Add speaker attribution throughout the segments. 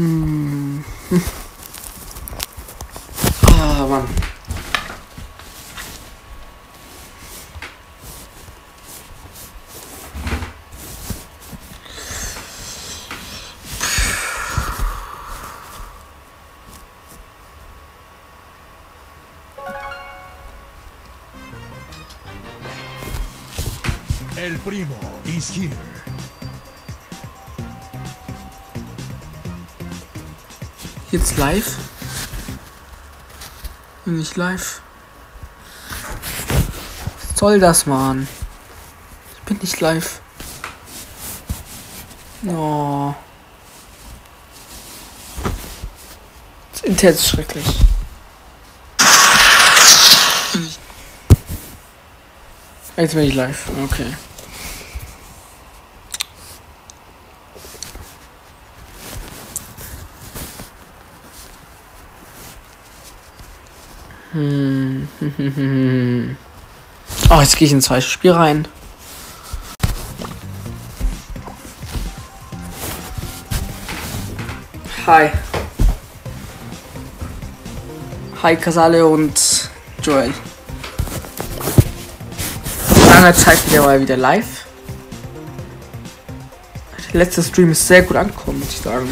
Speaker 1: Hm. Ah, Mann.
Speaker 2: El primo is here.
Speaker 1: Jetzt live? Bin ich live? Was soll das, Mann? Ich bin nicht live. Oh. Das Internet ist schrecklich. Jetzt bin ich live. Okay. Hm. Oh, jetzt gehe ich ins falsche Spiel rein. Hi. Hi Casale und Joel. Lange Zeit wieder mal wieder live. Der letzte Stream ist sehr gut angekommen, muss ich sagen.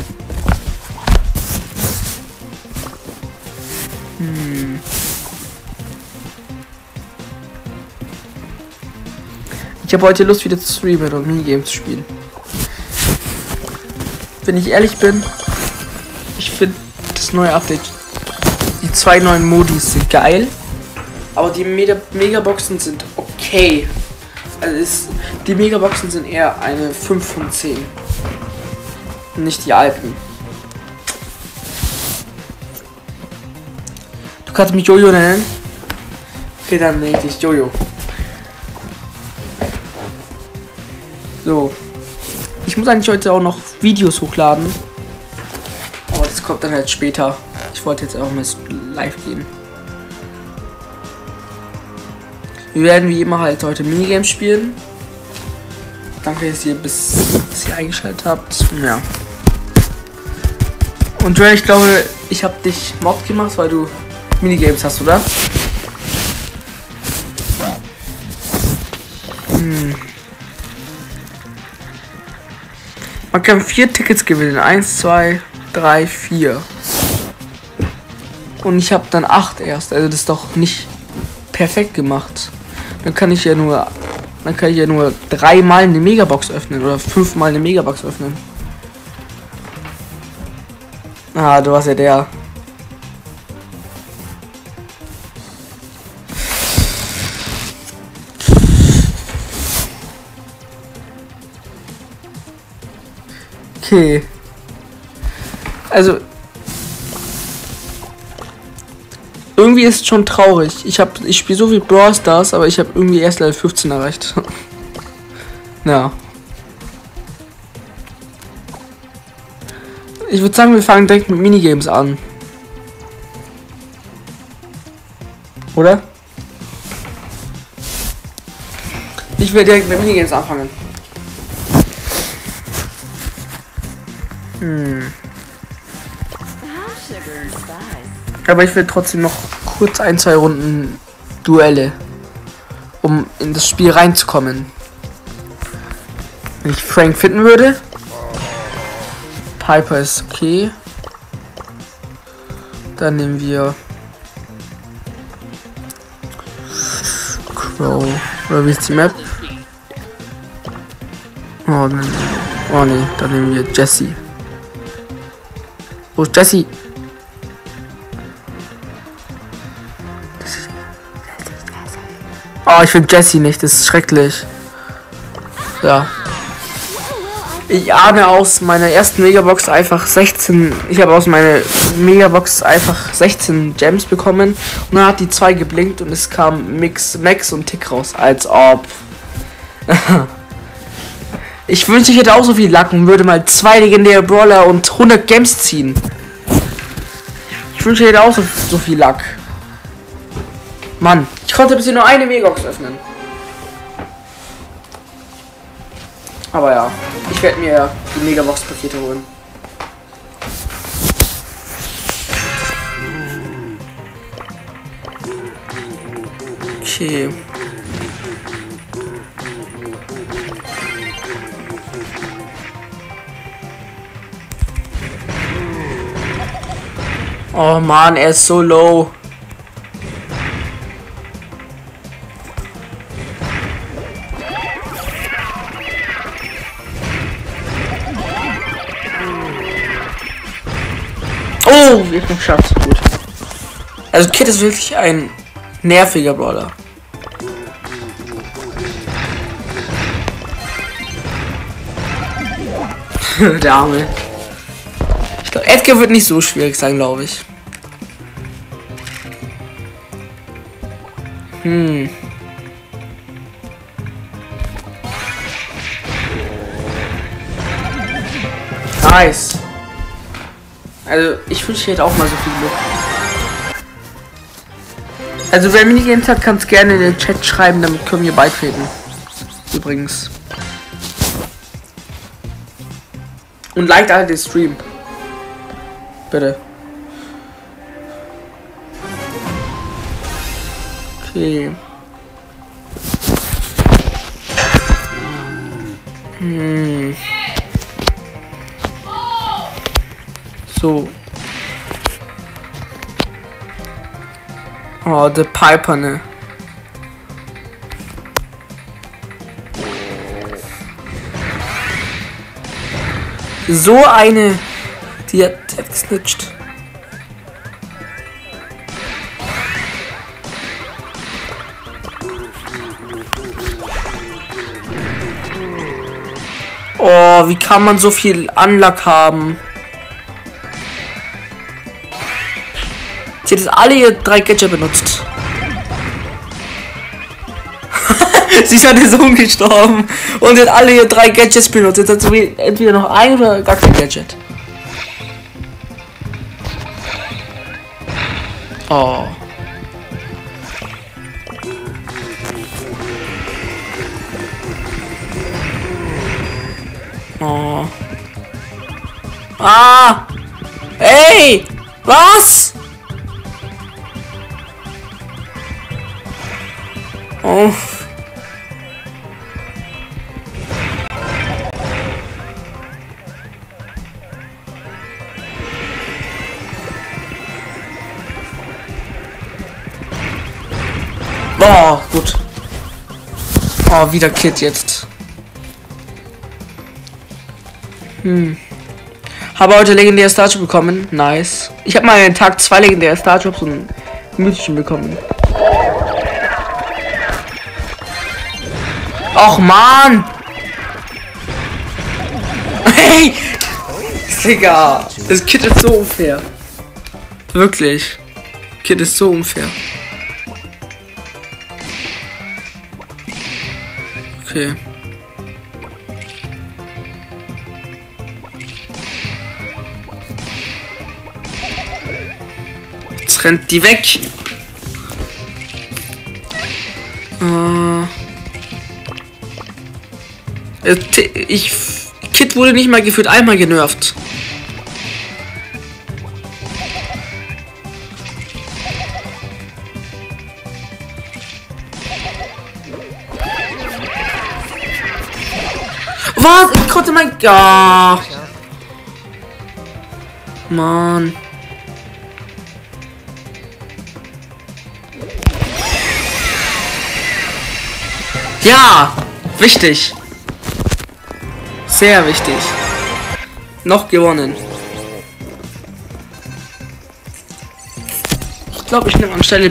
Speaker 1: Hm. Ich habe heute Lust wieder zu streamen und Minigames spielen. Wenn ich ehrlich bin, ich finde das neue Update, die zwei neuen Modis sind geil, aber die Mega Megaboxen sind okay. Also ist, die Megaboxen sind eher eine 5 von 10. Nicht die alten. Du kannst mich Jojo nennen? Okay, dann nenne ich dich Jojo. Muss eigentlich heute auch noch Videos hochladen. Aber das kommt dann halt später. Ich wollte jetzt auch mal live gehen. Wir werden wie immer halt heute Minigames spielen. Danke, dass ihr bis, bis ihr eingeschaltet habt. Ja. Und Joel, ich glaube, ich habe dich Mod gemacht, weil du Minigames hast, oder? Man kann vier Tickets gewinnen. Eins, zwei, drei, vier. Und ich habe dann acht erst. Also das ist doch nicht perfekt gemacht. Dann kann ich ja nur, dann kann ich ja nur dreimal eine Megabox öffnen oder fünfmal eine Megabox öffnen. Ah, du warst ja der. Okay. Also irgendwie ist es schon traurig. Ich habe ich spiele so viel Brawl Stars, aber ich habe irgendwie erst Level 15 erreicht. ja. Ich würde sagen, wir fangen direkt mit Minigames an. Oder? Ich werde direkt mit Minigames anfangen. Hm. Aber ich will trotzdem noch kurz ein, zwei Runden Duelle, um in das Spiel reinzukommen. Wenn ich Frank finden würde. Piper ist okay. Dann nehmen wir Crow. Oder wie ist die Map? Oh, dann, oh nee, dann nehmen wir Jesse. Wo ist Jesse? Oh, ich finde Jesse nicht, das ist schrecklich. Ja. Ich ahne aus meiner ersten Megabox einfach 16. Ich habe aus meiner Megabox einfach 16 Gems bekommen. Und dann hat die zwei geblinkt und es kam Mix, Max und Tick raus. Als ob. Ich wünschte, ich hätte auch so viel Lack und würde mal zwei legendäre Brawler und 100 Games ziehen. Ich wünschte, ich hätte auch so, so viel Lack. Mann, ich konnte bisher nur eine Megabox öffnen. Aber ja, ich werde mir die Megabox-Pakete holen. Okay. Oh man, er ist so low. Oh, wir haben geschafft. Gut. Also Kid ist wirklich ein nerviger Brawler. Der Arme. Edgar wird nicht so schwierig sein, glaube ich. Hm. Nice. Also, ich wünsche, ich auch mal so viel Glück. Also, wer Minigames hat, kann es gerne in den Chat schreiben, damit können wir beitreten. Übrigens. Und liked alle den Stream. Bitte. Okay. Hm. So. Oh, der Piper, ne? So eine. Die hat, die hat gesnitcht. Oh, wie kann man so viel Anlack haben? Sie hat jetzt alle ihr drei Gadget benutzt. sie ist an der Sohn gestorben und hat alle ihr drei Gadgets benutzt. Jetzt hat sie entweder noch ein oder gar kein Gadget. Oh. Oh. Ah! Ey! Was? Oh. Boah, gut. Oh, wieder Kit jetzt. Hm. Habe heute legendäre Starship bekommen. Nice. Ich habe mal einen Tag zwei legendäre Starships und Mythischen bekommen. Och man! Hey! Digga! Das Kit ist so unfair. Wirklich. Kit ist so unfair. Okay. Jetzt rennt die weg. Äh. Ich. Kit wurde nicht mal gefühlt einmal genervt. Mein. Ja. Mann. Ja, wichtig. Sehr wichtig. Noch gewonnen. Ich glaube, ich nehme anstelle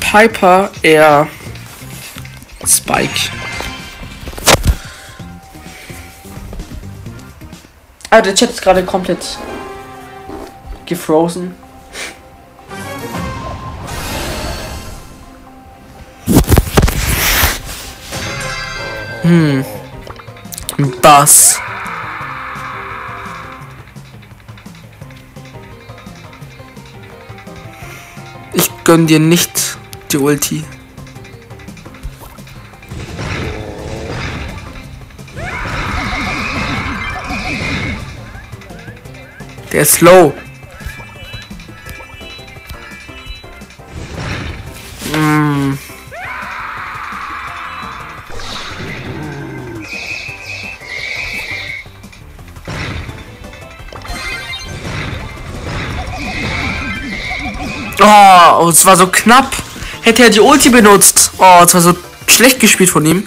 Speaker 1: Piper eher Spike. Ah, der Chat ist gerade komplett gefrozen. Hm. Bass. Ich gönn dir nicht die Ulti. Der ist slow. Mm. Oh, es war so knapp. Hätte er die Ulti benutzt. Oh, es war so schlecht gespielt von ihm.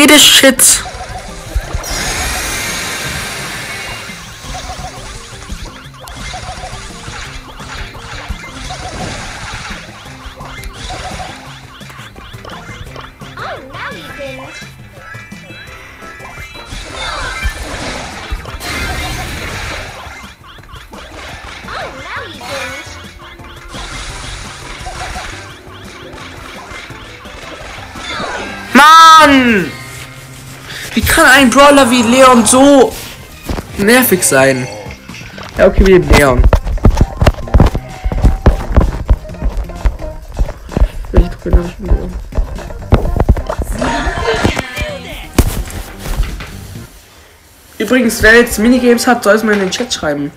Speaker 1: Er trifft auch jedes Shit. Wie Brawler wie Leon so nervig sein? Ja, okay, wir nehmen Leon. Welche Trophäen habe ich mit Leon? Übrigens, wer jetzt Minigames hat, soll es mal in den Chat schreiben.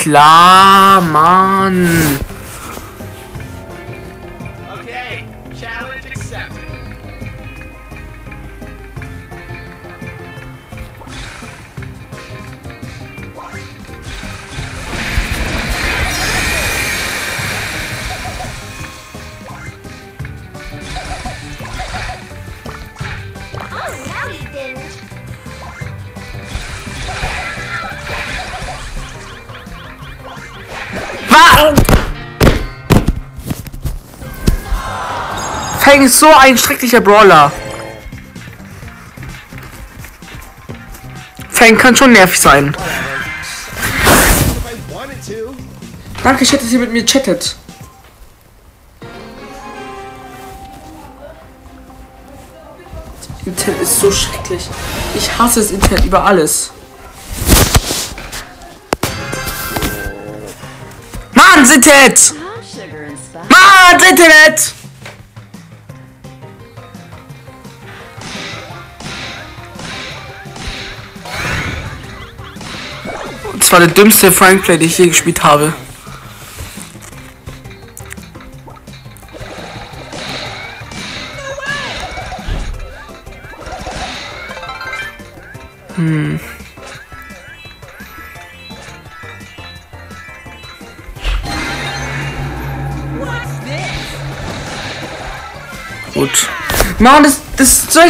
Speaker 1: Klar, Mann. Fang ist so ein schrecklicher Brawler. Fang kann schon nervig sein. Danke, Chat, dass ihr mit mir chattet. Internet ist so schrecklich. Ich hasse das Internet über alles. Mann, Internet! Mann, Internet! War der dümmste Frankplay, den ich je gespielt habe. Gut. Mann, das, das ist so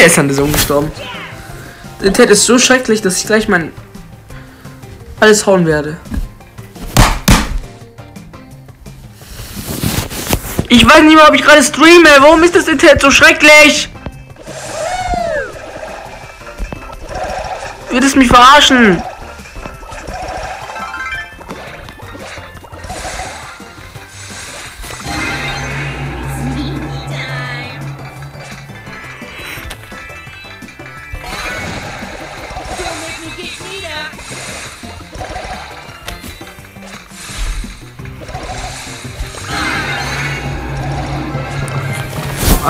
Speaker 1: der ist an der Sonne gestorben. Der Ted ist so schrecklich, dass ich gleich mein alles hauen werde. Ich weiß nicht mehr, ob ich gerade streame. Warum ist das Internet so schrecklich? Wird es mich verarschen?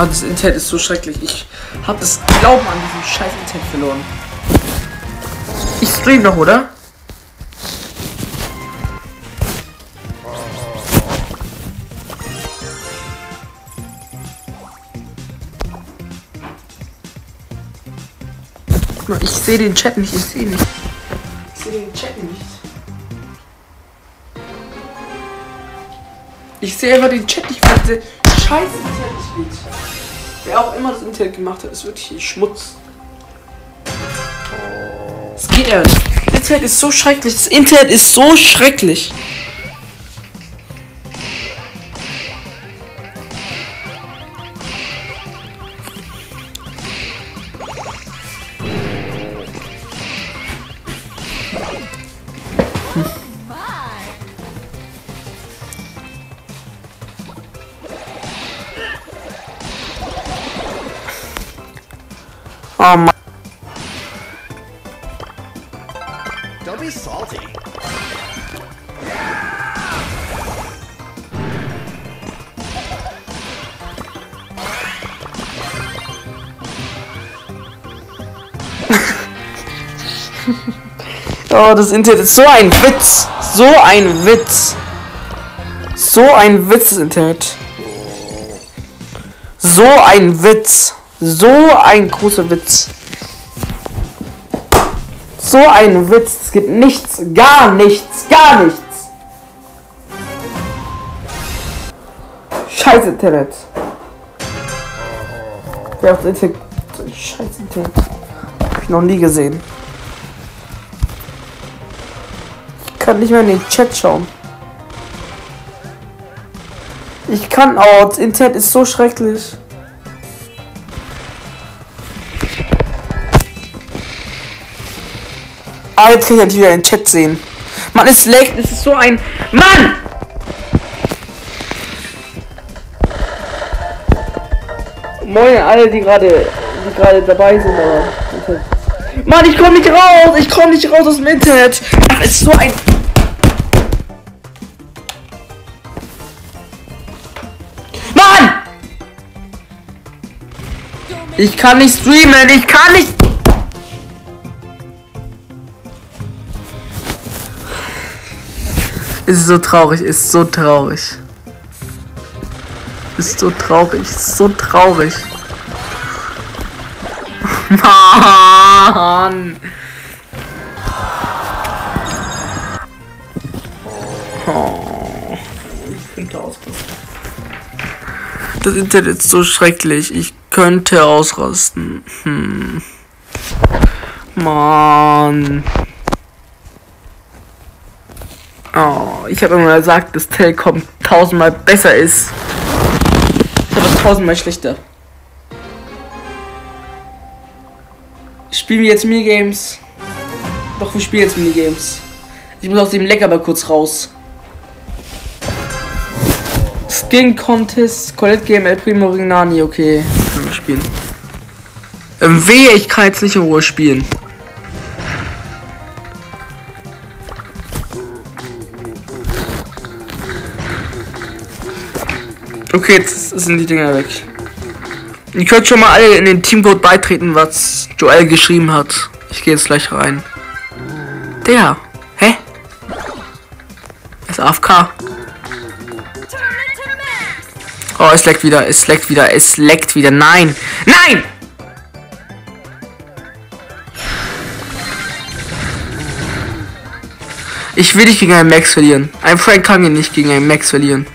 Speaker 1: Ah, das Internet ist so schrecklich. Ich habe das Glauben an diesem scheiß Internet verloren. Ich stream noch, oder? Ich sehe den Chat nicht, ich sehe nicht. Ich sehe den Chat nicht. Ich sehe einfach den Chat nicht, weil diese scheiß Internet nicht geht. Wer auch immer das Internet gemacht hat, ist wirklich Schmutz. Es geht ja. Das Internet ist so schrecklich. Das Internet ist so schrecklich. Das Internet ist so ein Witz. So ein Witz. So ein Witz, das Internet. So ein Witz. So ein großer Witz. So ein Witz. Es gibt nichts. Gar nichts. Gar nichts. Scheiß Internet. Wer auf Internet. Scheiß Internet. Hab ich noch nie gesehen. Kann nicht mehr in den Chat schauen. Ich kann auch. Das Internet ist so schrecklich. Ah, jetzt kann ich endlich wieder den Chat sehen. Mann, es leckt. Es ist so ein. Mann! Moin alle, die gerade die gerade dabei sind, aber. Mann, ich komme nicht raus! Ich komme nicht raus aus dem Internet! Es ist so ein. Ich kann nicht streamen, ich kann nicht. Ist so traurig, ist so traurig. Ist so traurig, ist so traurig. Mann! Oh. Das Internet ist so schrecklich. Ich könnte ausrasten. Hm. Mann. Oh, ich habe immer gesagt, dass Telekom tausendmal besser ist. Ich habe es tausendmal schlechter. Spielen wir jetzt Minigames? Doch, wir spielen jetzt Minigames. Ich muss aus dem Leck aber kurz raus. Skin Contest, Colette Game, El Primo Ringnani, okay. Können wir spielen. Ähm, wehe, ich kann jetzt nicht in Ruhe spielen. Okay, jetzt sind die Dinger weg. Ihr könnt schon mal alle in den Teamcode beitreten, was Joel geschrieben hat. Ich gehe jetzt gleich rein. Der. Hä? Ist AFK. Oh, es leckt wieder, es leckt wieder, es leckt wieder. Nein! Nein! Ich will nicht gegen einen Max verlieren. Ein Frank kann hier nicht gegen einen Max verlieren.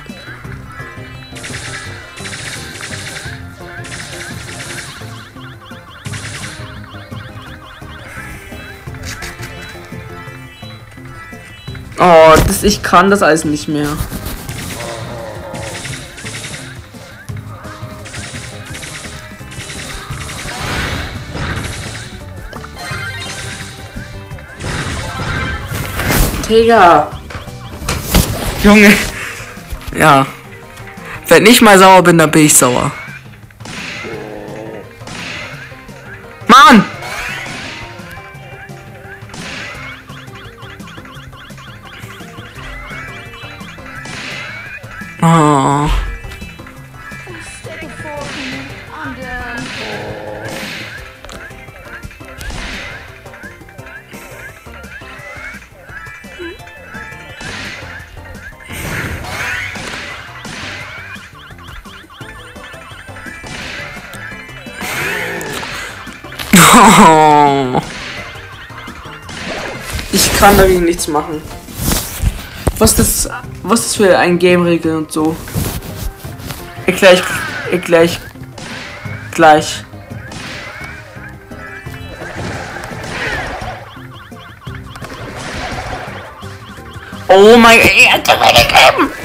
Speaker 1: Oh, das, ich kann das alles nicht mehr. Digga. Junge. Ja. Wenn ich mal sauer bin, dann bin ich sauer. Mann! Oh. Kann dagegen nichts machen. Was das, was das für ein Game-Regel und so. Ich, erklär ich gleich. Oh mein Gott,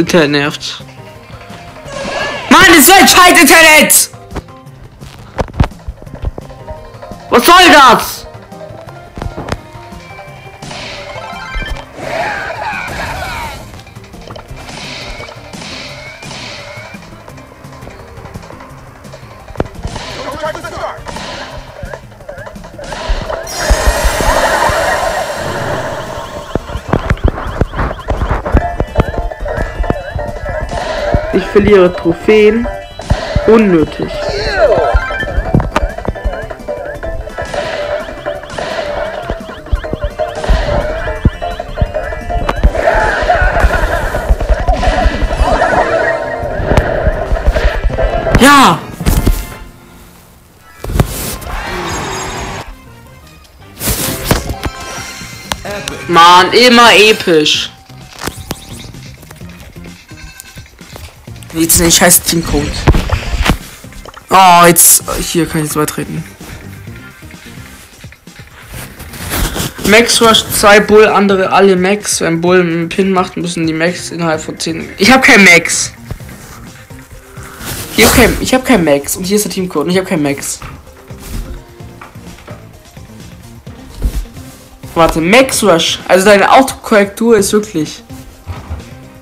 Speaker 1: Internet nervt. Mann, ist ein scheiß Internet! Was soll das? Verliere Trophäen. Unnötig. Ja! Mann, immer episch. Jetzt den scheiß Teamcode. Oh, jetzt. Hier kann ich jetzt beitreten. Max Rush 2 Bull, andere alle Max. Wenn Bull einen Pin macht, müssen die Max innerhalb von 10. Ich habe kein Max. Ich habe kein, ich hab kein Max. Und hier ist der Teamcode. Und ich habe kein Max. Warte, Max Rush. Also deine Autokorrektur ist wirklich.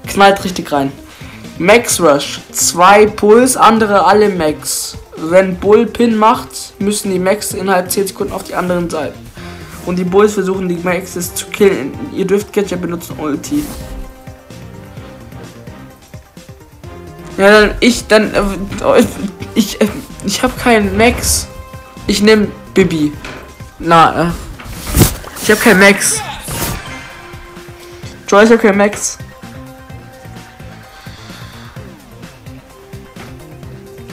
Speaker 1: Knallt richtig rein. Max Rush. Zwei Pulls, andere alle Max. Wenn Bull Pin macht, müssen die Max innerhalb 10 Sekunden auf die anderen Seiten. Und die Bulls versuchen die Maxes zu killen. Ihr dürft Ketchup benutzen, Ulti. Ja, dann ich, dann, äh, ich, äh, ich habe keinen Max. Ich nehme Bibi. Na, äh, ich habe keinen Max. Joyce hat keinen Max.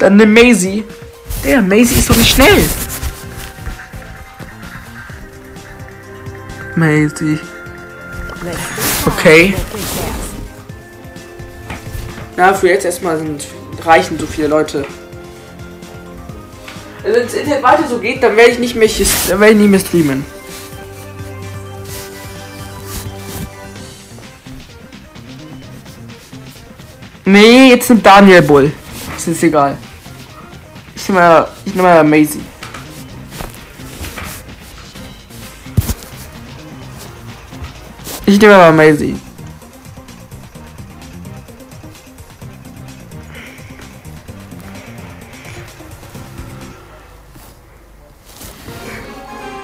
Speaker 1: Dann nimm Maisie. Der Maisie ist doch nicht schnell. Maisie. Okay. Na, für jetzt erstmal sind reichen so viele Leute. Also wenn es Internet weiter so geht, dann werde ich nicht mehr dann werde ich nicht mehr streamen. Nee, jetzt nimmt Daniel Bull. Das ist egal. Ich nehme mal, ich nehme mal Maisie. Ich nehme mal Maisie.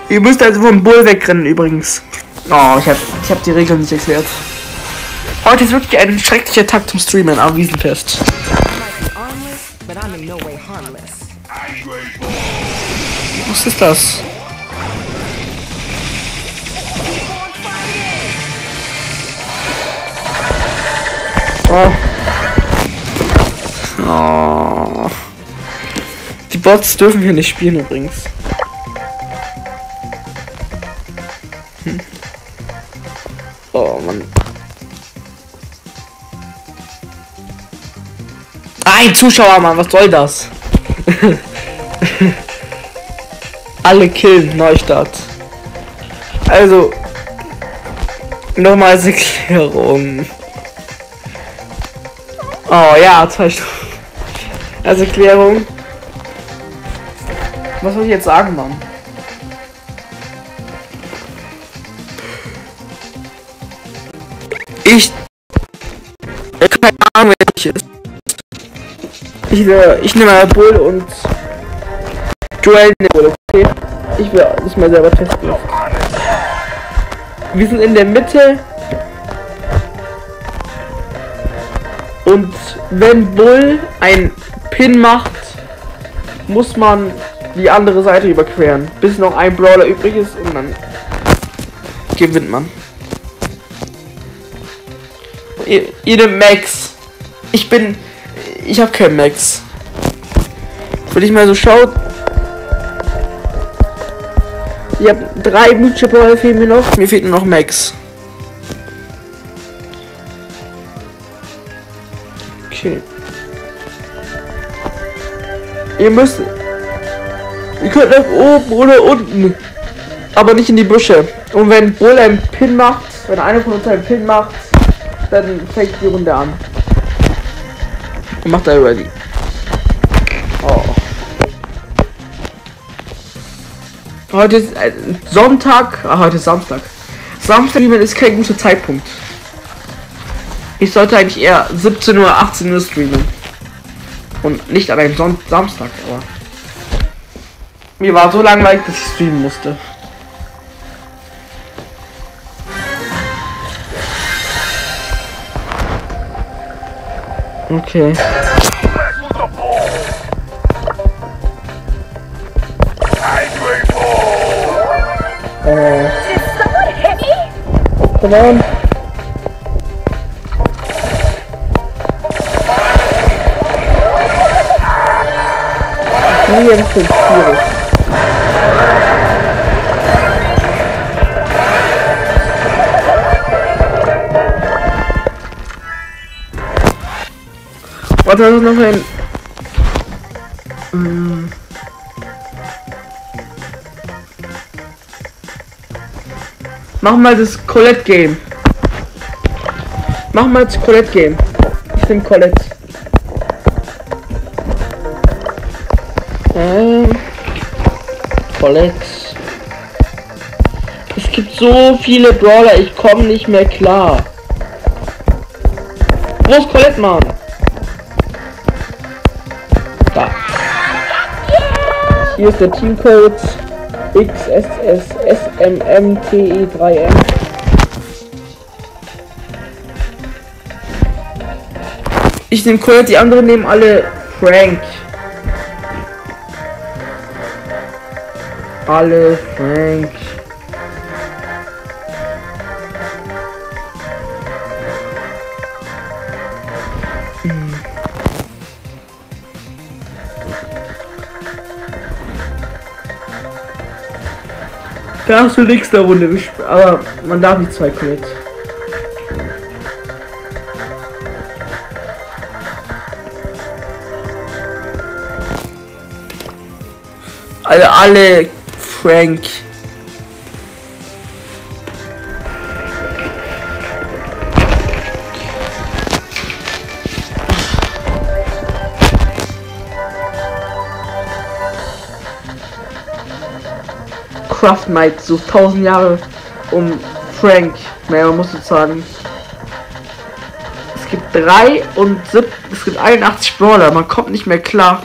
Speaker 1: Ihr müsst also vom Bull wegrennen übrigens. Oh, ich hab, ich hab die Regeln nicht erklärt. Heute ist wirklich ein schrecklicher Tag zum Streamen am Wiesenfest. Was ist das? Oh. Oh. Die Bots dürfen hier nicht spielen übrigens. Hm. Oh Mann. Ein Zuschauer, Mann, was soll das? Alle killen, Neustart. Also, nochmal als Erklärung. Oh ja, zwei Stunden. Als Erklärung. Was soll ich jetzt sagen, Mann? Ich. Keine Ahnung, welches. Ich, äh, ich nehme mal Bull und. Joel nimmt Bull, okay? Ich will das mal selber testen. Wir sind in der Mitte. Und wenn Bull ein Pin macht, muss man die andere Seite überqueren, bis noch ein Brawler übrig ist und dann gewinnt man. Ihr, Max. Ich bin. Ich habe keinen Max. Wenn ich mal so schaut. Ich habe drei Brawler fehlen mir noch. Mir fehlt nur noch Max. Okay. Ihr müsst. Ihr könnt nach oben oder unten. Aber nicht in die Büsche. Und wenn Bull einen Pin macht, wenn einer von uns einen Pin macht, dann fängt die Runde an. Und macht er ready. Oh. Heute ist äh, Sonntag. Ah, heute ist Samstag. Samstag ist kein guter Zeitpunkt. Ich sollte eigentlich eher 17 Uhr, 18 Uhr streamen. Und nicht an einem Son Samstag, aber. Mir war so langweilig, dass ich streamen musste. Okay. Come on. Die sind schwierig. Warte, das ist noch ein. Mm. Mach mal das Colette Game. Mach mal das Colette Game. Ich bin Colette. Ähm. Colette. Es gibt so viele Brawler, ich komme nicht mehr klar. Wo ist Colette, Mann? Da. Hier ist der Teamcode XSSSMMTE3M. Ich nehme Colette, die anderen nehmen alle Frank. Alle Frank. Da hast du nächste Runde, aber man darf nicht zwei Colette. Alle, alle Frank. Craft Knight sucht 1000 Jahre um Frank. Naja, man muss jetzt sagen. Es gibt drei und sieb es gibt 81 Brawler. Man kommt nicht mehr klar,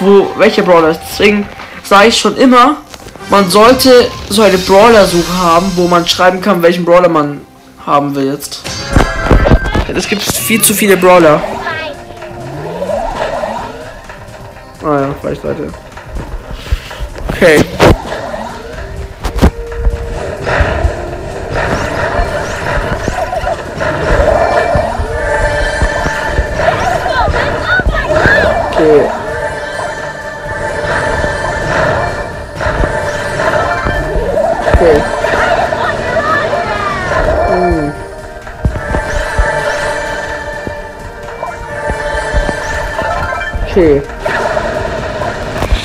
Speaker 1: wo welcher Brawler ist. Deswegen sage ich schon immer, man sollte so eine Brawler-Suche haben, wo man schreiben kann, welchen Brawler man haben will jetzt. Es gibt viel zu viele Brawler. Ah ja, Reichweite. Okay. Okay.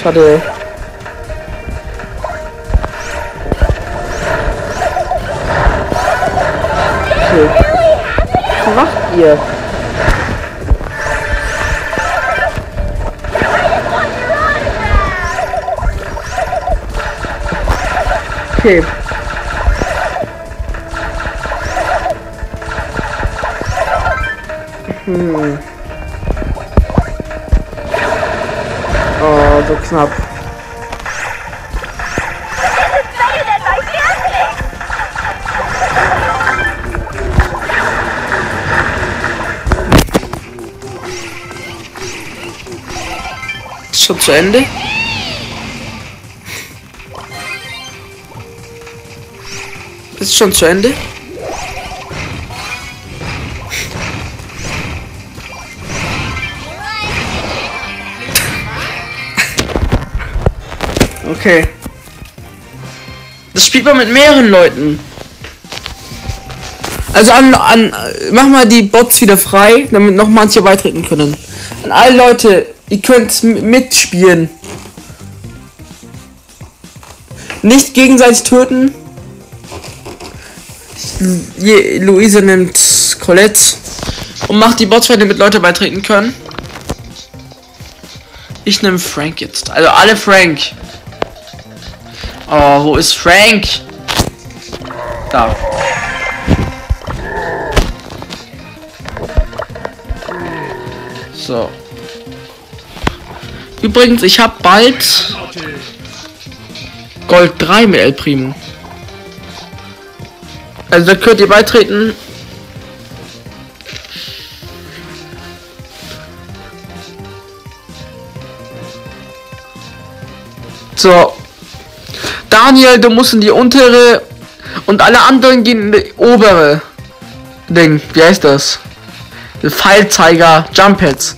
Speaker 1: Cadê? Mắc gì Okay. Knapp. Ist schon zu Ende? Ist schon zu Ende? Okay. Das spielt man mit mehreren Leuten. Also an, an mach mal die Bots wieder frei, damit noch manche beitreten können. An alle Leute, ihr könnt mitspielen. Nicht gegenseitig töten. Luise nimmt Colette und macht die Bots frei, damit Leute beitreten können. Ich nehme Frank jetzt. Also alle Frank. Oh, wo ist Frank? Da. So. Übrigens, ich habe bald Gold 3 mit El Primo. Also da könnt ihr beitreten. So. Daniel, du musst in die untere und alle anderen gehen in die obere. Ding, wie heißt das? Pfeilzeiger, Jump Heads.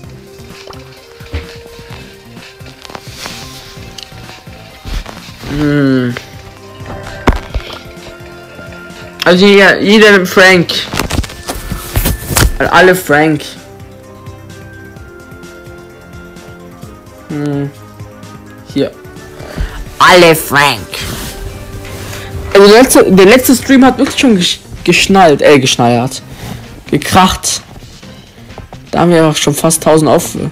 Speaker 1: Hm. Also jeder, jeder Frank. Alle Frank. Hm. Hier. Alle Frank. Also der letzte, der letzte Stream hat wirklich schon gesch geschnallt, äh, geschneiert. Gekracht. Da haben wir auch schon fast 1000 Aufrufe.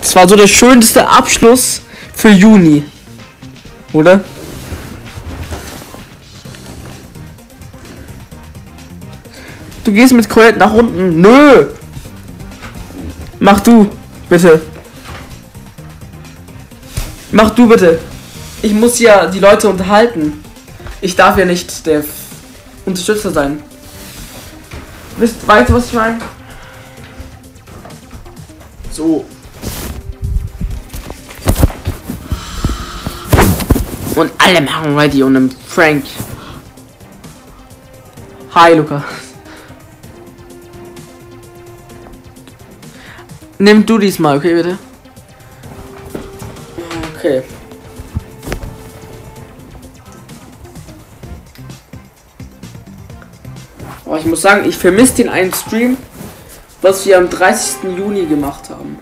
Speaker 1: Das war so der schönste Abschluss für Juni. Oder? Du gehst mit Colette nach unten. Nö! Mach du, bitte. Mach du bitte. Ich muss ja die Leute unterhalten. Ich darf ja nicht der Unterstützer sein. Wisst, weißt du, was ich meine? So. Und alle machen ready und einem Frank. Hi, Luca. Nimm du diesmal, okay, bitte? Sagen, ich vermisse den einen Stream, was wir am 30. Juni gemacht haben.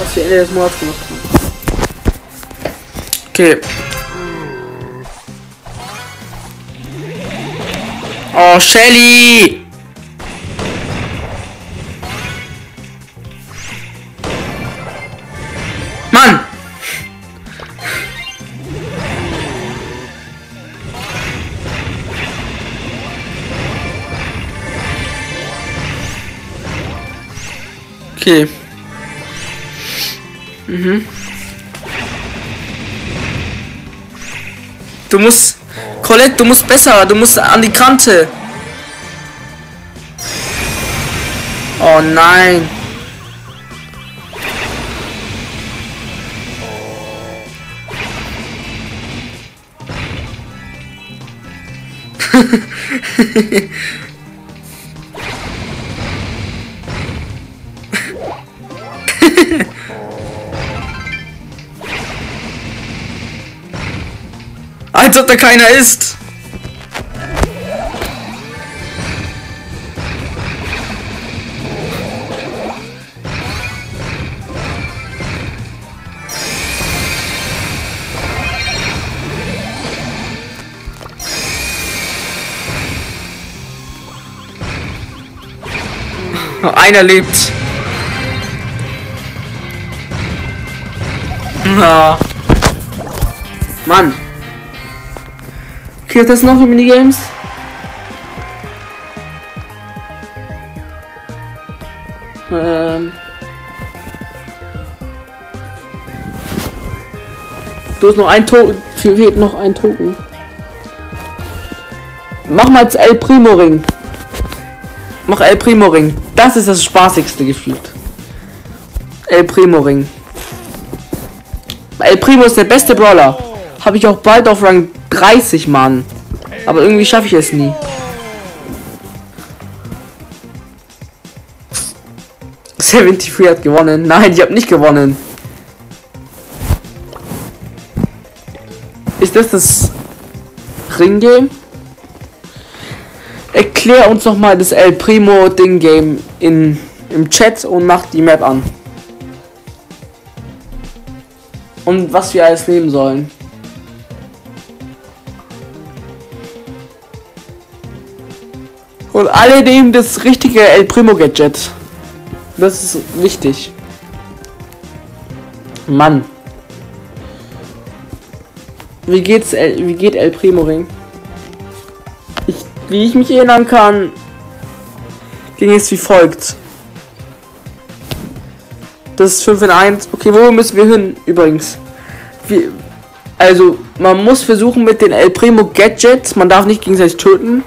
Speaker 1: Was wir Ende des Monats gemacht haben. Okay. Oh, Shelly! Okay. Mhm. Du musst. Colette, du musst besser. Du musst an die Kante. Oh nein. Als ob da keiner ist. Nur Einer lebt. Na. Mann. Okay, das noch für Minigames? Ähm. Du hast noch ein Token. Fehlt noch ein Token. Mach mal El Primo Ring. Mach El Primo Ring. Das ist das spaßigste gefühlt. El Primo Ring. El Primo ist der beste Brawler. Habe ich auch bald auf Rang 30, Mann. Aber irgendwie schaffe ich es nie. Seventy Three hat gewonnen. Nein, ich habe nicht gewonnen. Ist das das Ring-Game? Erklär uns noch mal das El Primo Ding Game in im Chat und mach die Map an. Und was wir alles nehmen sollen. Und alle nehmen das richtige El Primo Gadget. Das ist wichtig. Mann. Wie geht's El, wie geht El Primo Ring? Ich, wie ich mich erinnern kann, ging es wie folgt. Das ist 5 in 1. Okay, wo müssen wir hin übrigens? Wir, also, man muss versuchen mit den El Primo Gadgets, man darf nicht gegenseitig töten,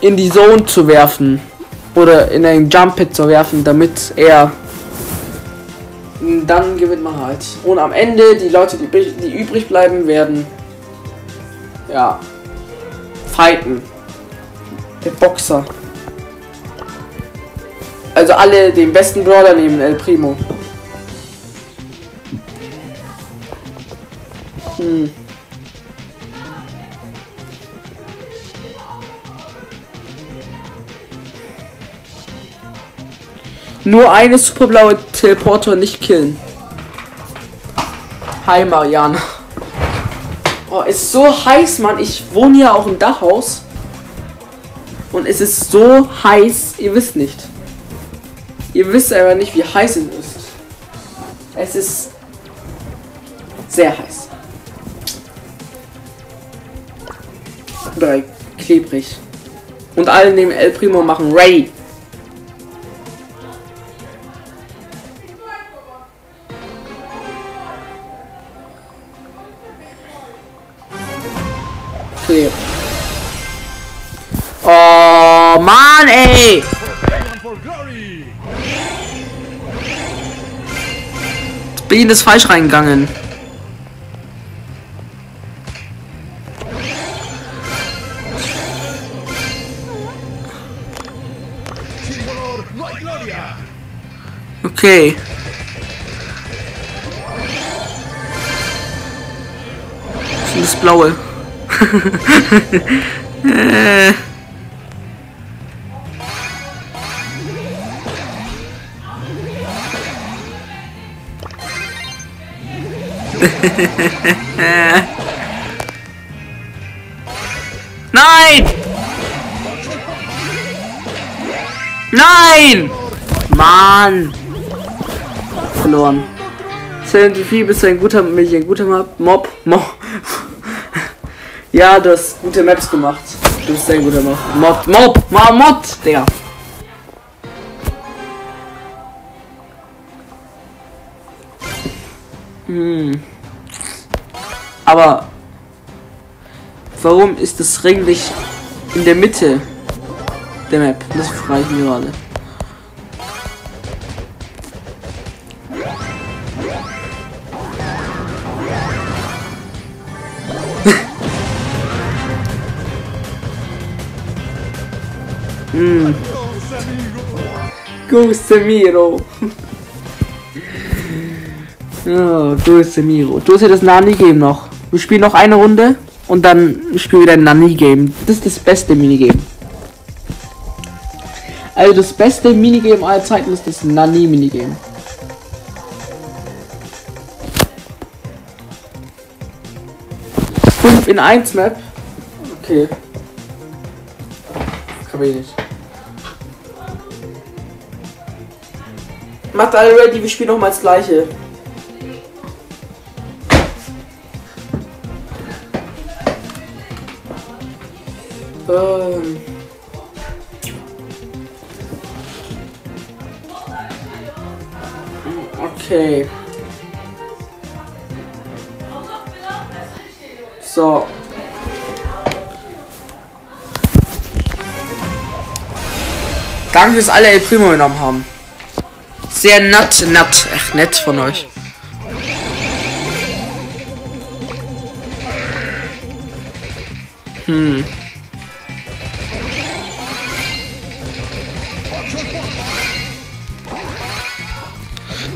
Speaker 1: in die Zone zu werfen. Oder in einen Jump Pit zu werfen, damit er dann gewinnt man halt. Und am Ende die Leute, die, übrig- die übrig bleiben, werden ja fighten. Der Boxer. Also alle den besten Brawler nehmen, El Primo. Hm. Nur eine superblaue Teleporter nicht killen. Hi Marianne. Oh, ist so heiß, Mann. Ich wohne ja auch im Dachhaus. Und es ist so heiß, ihr wisst nicht. Ihr wisst aber nicht, wie heiß es ist. Es ist sehr heiß. Oder klebrig. Und alle neben El Primo machen Ray. Mann, ey! Bin ist falsch reingegangen. Okay. Das Blaue. Äh. Nein! Nein! Mann! Verloren. 74 bist du ein guter, mich ein guter Mob. Mob. Mob. Ja, du hast gute Maps gemacht. Du bist ein guter Mob. Mod, Mob, Mob, Mod, Digga. Hm. Aber warum ist das Ring nicht in der Mitte der Map? Das frage ich mir gerade. Hm. Gusemiro. Oh, Gusemiro. Du hast ja das Nani-Game noch. Wir spielen noch eine Runde und dann spielen wir ein Nani-Game. Das ist das beste Minigame. Also das beste Minigame aller Zeiten ist das Nani-Minigame. Fünf in 1 Map. Okay. Kann ich nicht. Macht alle ready, wir spielen noch mal das gleiche. Ähm. Okay. So. Danke, dass alle El Primo genommen haben. Sehr nett, nett, echt nett von euch. Hm.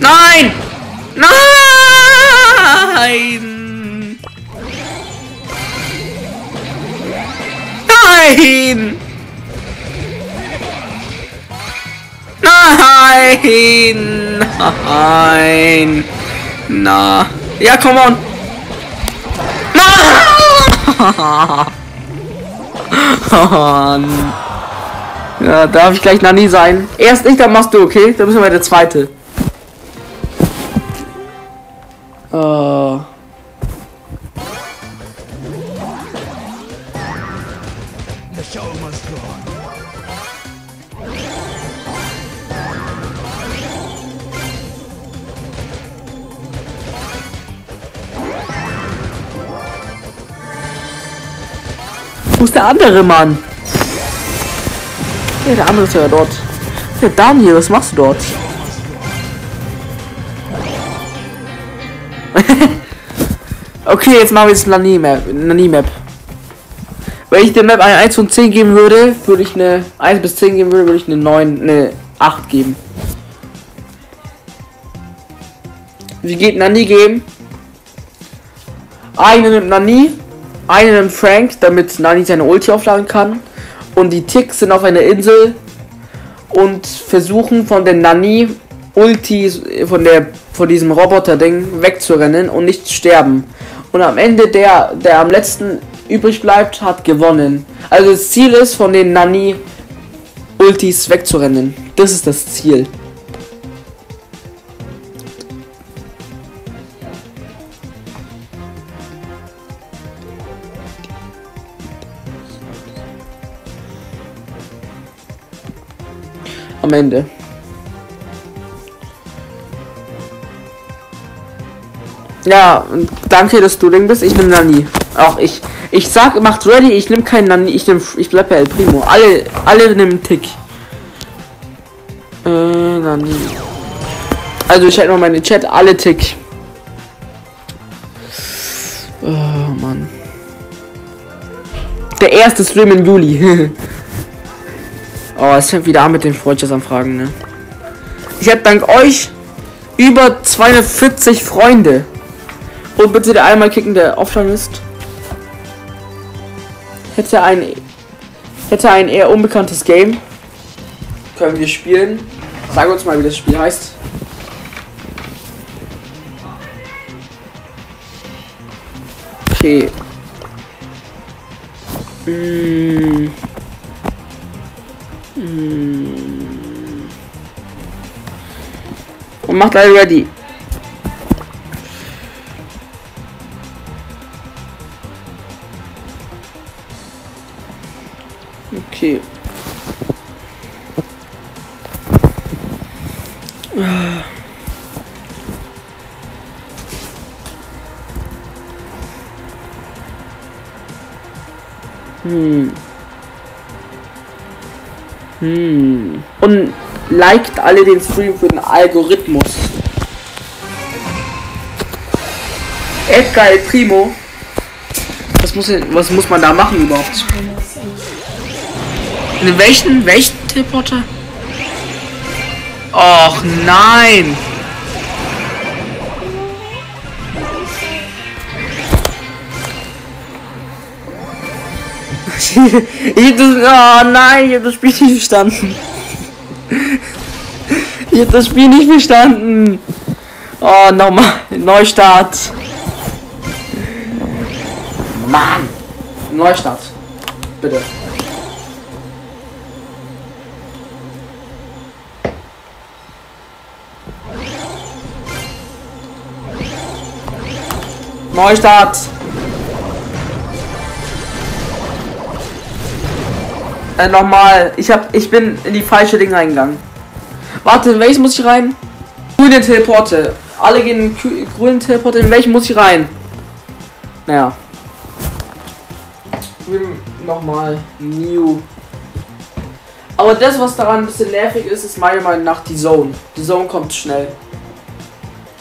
Speaker 1: Nein! Nein! Nein! Nein! Nein! Na. Ja, come on! Nein! Ja, darf ich gleich Nani sein? Erst ich, dann machst du, okay? Dann müssen wir der zweite. Äh. Wo ist der andere Mann? Ja, der andere ist ja dort. Ja, Daniel, was machst du dort? okay, jetzt machen wir jetzt Nani Map. Nani Map. Wenn ich der Map eine 1 von 10 geben würde, würde ich eine 1 bis 10 geben würde, würde ich eine 9, eine 8 geben. Wie geht Nani geben? Eine nimmt Nani, eine nimmt Frank, damit Nani seine Ulti aufladen kann. Und die Ticks sind auf einer Insel und versuchen von der Nani Ulti von der von diesem Roboter-Ding wegzurennen und nicht sterben. Und am Ende der, der am letzten übrig bleibt, hat gewonnen. Also das Ziel ist, von den Nani Ultis wegzurennen. Das ist das Ziel. Am Ende. Ja, danke, dass du Ding bist. Ich nehme Nani. Auch ich. Ich sag, macht ready, ich nehme keinen Nani, ich nehme ich bleib bei El Primo. Alle alle nehmen Tick. Äh, Nani. Also ich halte mal meine Chat, alle Tick. Oh Mann. Der erste Stream im Juli. oh, es fängt wieder an mit den Freundschaftsanfragen, ne? Ich habe dank euch über 240 Freunde. Und bitte der einmal kicken, der offline ist. Hätte ein hätte ein eher unbekanntes Game. Können wir spielen. Sag uns mal, wie das Spiel heißt. Okay. Mm. Mm. Und macht alle ready. Okay. Hm. Hm. Und liked alle den Stream für den Algorithmus. Edgar El Primo. Was muss, was muss man da machen überhaupt? In welchen, welchen Teleporter? Och nein! ich das, oh nein, ich hab das Spiel nicht verstanden. Ich hab das Spiel nicht verstanden. Oh, nochmal. Neustart. Mann. Neustart. Bitte. Neustart. Äh, nochmal. Ich hab, ich bin in die falsche Ding reingegangen. Warte, in welches muss ich rein? Grüne Teleporte. Alle gehen in grü- grünen Teleporte. In welchen muss ich rein? Naja. Nochmal. New. Aber das, was daran ein bisschen nervig ist, ist meiner Meinung nach die Zone. Die Zone kommt schnell.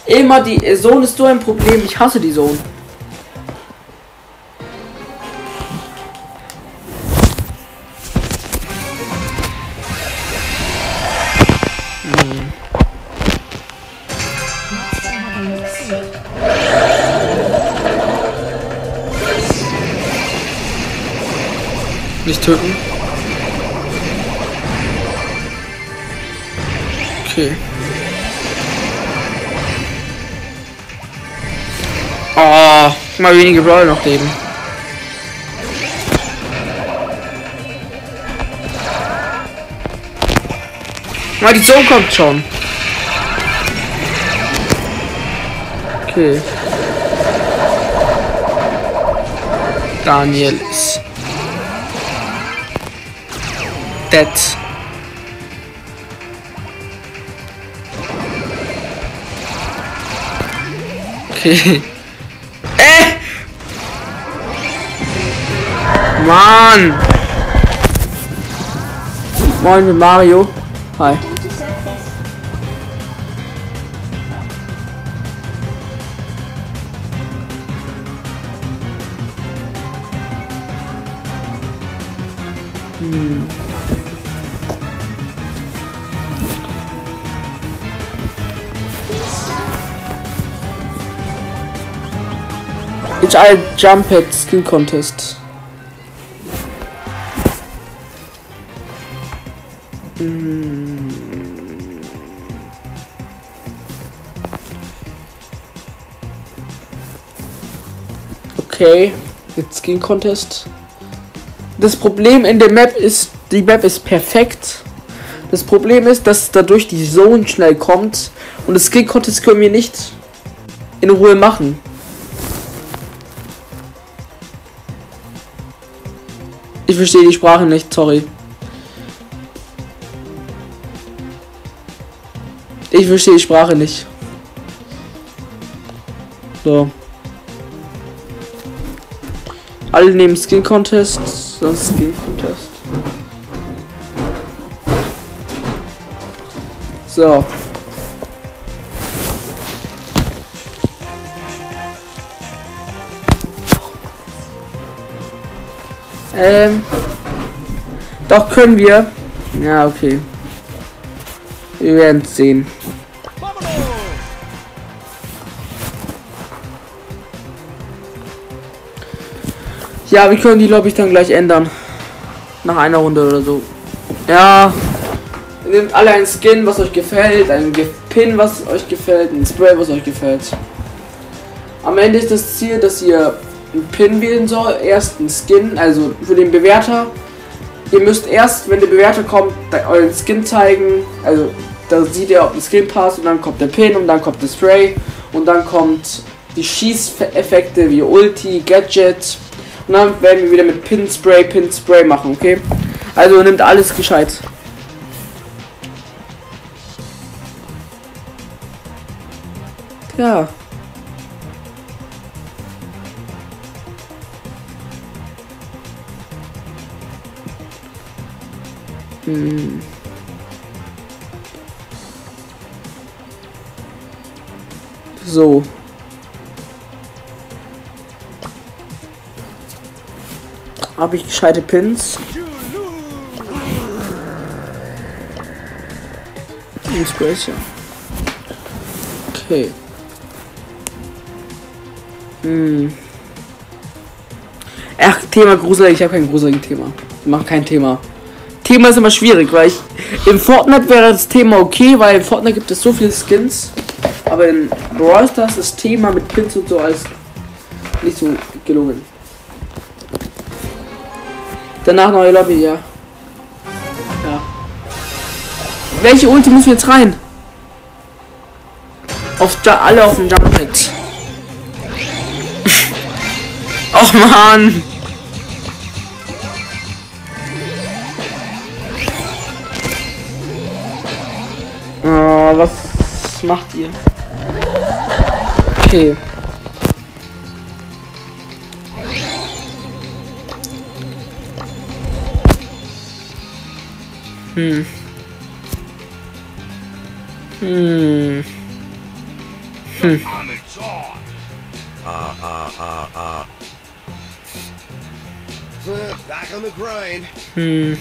Speaker 1: Immer die äh, Zone ist so ein Problem. Ich hasse die Zone. Mal wenige Brawl noch leben. Mal die Zone kommt schon. Okay. Daniel ist dead. Okay. Mann! Moin Mario. Hi. Hmm. Which I jump at skill contest. Okay, jetzt Skin Contest. Das Problem in der Map ist, die Map ist perfekt. Das Problem ist, dass dadurch die Zone schnell kommt und das Skin Contest können wir nicht in Ruhe machen. Ich verstehe die Sprache nicht, sorry. Ich verstehe die Sprache nicht. So. Alle nehmen Skin Contest, sonst Skin Contest. So. Ähm. Doch können wir. Ja, okay. Wir werden sehen. Ja, wir können die, ich, dann gleich ändern. Nach einer Runde oder so. Ja. Nehmt alle ein Skin, was euch gefällt, ein Pin, was euch gefällt, ein Spray, was euch gefällt. Am Ende ist das Ziel, dass ihr einen Pin wählen soll, erst einen Skin, also für den Bewerter. Ihr müsst erst, wenn der Bewerter kommt, euren Skin zeigen. Also da sieht ihr, ob ein Skin passt und dann kommt der Pin und dann kommt der Spray und dann kommt die Schießeffekte wie Ulti, Gadget und dann werden wir wieder mit Pin Spray, Pin Spray machen, okay? Also nimmt alles gescheit. Ja. Hm. So. Habe ich gescheite Pins? Inspiration. Okay. Hm. Ach, Thema gruselig. Ich habe kein gruseliges Thema. Ich mach kein Thema. Thema ist immer schwierig, weil ich im Fortnite wäre das Thema okay, weil in Fortnite gibt es so viele Skins, aber in Brawl Stars das Thema mit Pins und so als nicht so gelungen. Danach neue Lobby, ja. Ja. Welche Ulti müssen wir jetzt rein? Auf da alle auf den Jump Pad. Och man. Oh, ah, was macht ihr? Okay. Hm. Hm.
Speaker 2: On its on. Back on the grind.
Speaker 1: Hm.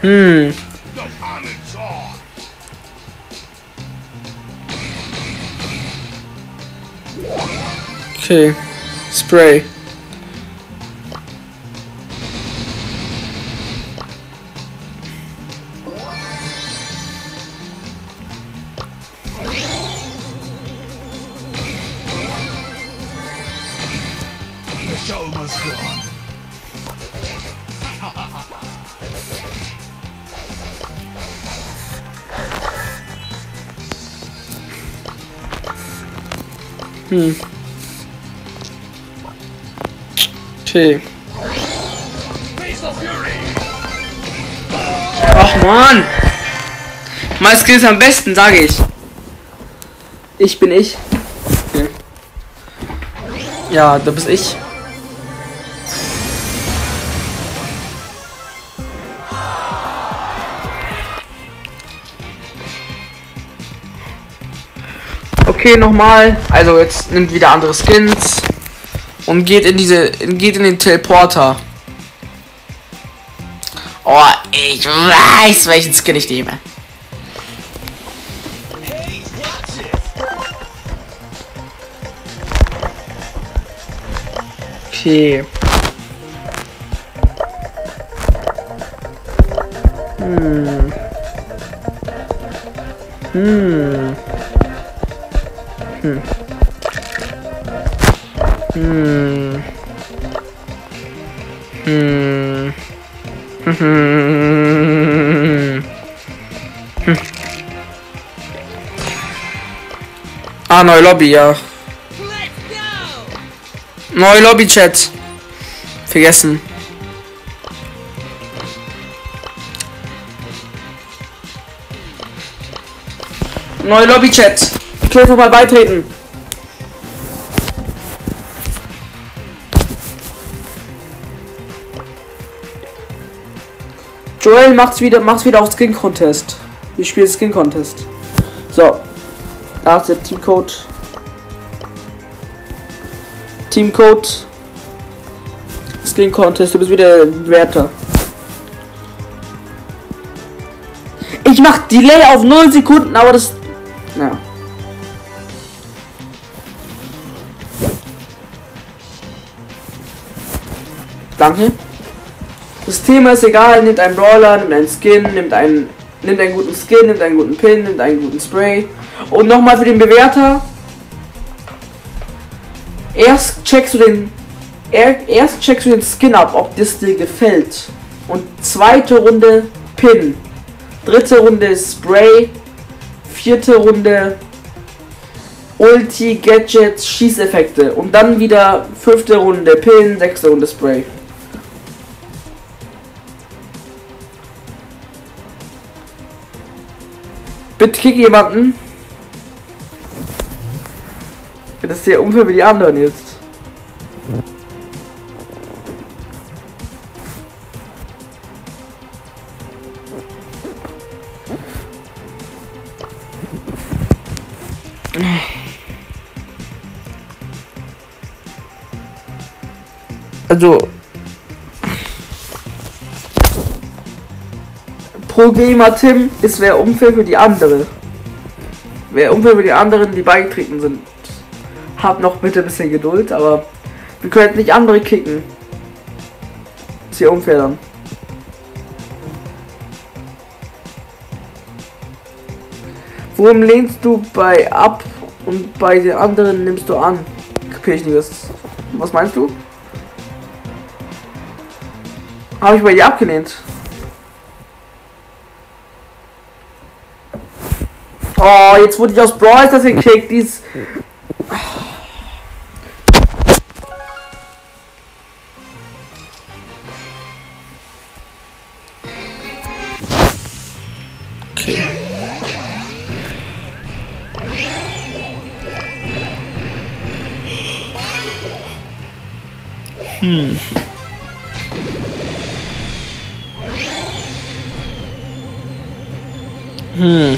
Speaker 1: Hm.
Speaker 2: On its on.
Speaker 1: Okay. Spray.
Speaker 2: Show must go on.
Speaker 1: Okay. Ach man! Mein Skill ist am besten, sage ich. Ich bin ich. Okay. Ja, du bist ich. Okay, nochmal. Also jetzt nimmt wieder andere Skins und geht in diese geht in den Teleporter. Oh, ich weiß, welchen Skin ich nehme. Okay. Hm. Hm. Hm. Hm. Ah, neue Lobby, ja. Neue Lobby, Chat. Vergessen. Neue Lobby, Chat. Ich will jetzt mal beitreten. Joel macht's wieder, macht's wieder auf Skin Contest. Ich spiele Skin Contest. So. Da ist der Teamcode. Teamcode. Skin Contest, du bist wieder Wärter. Ich mach Delay auf 0 Sekunden, aber das. Thema ist egal, nimmt einen Brawler, nimmt einen Skin, nimmt einen, nimmt einen guten Skin, nimmt einen guten Pin, nimmt einen guten Spray. Und nochmal für den Bewerter. Erst checkst du den, er, erst checkst du den Skin ab, ob das dir gefällt. Und zweite Runde Pin. Dritte Runde Spray. Vierte Runde Ulti, Gadgets, Schießeffekte. Und dann wieder fünfte Runde Pin, sechste Runde Spray. Bitte kick jemanden. Das ist sehr unfair wie die anderen jetzt. Also Pro Gamer Tim ist wer unfair für die andere. Wer unfair für die anderen, die beigetreten sind. Habt noch bitte ein bisschen Geduld, aber wir können nicht andere kicken. Ist hier unfair dann. Worum lehnst du bei ab und bei den anderen nimmst du an? Kapier ich nicht. Was, was meinst du? Habe ich bei dir abgelehnt? Oh, jetzt wurde ich aus Brawl Stars gekickt. Dies. Okay. Hmm.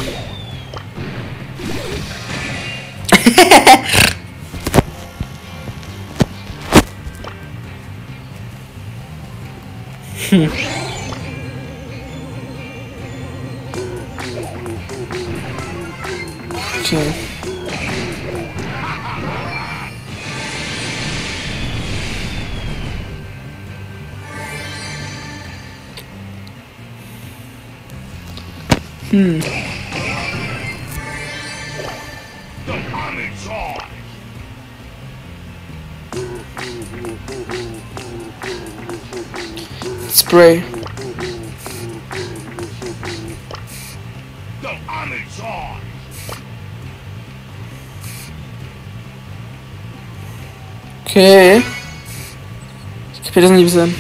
Speaker 1: Kapiere das nicht
Speaker 2: Eye.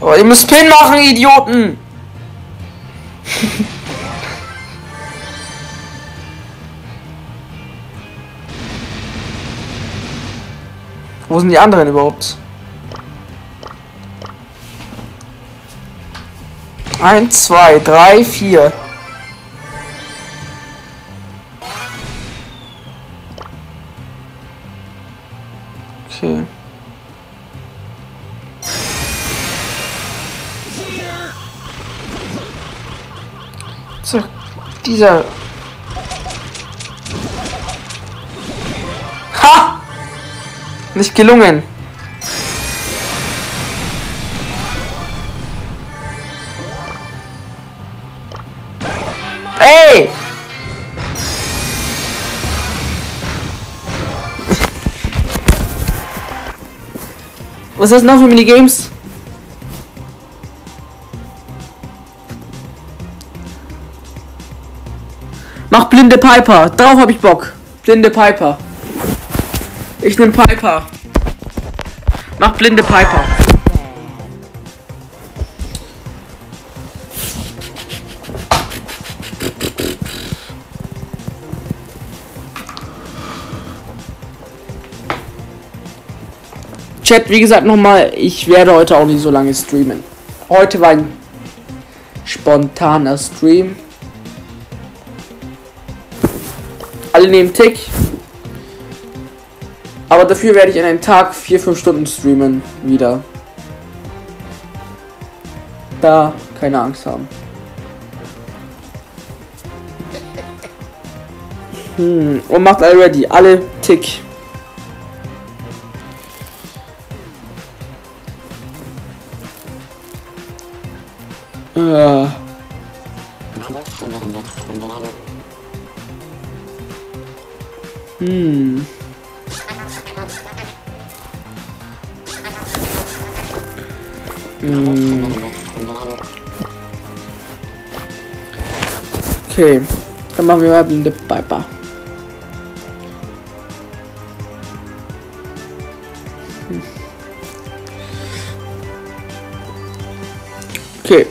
Speaker 1: Aber ihr müsst Pin machen, Idioten! Wo sind die anderen überhaupt? Eins, zwei, drei, vier. Okay. So, dieser. Ha! Nicht gelungen. Was ist das noch für Minigames? Mach blinde Piper. Darauf hab ich Bock. Blinde Piper. Ich nehm Piper. Mach blinde Piper. Chat, wie gesagt nochmal, ich werde heute auch nicht so lange streamen. Heute war ein spontaner Stream. Alle nehmen Tick. Aber dafür werde ich an einem Tag 4-5 Stunden streamen. Wieder. Da keine Angst haben. Hm. Und macht alle. Alle Tick. Wir mal blinde Piper. Hm. Okay.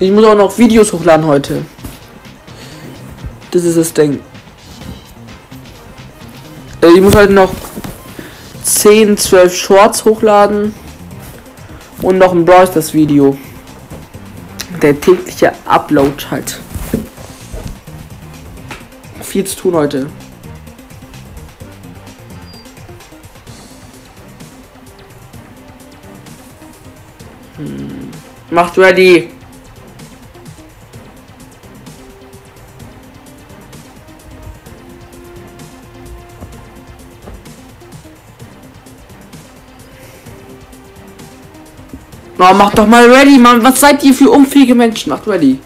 Speaker 1: Ich muss auch noch Videos hochladen heute. Das ist das Ding. Äh, Ich muss halt noch 10, 12 Shorts hochladen. Und noch ein Brawl das Video. Der tägliche Upload halt. Viel zu tun heute. Hm. Macht ready. Oh, macht doch mal ready, Mann. Was seid ihr für unfähige Menschen? Macht ready.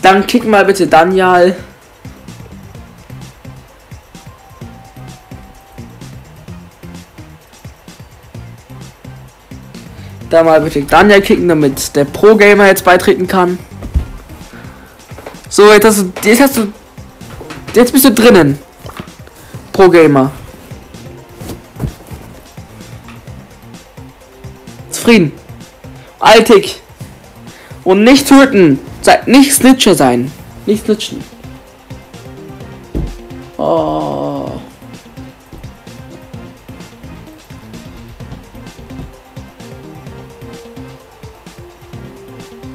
Speaker 1: Dann kick mal bitte Daniel. Da mal bitte Daniel kicken, damit der Pro-Gamer jetzt beitreten kann. So, jetzt hast du. Jetzt hast du. Jetzt bist du drinnen. Pro Gamer. Zufrieden. Altig. Und nicht töten. Sei, nicht Snitcher sein. Nicht snitchen. Oh.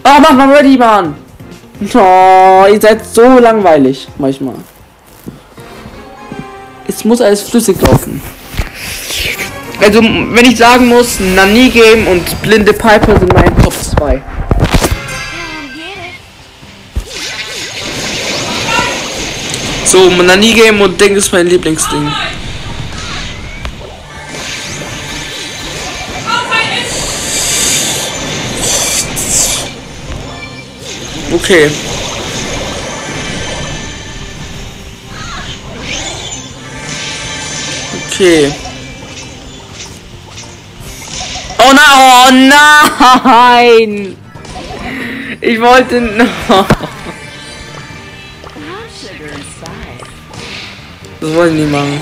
Speaker 1: Oh, mach mal ready, Mann. Oh, ihr seid so langweilig manchmal. Es muss alles flüssig laufen. Also, wenn ich sagen muss, Nani Game und Blinde Piper sind meine Top 2. So, Nani Game und Ding ist mein Lieblingsding. Okay. Okay. Oh nein, oh nein! Ich wollte. Das ich nicht machen.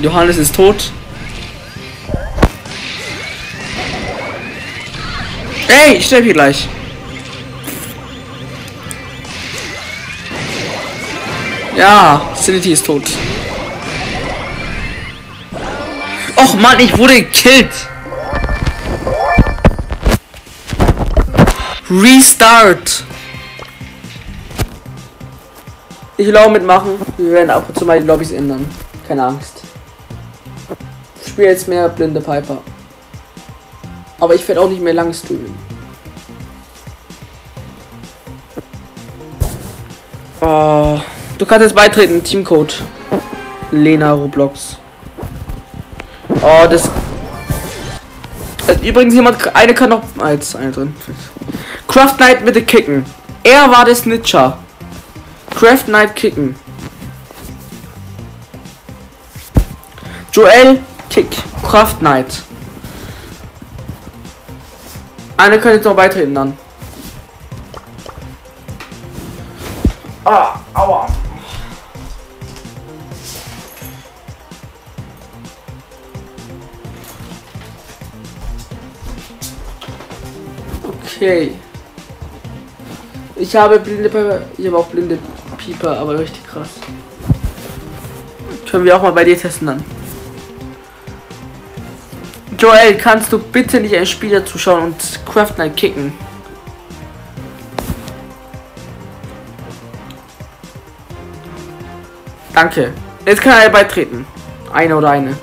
Speaker 1: Johannes ist tot. Ey, ich sterbe hier gleich. Ja, Sanity ist tot. Och Mann, ich wurde gekillt. Restart. Ich will auch mitmachen. Wir werden ab und zu mal die Lobbys ändern. Keine Angst. Ich spiele jetzt mehr blinde Piper. Aber ich werde auch nicht mehr lang streamen. Oh, du kannst jetzt beitreten, Teamcode. Lena Roblox. Oh, das. Also übrigens jemand, eine kann noch als eine drin. Craft Knight bitte kicken. Er war der Snitcher. Craft Knight kicken. Joel kick. Craft Knight. Eine könnte jetzt noch beitreten dann. Ah, aua. Okay. Ich habe blinde Pieper, ich habe auch blinde Pieper, aber richtig krass. Können wir auch mal bei dir testen dann. Joel, kannst du bitte nicht ein Spieler zuschauen und Craft Knight kicken? Danke. Jetzt kann er beitreten. Eine oder eine.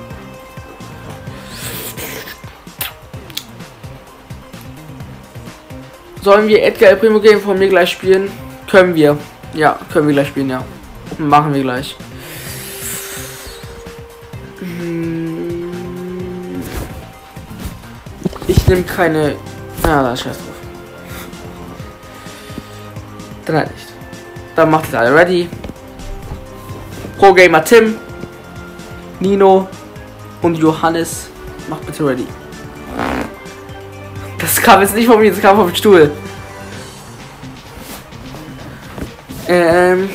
Speaker 1: Sollen wir Edgar El Primo Game von mir gleich spielen? Können wir. Ja, können wir gleich spielen, ja. Machen wir gleich. Hm. Ich nehme keine. Ah, da scheiß drauf. Dann halt nicht. Dann macht es alle ready. Pro Gamer Tim, Nino und Johannes. Macht bitte ready. Das kam jetzt nicht von mir, das kam vom Stuhl. Ähm.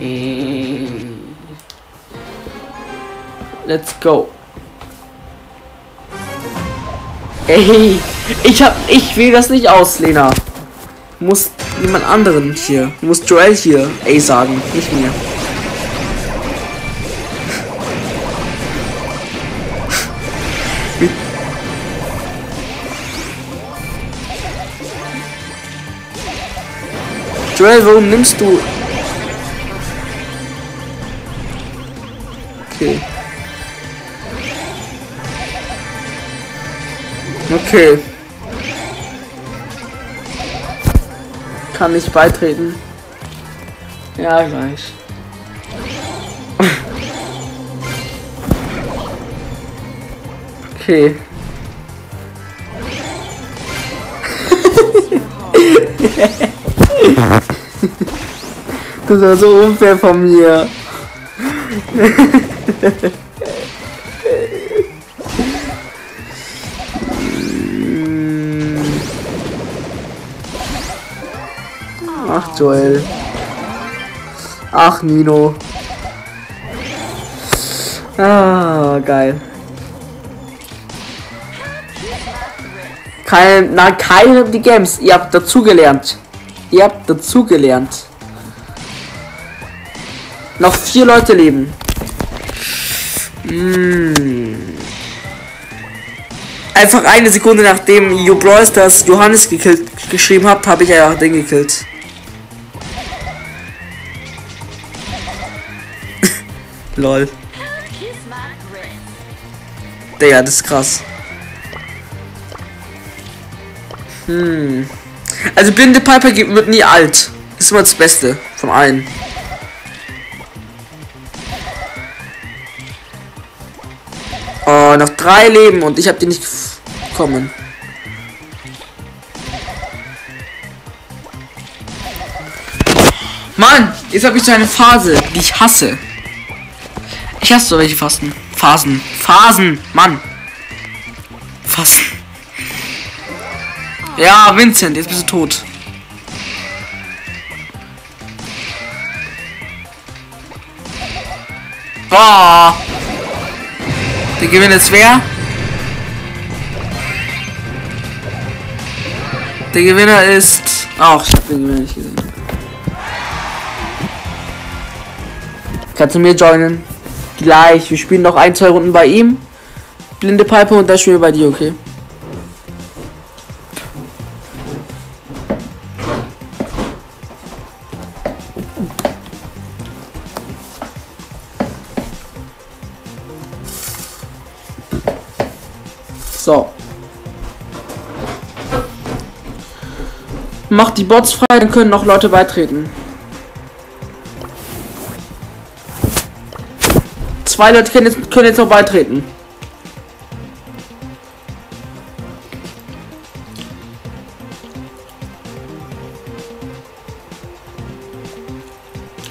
Speaker 1: Let's go. Ey, ich hab, ich will das nicht aus, Lena. Muss jemand anderen hier, muss Joel hier, ey sagen, nicht mir. Joel, warum nimmst du? Okay. Okay. Kann ich beitreten? Ja, gleich. Okay. Das war so unfair von mir. Ach, Joel. Ach, Nino. Ah, geil. Keine, na, keine die Games. Ihr habt dazugelernt. Ihr habt dazugelernt. Noch vier Leute leben. Mm. Einfach eine Sekunde nachdem You Brawl Stars Johannes gekillt, geschrieben habt, habe ich ja den gekillt. Lol. Digga, das ist krass. Hm. Also blinde Piper wird nie alt. Ist immer das Beste von allen. Oh, noch drei Leben und ich habe die nicht bekommen. Mann, jetzt habe ich so eine Phase, die ich hasse. Ich hasse so welche Fasten. Phasen. Phasen. Mann. Phasen. Ja, Vincent, jetzt bist du tot. Boah. Der Gewinner ist wer? Der Gewinner ist. Ach, ich hab den Gewinner nicht gesehen. Kannst du mir joinen? Gleich. Wir spielen noch ein, zwei Runden bei ihm. Blinde Pipe und dann spielen wir bei dir, okay? So. Macht die Bots frei, dann können noch Leute beitreten. Zwei Leute können jetzt, können jetzt noch beitreten.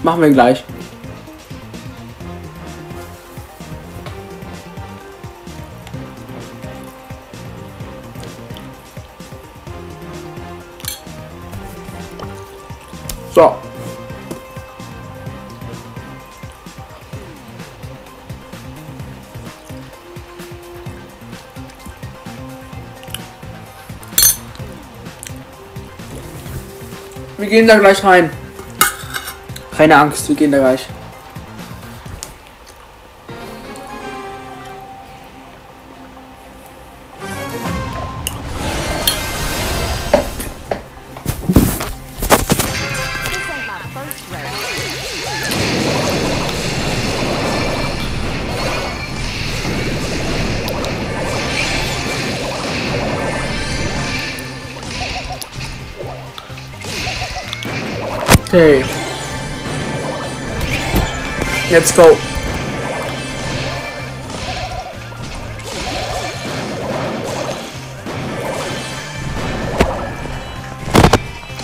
Speaker 1: Machen wir gleich. So. Gehen da gleich rein. Keine Angst, wir gehen da gleich. Okay. Let's go.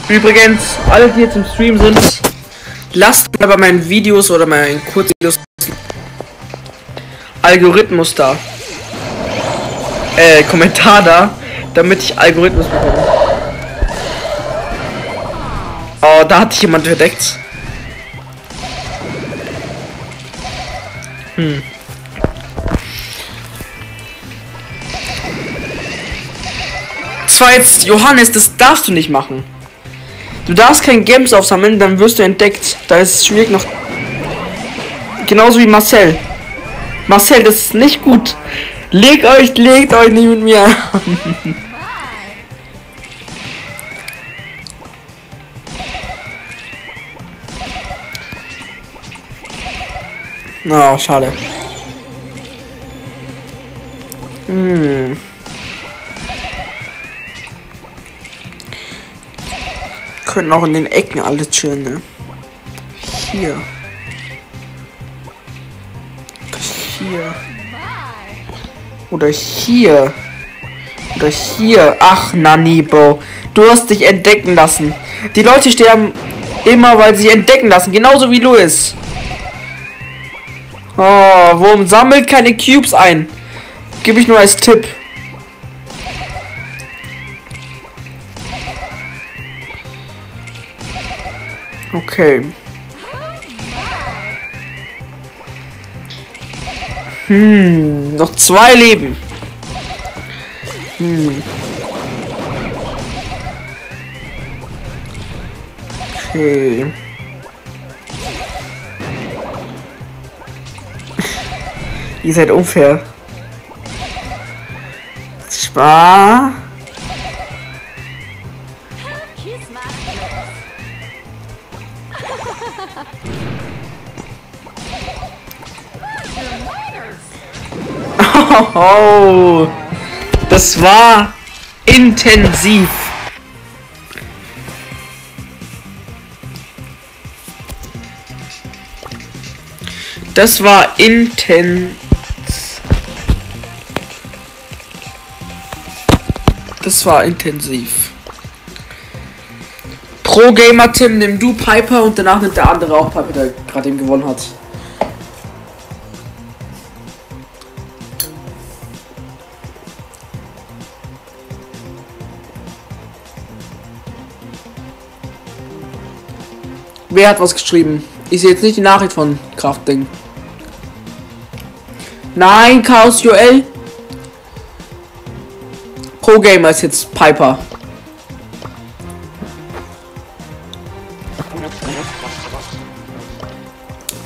Speaker 1: Übrigens, alle die jetzt im Stream sind, lasst mal bei meinen Videos oder meinen Kurzvideos Algorithmus da. Äh, Kommentar da, damit ich Algorithmus bekomme. Oh, da hat jemand verdeckt. Hm. Das jetzt, Johannes, das darfst du nicht machen. Du darfst kein Games aufsammeln, dann wirst du entdeckt. Da ist es schwierig noch. Genauso wie Marcel. Marcel, das ist nicht gut. Legt euch, legt euch nicht mit mir an. Na, schade. Hm. Können auch in den Ecken alle chillen, ne? Hier. Hier. Oder hier. Oder hier. Ach, Nani, Bro. Du hast dich entdecken lassen. Die Leute sterben immer, weil sie entdecken lassen. Genauso wie Louis. Oh, Wurm sammelt keine Cubes ein. Gebe ich nur als Tipp. Okay. Hm, noch zwei Leben. Hm. Okay. Ihr seid unfair. Spar. Oh, das war intensiv. Das war intens. Das war intensiv. Pro Gamer Tim, nimm du Piper und danach nimmt der andere auch Piper, der gerade eben gewonnen hat. Wer hat was geschrieben? Ich sehe jetzt nicht die Nachricht von Kraftding. Nein, Chaos Joel. Pro Gamer ist jetzt Piper.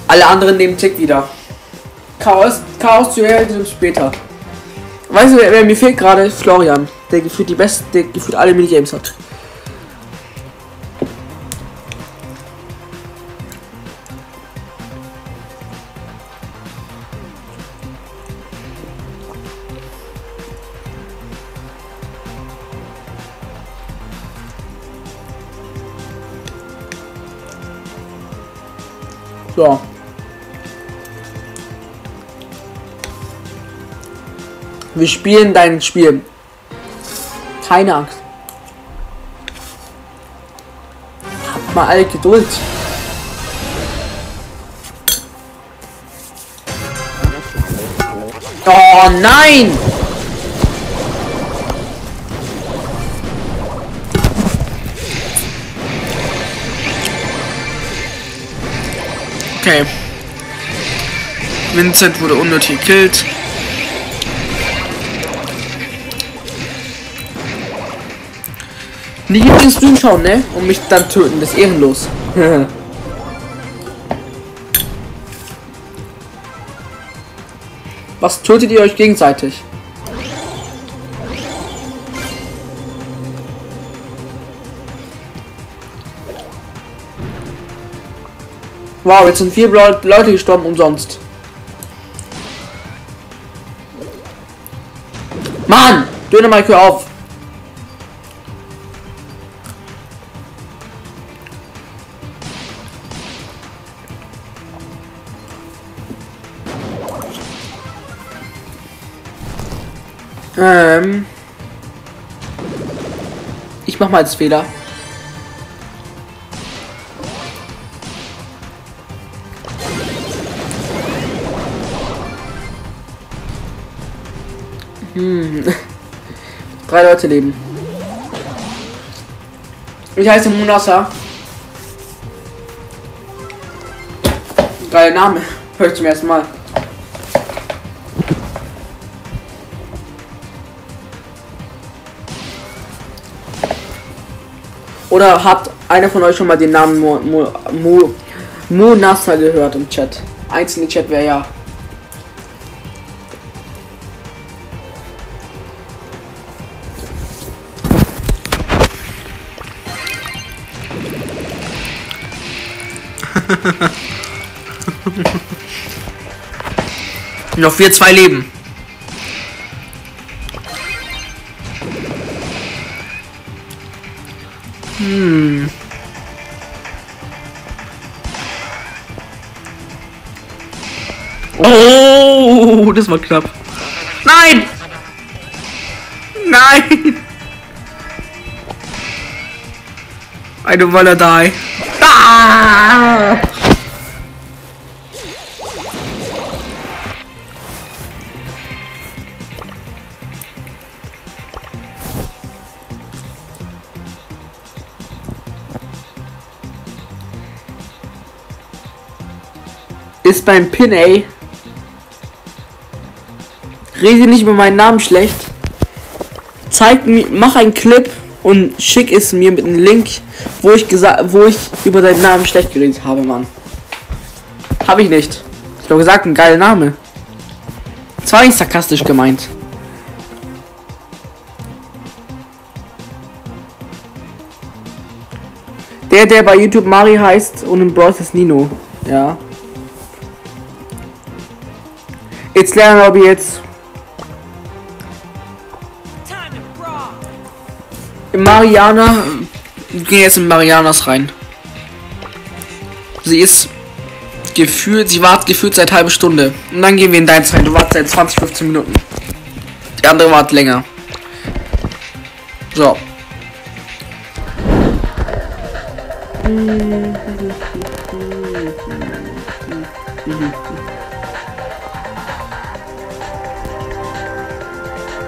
Speaker 1: Alle anderen nehmen Tick wieder. Chaos, Chaos Joel sind später. Weißt du, wer, wer mir fehlt gerade? Florian. Der gefühlt die besten, der gefühlt alle Minigames hat. So. Wir spielen dein Spiel. Keine Angst. Habt mal alle Geduld. Oh nein! Okay. Vincent wurde unnötig gekillt. Nie den Stream schauen, ne? Und mich dann töten, das ist ehrenlos. Was tötet ihr euch gegenseitig? Wow, jetzt sind vier Leu- Leute gestorben umsonst. Mann! Döner hör auf! Ähm. Ich mach mal als Fehler. Hm. Drei Leute leben. Ich heiße Munasa. Geiler Name. Hör ich zum ersten Mal. Oder hat einer von euch schon mal den Namen Mu, Mu, Mu, Munasa gehört im Chat? Einzelne Chat wäre ja. Noch wir zwei leben. Hm. Oh, das war knapp. Nein! Nein! I don't wanna die. Ah. Ist beim Pin, ey. Rede nicht über meinen Namen schlecht. Zeig mir, mach einen Clip und schick es mir mit einem Link, wo ich gesagt, wo ich über deinen Namen schlecht geredet habe, Mann. Habe ich nicht. Ich habe gesagt, ein geiler Name. Das war nicht sarkastisch gemeint. Der, der bei YouTube Mari heißt und im Bros ist Nino. Ja. Jetzt lernen wir jetzt. Mariana. Wir gehen jetzt in Marianas rein. Sie ist gefühlt, sie wartet gefühlt seit halbe Stunde. Und dann gehen wir in deins rein. Du wartest seit 20, 15 Minuten. Die andere wartet länger. So.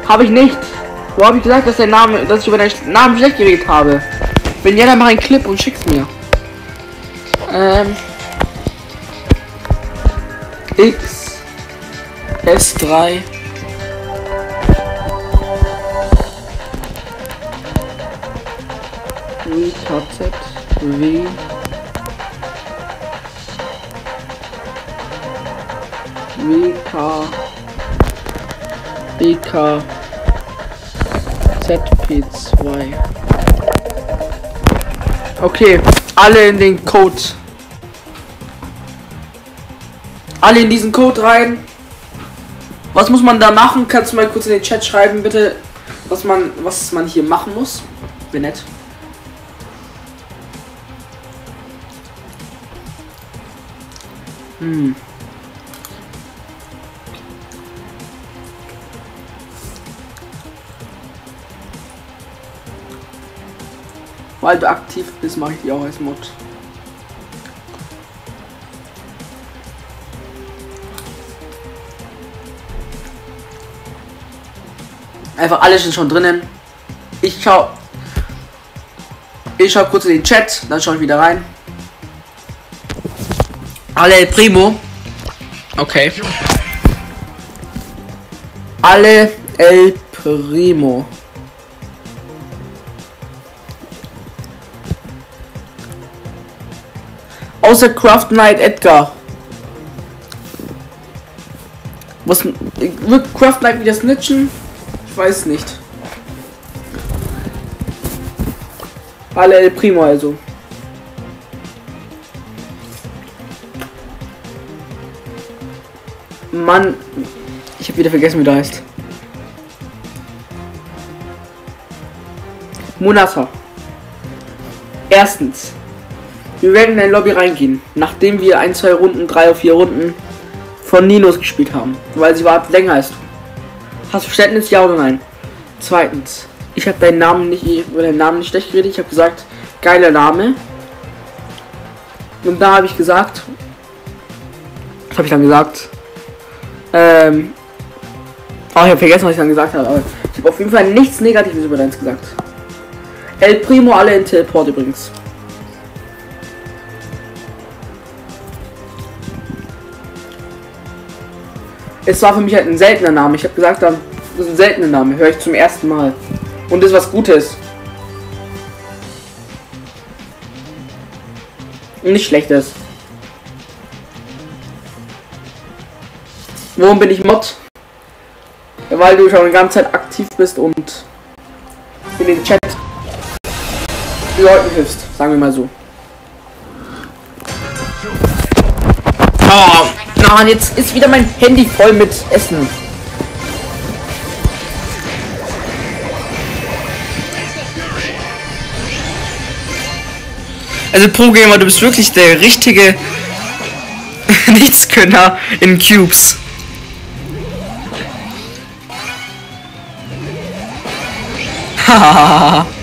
Speaker 1: Habe ich nicht. Wo habe ich gesagt, dass der Name, dass ich über deinen Namen schlecht geredet habe? Wenn ja, dann mach einen Clip und schick's mir. Ähm. X S3 WKZ W WK BK ZP2 Okay, alle in den Code alle in diesen Code rein. Was muss man da machen? Kannst du mal kurz in den Chat schreiben, bitte, was man, was man hier machen muss? Wäre nett. Hm. Weil du aktiv bist, mache ich die auch als Mod. Einfach alles ist schon drinnen. Ich schau. Ich schau kurz in den Chat, dann schaue ich wieder rein. Alle Primo. Okay. Alle El Primo. Außer Craft Knight Edgar. Was wird Craft Knight wieder snitchen? Ich weiß nicht. Alle El Primo also. Mann, ich habe wieder vergessen, wie der heißt. Monata. Erstens, wir werden in ein Lobby reingehen, nachdem wir ein, zwei Runden, drei oder vier Runden von Ninos gespielt haben, weil sie war länger als du. Hast du Verständnis, ja oder nein? Zweitens, ich habe deinen Namen nicht, über deinen Namen nicht schlecht geredet. Ich habe gesagt, geiler Name. Und da habe ich gesagt, was habe ich dann gesagt? Ähm, oh, ich habe vergessen, was ich dann gesagt habe. Aber ich habe auf jeden Fall nichts Negatives über deins gesagt. El Primo alle in Teleport übrigens. Es war für mich halt ein seltener Name. Ich habe gesagt, das ist ein seltener Name. Höre ich zum ersten Mal. Und das ist was Gutes. Und nicht Schlechtes. Warum bin ich Mod? Weil du schon die ganze Zeit aktiv bist und in den Chat die Leuten hilfst, sagen wir mal so. Oh, na, jetzt ist wieder mein Handy voll mit Essen. Also Pro Gamer, du bist wirklich der richtige Nichtskönner in Cubes. Hahaha.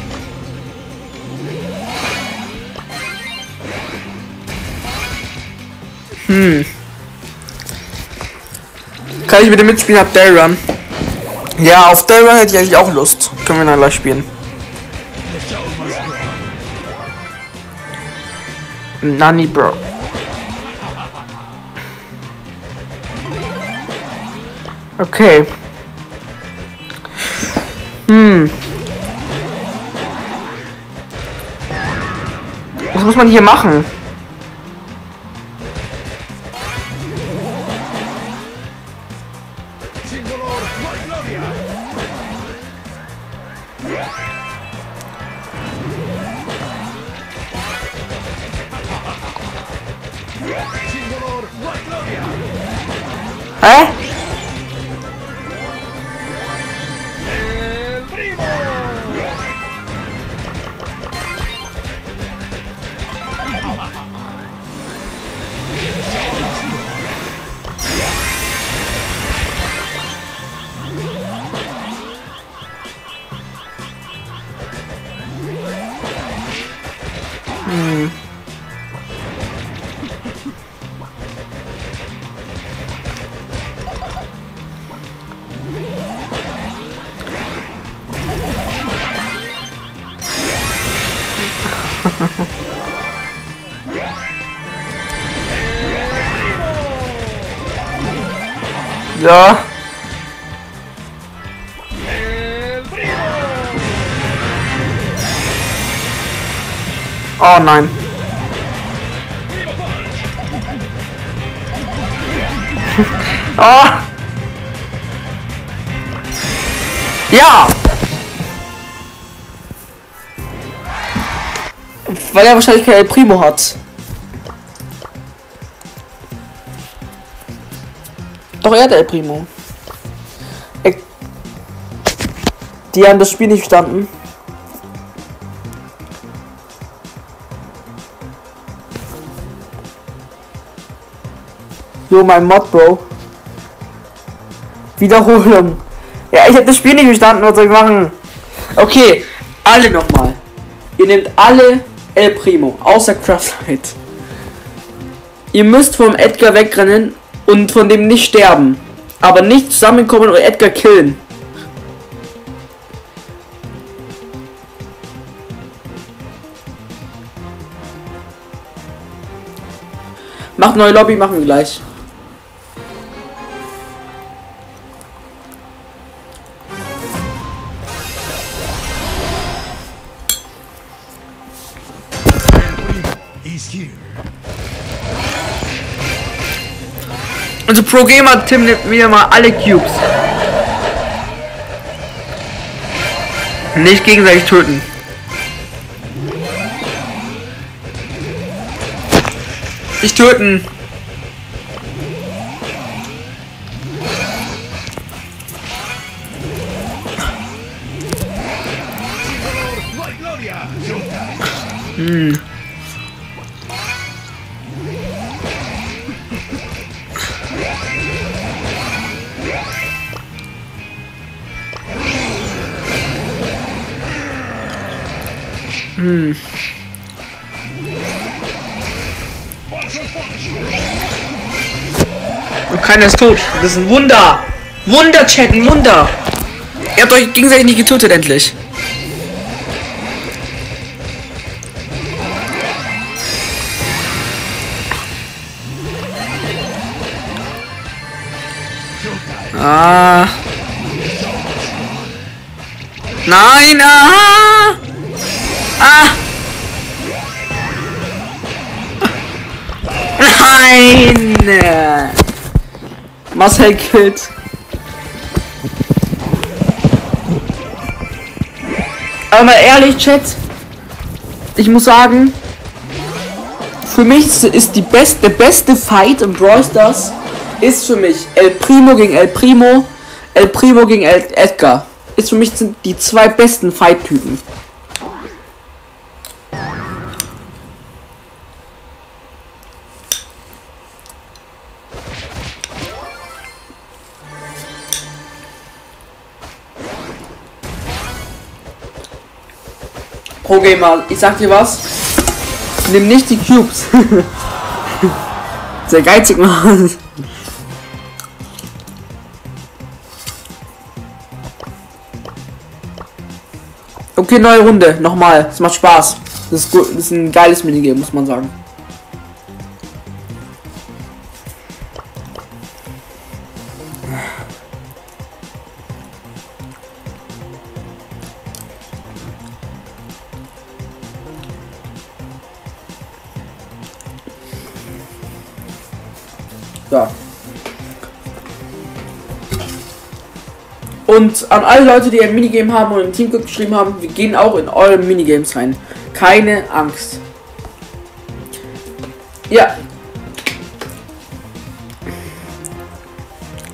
Speaker 1: hm. Kann ich bitte mitspielen ab Dellrun? Ja, auf Dellrun hätte ich eigentlich auch Lust. Können wir dann gleich spielen. Nani, Bro. Okay. Hm. Was muss man hier machen? Hä? Ja. Oh nein. oh. Ja. Weil er wahrscheinlich kein Primo hat. Doch er El Primo. Die haben das Spiel nicht verstanden. Jo, mein Mod, Bro. Wiederholung. Ja, ich habe das Spiel nicht verstanden. Was soll ich machen? Okay, alle nochmal. Ihr nehmt alle El Primo, außer Craftlight. Ihr müsst vom Edgar wegrennen und von dem nicht sterben. Aber nicht zusammenkommen und Edgar killen. Macht neue Lobby, machen wir gleich. Unser Pro Gamer Tim nimmt wieder mal alle Cubes. Nicht gegenseitig töten. Nicht töten.
Speaker 2: La
Speaker 1: keiner ist tot. Das ist ein Wunder. Wunder, Chat, ein Wunder. Ihr habt euch gegenseitig nicht getötet, endlich. Ah. Nein, ah. Ah. Nein. Marcel killt. Aber ehrlich, Chat. Ich muss sagen, für mich ist die beste, der beste Fight im Brawl Stars ist für mich El Primo gegen El Primo, El Primo gegen El Edgar. Ist für mich die zwei besten Fight-Typen. Pro Gamer, ich sag dir was. Nimm nicht die Cubes. Sehr geizig machen. Okay, neue Runde. Nochmal. Es macht Spaß. Das ist, gut. das ist ein geiles Minigame, muss man sagen. Und an alle Leute, die ein Minigame haben und im Teamcode geschrieben haben, wir gehen auch in eure Minigames rein. Keine Angst. Ja.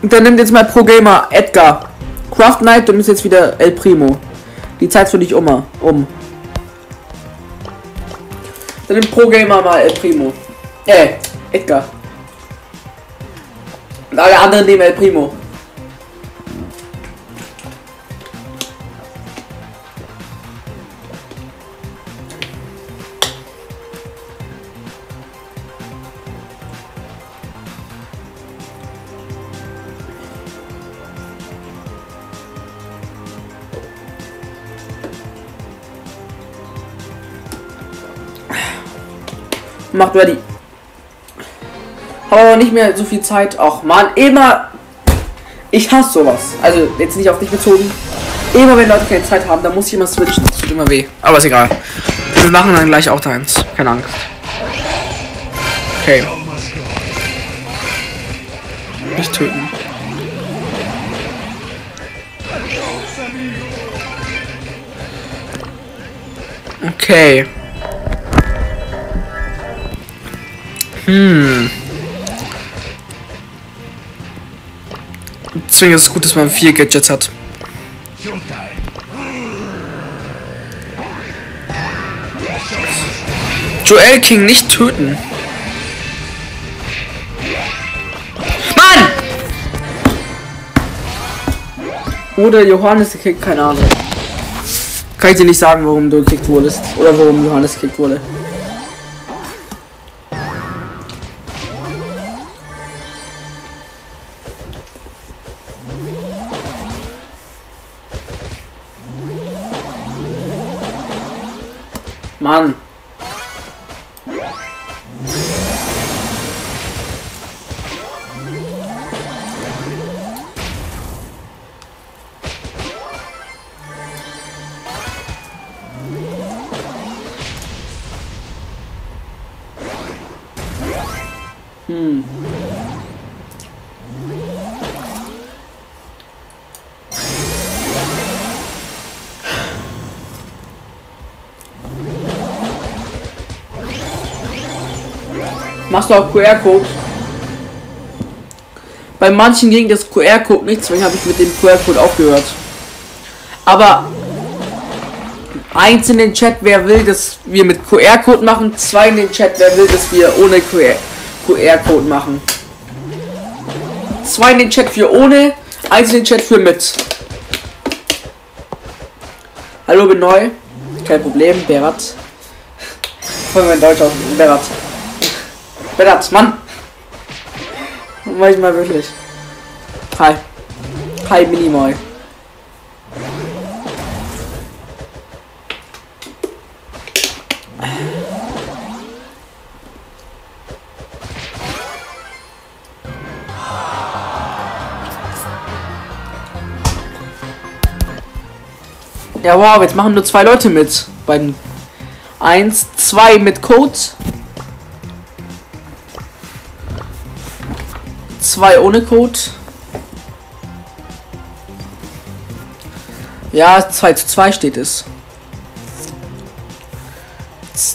Speaker 1: Dann nimmt jetzt mal Pro Gamer Edgar. Craft Knight und ist jetzt wieder El Primo. Die Zeit für dich um. um. Dann nimmt Pro Gamer mal El Primo. Äh, Edgar. Und alle anderen nehmen El Primo. Macht ready. Habe aber nicht mehr so viel Zeit. Ach man, immer. Ich hasse sowas. Also jetzt nicht auf dich bezogen. Immer wenn Leute keine Zeit haben, dann muss ich immer switchen. Das tut immer weh. Aber ist egal. Wir machen dann gleich auch deins. Keine Angst. Okay. Nicht töten. Okay. Hm. Deswegen ist es gut, dass man vier Gadgets hat. Joel King nicht töten. Mann! Oder Johannes gekickt, keine Ahnung. Kann ich dir nicht sagen, warum du gekickt wurdest. Oder warum Johannes gekickt wurde. Mann. Machst du auch QR-Code? Bei manchen ging das QR-Code nicht, deswegen habe ich mit dem QR-Code aufgehört. Aber eins in den Chat, wer will, dass wir mit QR-Code machen. Zwei in den Chat, wer will, dass wir ohne QR-Code machen. Zwei in den Chat für ohne, eins in den Chat für mit. Hallo, bin neu. Kein Problem, Berat. Voll mein Deutsch aus. Berat. Berat, Mann. Manchmal wirklich. Hi. Hi, Minimoy. Ja, wow, jetzt machen nur zwei Leute mit. Beiden. Eins, zwei mit Code. Zwei ohne Code. Ja, 2 zu 2 steht es.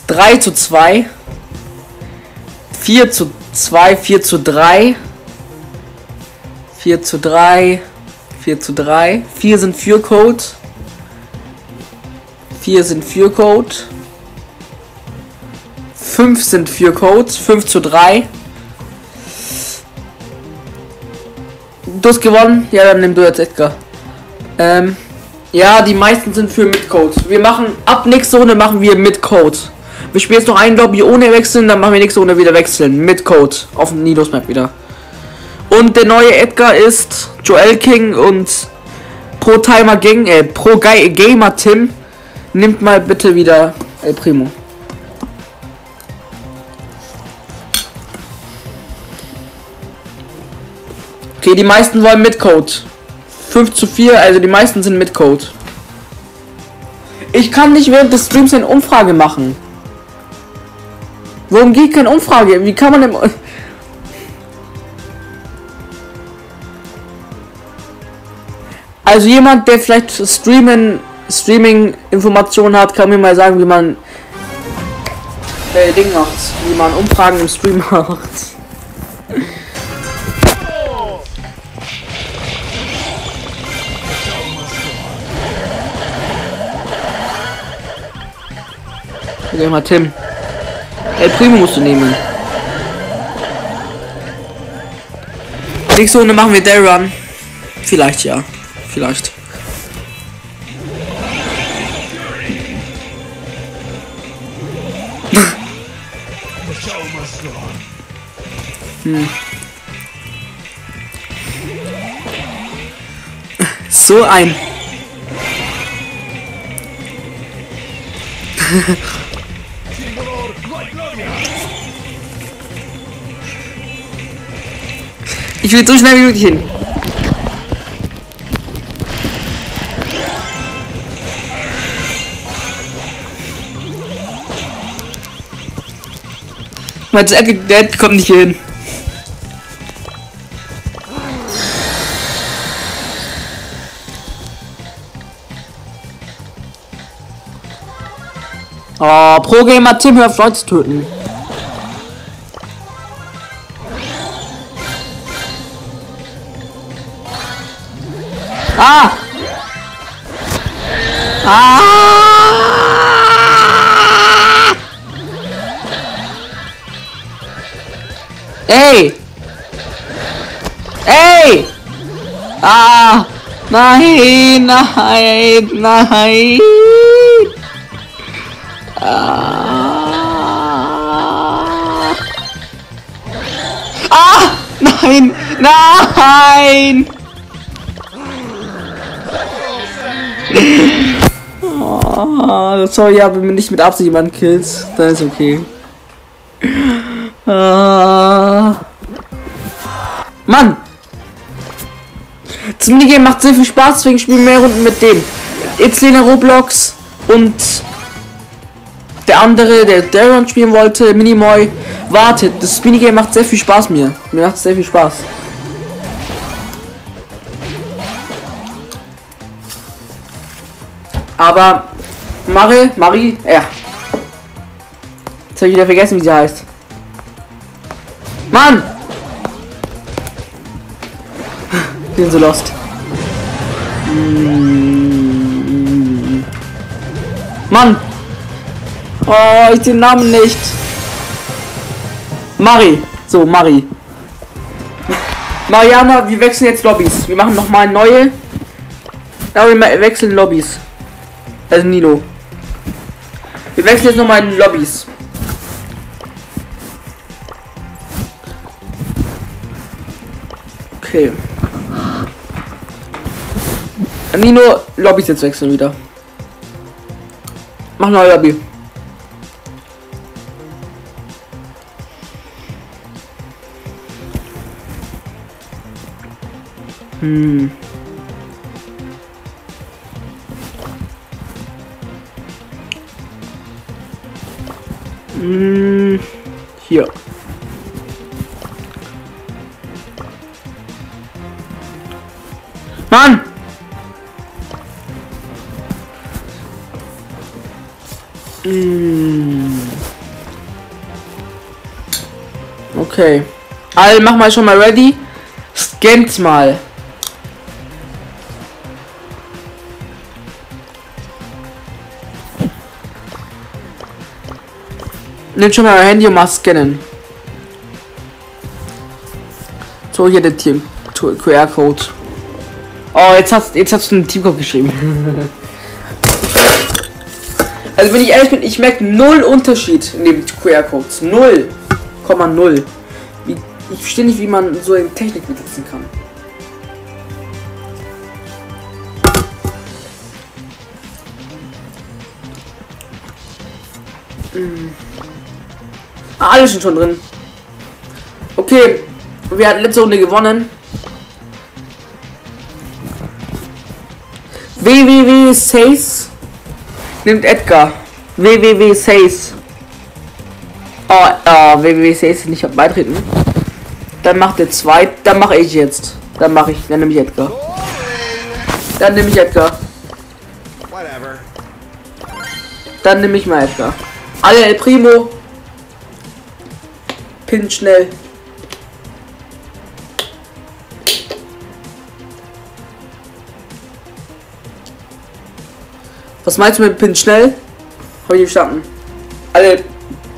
Speaker 1: 3 zu 2. 4 zu 2, 4 zu 3. 4 zu 3. 4 zu 3. 4 sind für Code. 4 sind für Code. 5 sind für Codes. 5 zu 3. Du hast gewonnen? Ja, dann nimm du jetzt Edgar. Ähm, ja, die meisten sind für mit Code. Wir machen ab nächste Runde machen wir mit Code. Wir spielen jetzt noch ein Lobby ohne wechseln, dann machen wir nächste Runde wieder wechseln. Mit Code. Auf dem Nidos Map wieder. Und der neue Edgar ist Joel King und Pro Timer Gang, äh, Pro Guy Gamer Tim. Nimmt mal bitte wieder El Primo. Okay, die meisten wollen mit Code. 5 zu 4, also die meisten sind mit Code. Ich kann nicht während des Streams eine Umfrage machen. Worum geht keine Umfrage? Wie kann man im... Also jemand, der vielleicht Streamen, Streaming-Informationen hat, kann mir mal sagen, wie man äh, Ding macht, wie man Umfragen im Stream macht. Okay, mal Tim. El Primo musst du nehmen. Nächste Runde machen wir Day Run. Vielleicht ja. Vielleicht.
Speaker 2: On.
Speaker 1: So ein. Ich will so schnell wie möglich hin. Mein Jack, der kommt nicht hier hin. Oh, Pro Gamer Tim hör auf Leute zu töten. Ah! Ah! Ey! Ey! Ah! Nein, nein, nein! Ah! Ah! Nein! Nein! Oh, sorry, ja, wenn nicht mit Absicht jemanden killt, dann ist okay. Ah. Mann! Das Minigame macht sehr viel Spaß, deswegen spielen mehr Runden mit dem. Itzliner Roblox und der andere, der Darren spielen wollte, Minimoy, wartet. Das Minigame macht sehr viel Spaß mir. Mir macht sehr viel Spaß. Aber Mari, Marie, ja. Jetzt habe ich wieder vergessen, wie sie heißt. Mann! Bin so lost. Mm. Mann! Oh, ich den Namen nicht. Mari. So, Mari. Mariana, wir wechseln jetzt Lobbys. Wir machen noch mal neue. Ja, wir wechseln Lobbys. Also Nilo. Wir wechseln jetzt nochmal in Lobbys. Okay. Nino, Lobbys jetzt wechseln wieder. Mach neue Lobby. Hm. Hm, hier. Mann! Hm. Okay. All, mach mal schon mal ready. Scannt mal. Nimm schon mal euer Handy und mal scannen. So, hier der Team. QR-Code. Oh, jetzt hast, jetzt hast du einen Teamcode geschrieben. also wenn ich ehrlich bin, ich merke null Unterschied in den QR-Codes. Null. Komma null. Wie, ich verstehe nicht, wie man so in Technik benutzen kann. Ah, Alle sind schon drin. Okay, wir hatten letzte Runde gewonnen. www Says nimmt Edgar. www Says. Oh, äh, www Says nicht beitreten. Dann macht der zweit, dann mache ich jetzt. Dann mache ich, dann nehme ich Edgar. Dann nehme ich Edgar.
Speaker 3: Whatever.
Speaker 1: Dann nehme ich mal Edgar. Alle El Primo. Pin schnell. Was meinst du mit Pin schnell? Hab ich verstanden. Alle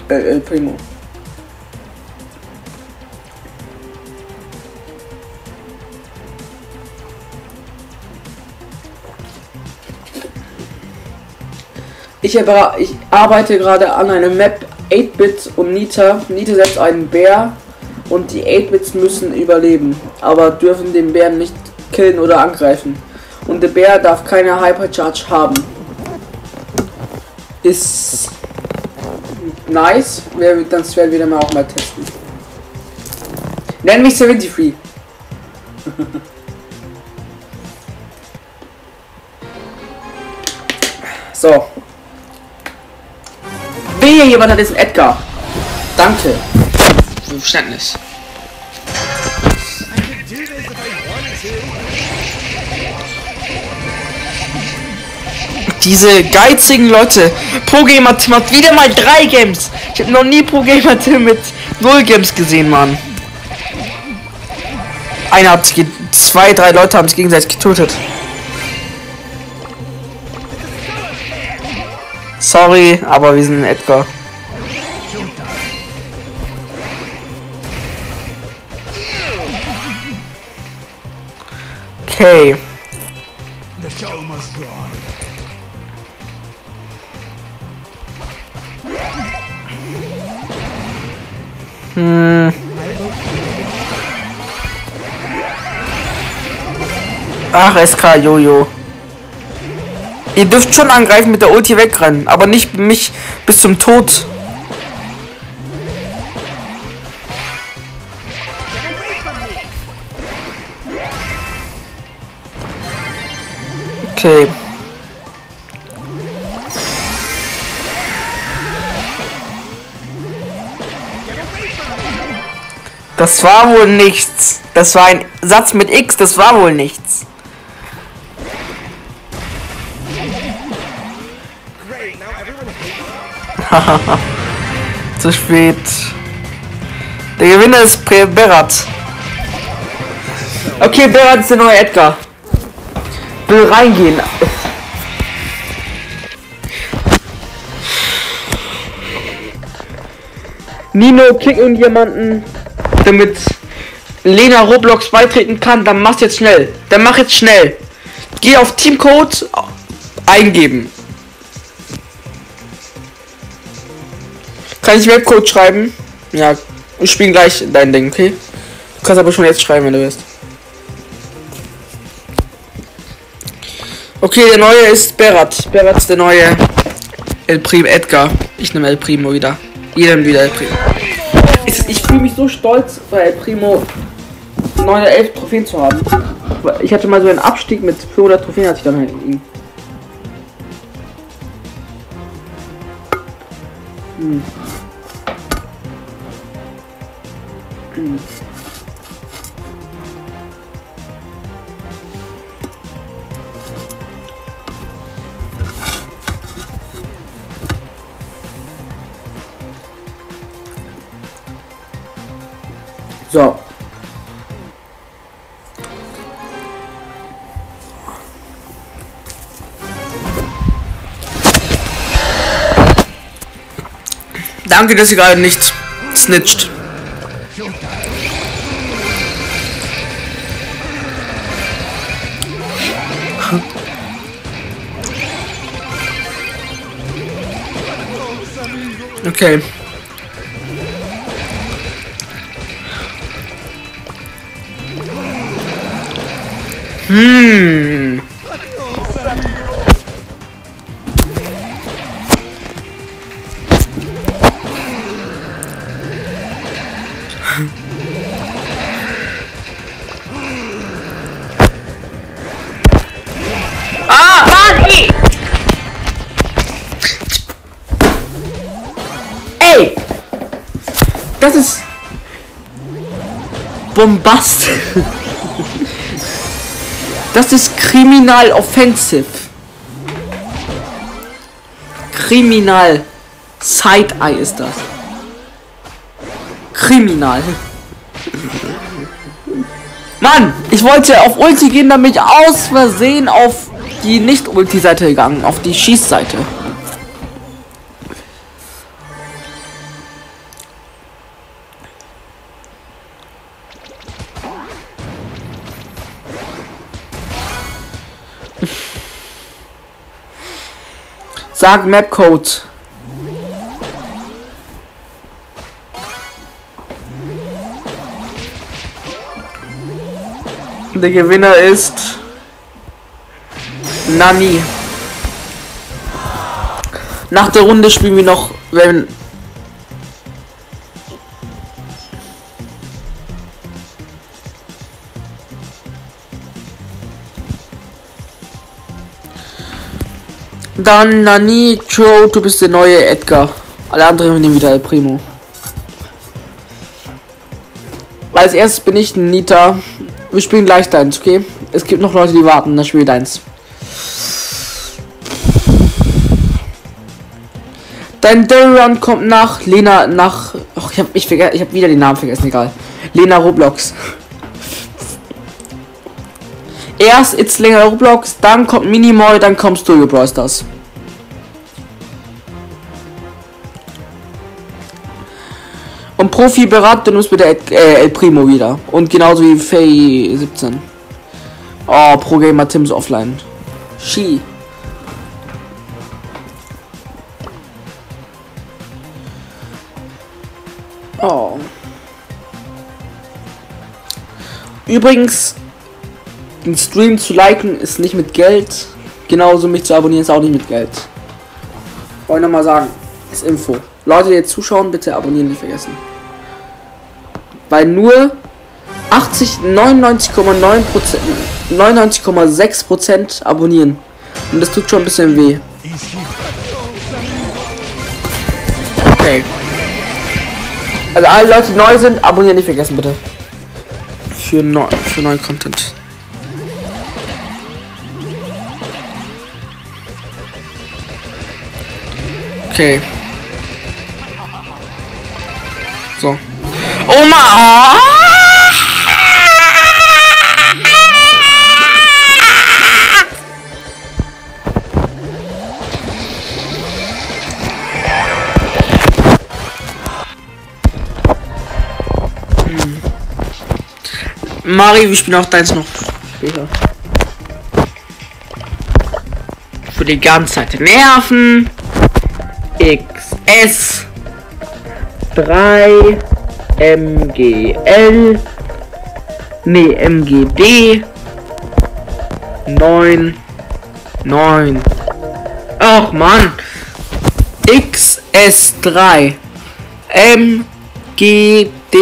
Speaker 1: äh, El Primo. Ich, ich arbeite gerade an einer Map 8-Bit und Nita. Nita setzt einen Bär und die 8-Bits müssen überleben, aber dürfen den Bären nicht killen oder angreifen. Und der Bär darf keine Hypercharge haben. Ist nice. Das werden wir dann auch mal testen. Nenn mich 73. so. Wehe, jemand hat jetzt einen Edgar. Danke. Für Verständnis. Diese geizigen Leute. Pro Gamer Tim hat wieder mal drei Games. Ich habe noch nie Pro Gamer Tim mit null Games gesehen, Mann. Einer hat sich zwei, drei Leute haben sich gegenseitig getötet. Sorry, aber wir sind Edgar. Okay.
Speaker 2: On.
Speaker 1: Ach, SK Jojo. Ihr dürft schon angreifen mit der Ulti wegrennen, aber nicht mich bis zum Tod. Okay. Das war wohl nichts. Das war ein Satz mit X, das war wohl nichts. Zu spät. Der Gewinner ist Pre- Berat. Okay, Berat ist der neue Edgar. Will reingehen. Nino, kick irgendjemanden, damit Lena Roblox beitreten kann, dann mach's jetzt schnell. Dann mach jetzt schnell. Geh auf Teamcode eingeben. Kann ich Webcode schreiben? Ja, wir spielen gleich dein Ding, okay? Du kannst aber schon jetzt schreiben, wenn du willst. Okay, der neue ist Berat. Berat ist der neue El Primo Edgar. Ich nehme El Primo wieder. Jedem wieder El Primo. Ich, ich fühle mich so stolz, bei El Primo 9 oder 11 Trophäen zu haben. Ich hatte mal so einen Abstieg mit 400 Trophäen, als ich dann halt ihn. So. Danke, dass ihr gerade nicht snitcht. Okay. Hm. Das ist Bombast. Das ist kriminal offensive. Kriminal. Side-Eye ist das. Kriminal. Mann, ich wollte auf Ulti gehen, damit ich aus Versehen auf die Nicht-Ulti-Seite gegangen, auf die Schießseite. Sag Mapcode. Der Gewinner ist Nani. Nach der Runde spielen wir noch, wenn Dann Nani, Joe, du bist der neue Edgar. Alle anderen nehmen wieder El Primo. Als erstes bin ich Nita. Wir spielen gleich deins, okay? Es gibt noch Leute, die warten, dann spielt deins. Dein Run kommt nach Lena nach. Ach, ich habe ich ich habe wieder den Namen vergessen, egal. Lena Roblox. Erst It's länger Roblox, dann kommt Minimoy, dann kommt Studio Brawl Stars. Und Profi beraten uns bitte äh, El Primo wieder. Und genauso wie Faye 17. Oh, Pro Gamer Tims offline. Ski. Oh. Übrigens, den Stream zu liken ist nicht mit Geld. Genauso mich zu abonnieren ist auch nicht mit Geld. Wollte noch mal sagen, ist Info. Leute, die jetzt zuschauen, bitte abonnieren nicht vergessen. Weil nur 80, 99,9 Prozent, 99,6 Prozent abonnieren. Und das tut schon ein bisschen weh. Okay. Also alle Leute, die neu sind, abonnieren nicht vergessen, bitte. Für, neu, für neuen Content. Okay. So. Oh ma! Mari, wir spielen auch deins noch später. Für die ganze Zeit nerven. XS 3 MGL nee MGB 9 9 Ach man XS3 MGD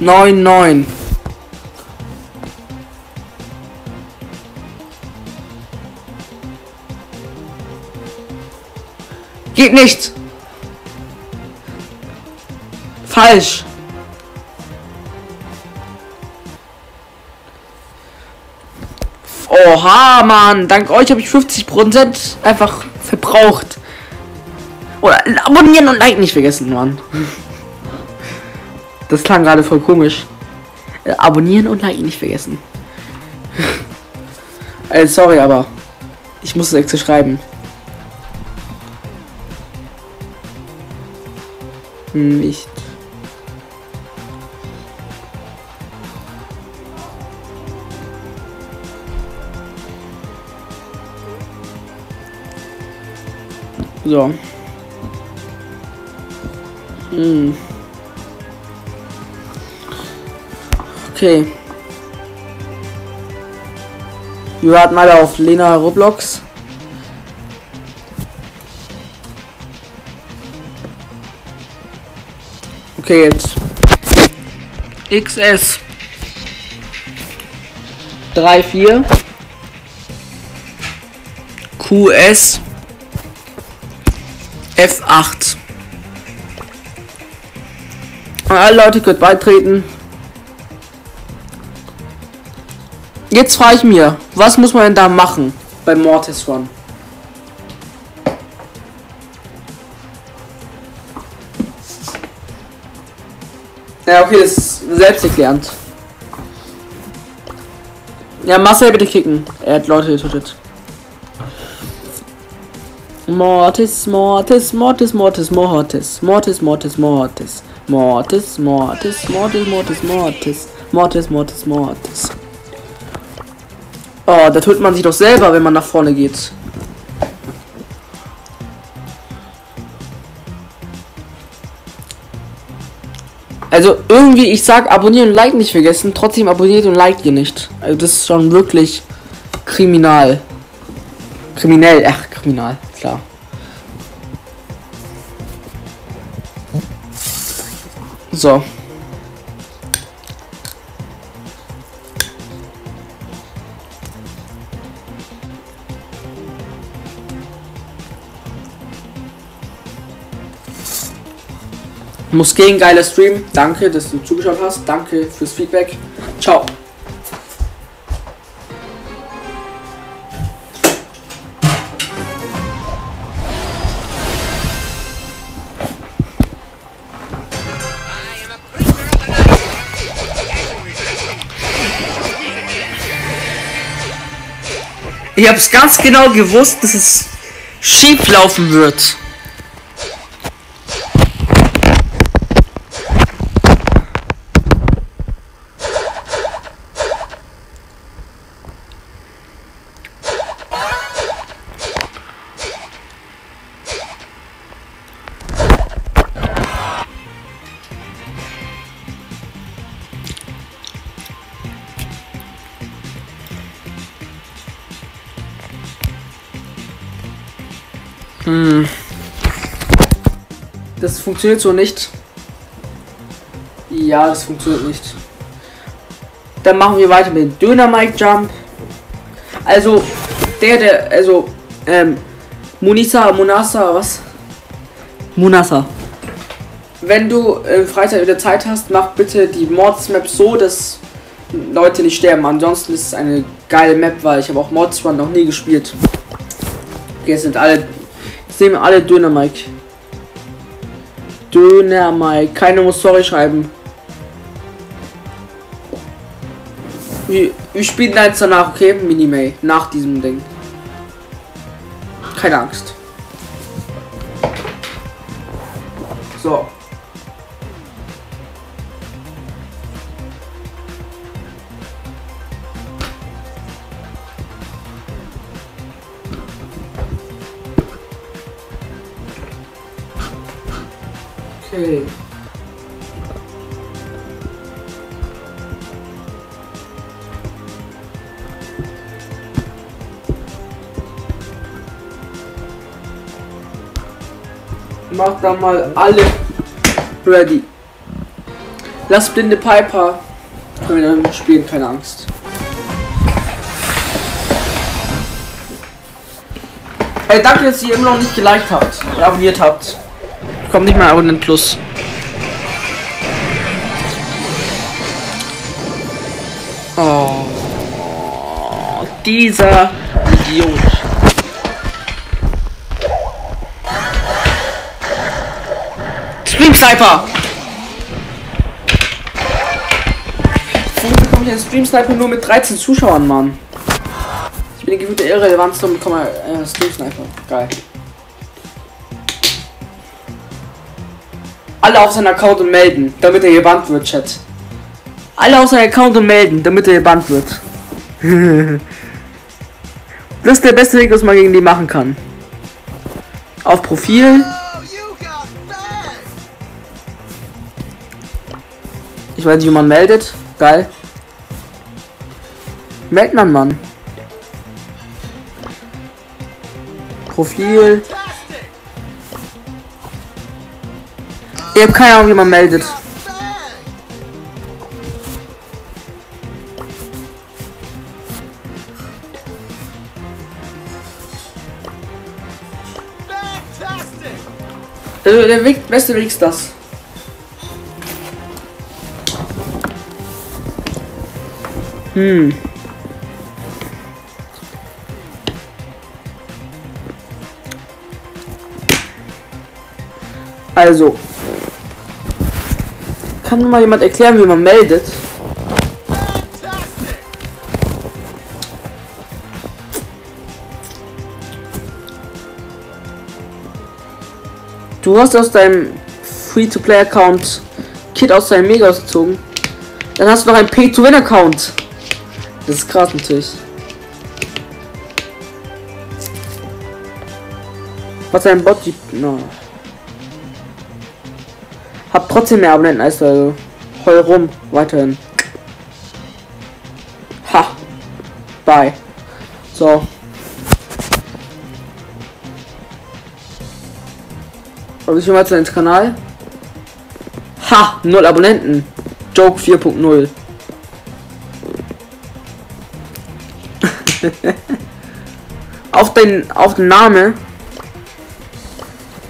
Speaker 1: 99 Geht nicht. Falsch. Oha, Mann. Dank euch habe ich 50% einfach verbraucht. Oder abonnieren und like nicht vergessen, Mann. Das klang gerade voll komisch. Äh, abonnieren und like nicht vergessen. äh, sorry, aber ich muss es extra schreiben. Nicht. So. Hm. Okay. Wir warten mal auf Lena Roblox. Okay, jetzt. XS 34 QS F8 Alle Leute könnt beitreten. Jetzt frage ich mir, was muss man denn da machen beim Mortis Run? Ja, okay, das ist selbsterklärend. Ja, Marcel bitte kicken. Er hat Leute getötet. Mortis, Mortis, Mortis, Mortis, Mortis, Mortis, Mortis, Mortis, Mortis, Mortis, Mortis, Mortis, Mortis, Mortis, Mortis, Mortis. Oh, da tötet man sich doch selber, wenn man nach vorne geht. Also irgendwie, ich sag abonnieren und like nicht vergessen, trotzdem abonniert und liked ihr nicht. Also das ist schon wirklich kriminal. Kriminell, ach, kriminal, klar. So. Muss gehen, geiler Stream. Danke, dass du zugeschaut hast. Danke fürs Feedback. Ciao. Ich hab's ganz genau gewusst, dass es schief laufen wird. Funktioniert so nicht. Ja, das funktioniert nicht. Dann machen wir weiter mit dem Dynamite Jump. Also, der, der, also, ähm, Munisa, Munasa, was? Munasa. Wenn du äh, Freizeit wieder Zeit hast, mach bitte die Mods Map so, dass Leute nicht sterben. Ansonsten ist es eine geile Map, weil ich habe auch Mods Run noch nie gespielt. Es sind alle Jetzt nehmen alle Döner Mike. Döner Mike. Keiner muss sorry schreiben. Wir, wir spielen jetzt danach, okay? Minimay. Nach diesem Ding. Keine Angst. So. Okay. Mach da mal alle ready. Lass blinde Piper. Können wir spielen, keine Angst. Hey, danke, dass ihr immer noch nicht geliked habt, abonniert habt. Kommt nicht mal Abonnent Plus. Oh, dieser Idiot. Stream Sniper! Warum bekomme ich einen Stream Sniper nur mit 13 Zuschauern, Mann? Ich bin die gefühlte Irrelevanz und bekomme äh, Stream Sniper. Geil. Alle auf seinen Account und melden, damit er gebannt wird, Chat. Alle auf seinen Account und melden, damit er gebannt wird. das ist der beste Weg, was man gegen die machen kann. Auf Profil. Ich weiß nicht, wie man meldet. Geil. Meldet man, Mann. Profil. Ihr habt keine Ahnung, wie man meldet. Der, der Weg, beste Weg ist das. Hm. Also, kann mal jemand erklären, wie man meldet? Du hast aus deinem Free-to-Play-Account Kit aus deinem Mega ausgezogen. Dann hast du noch einen Pay-to-Win-Account. Das ist krass natürlich. Was ein Bot gibt. No. Hab trotzdem mehr Abonnenten als du. Also. Heul rum. Weiterhin. Ha. Bye. So. Also ich mal zu ins Kanal. Ha! Null Abonnenten. Joke 4.0. auf den auf den Name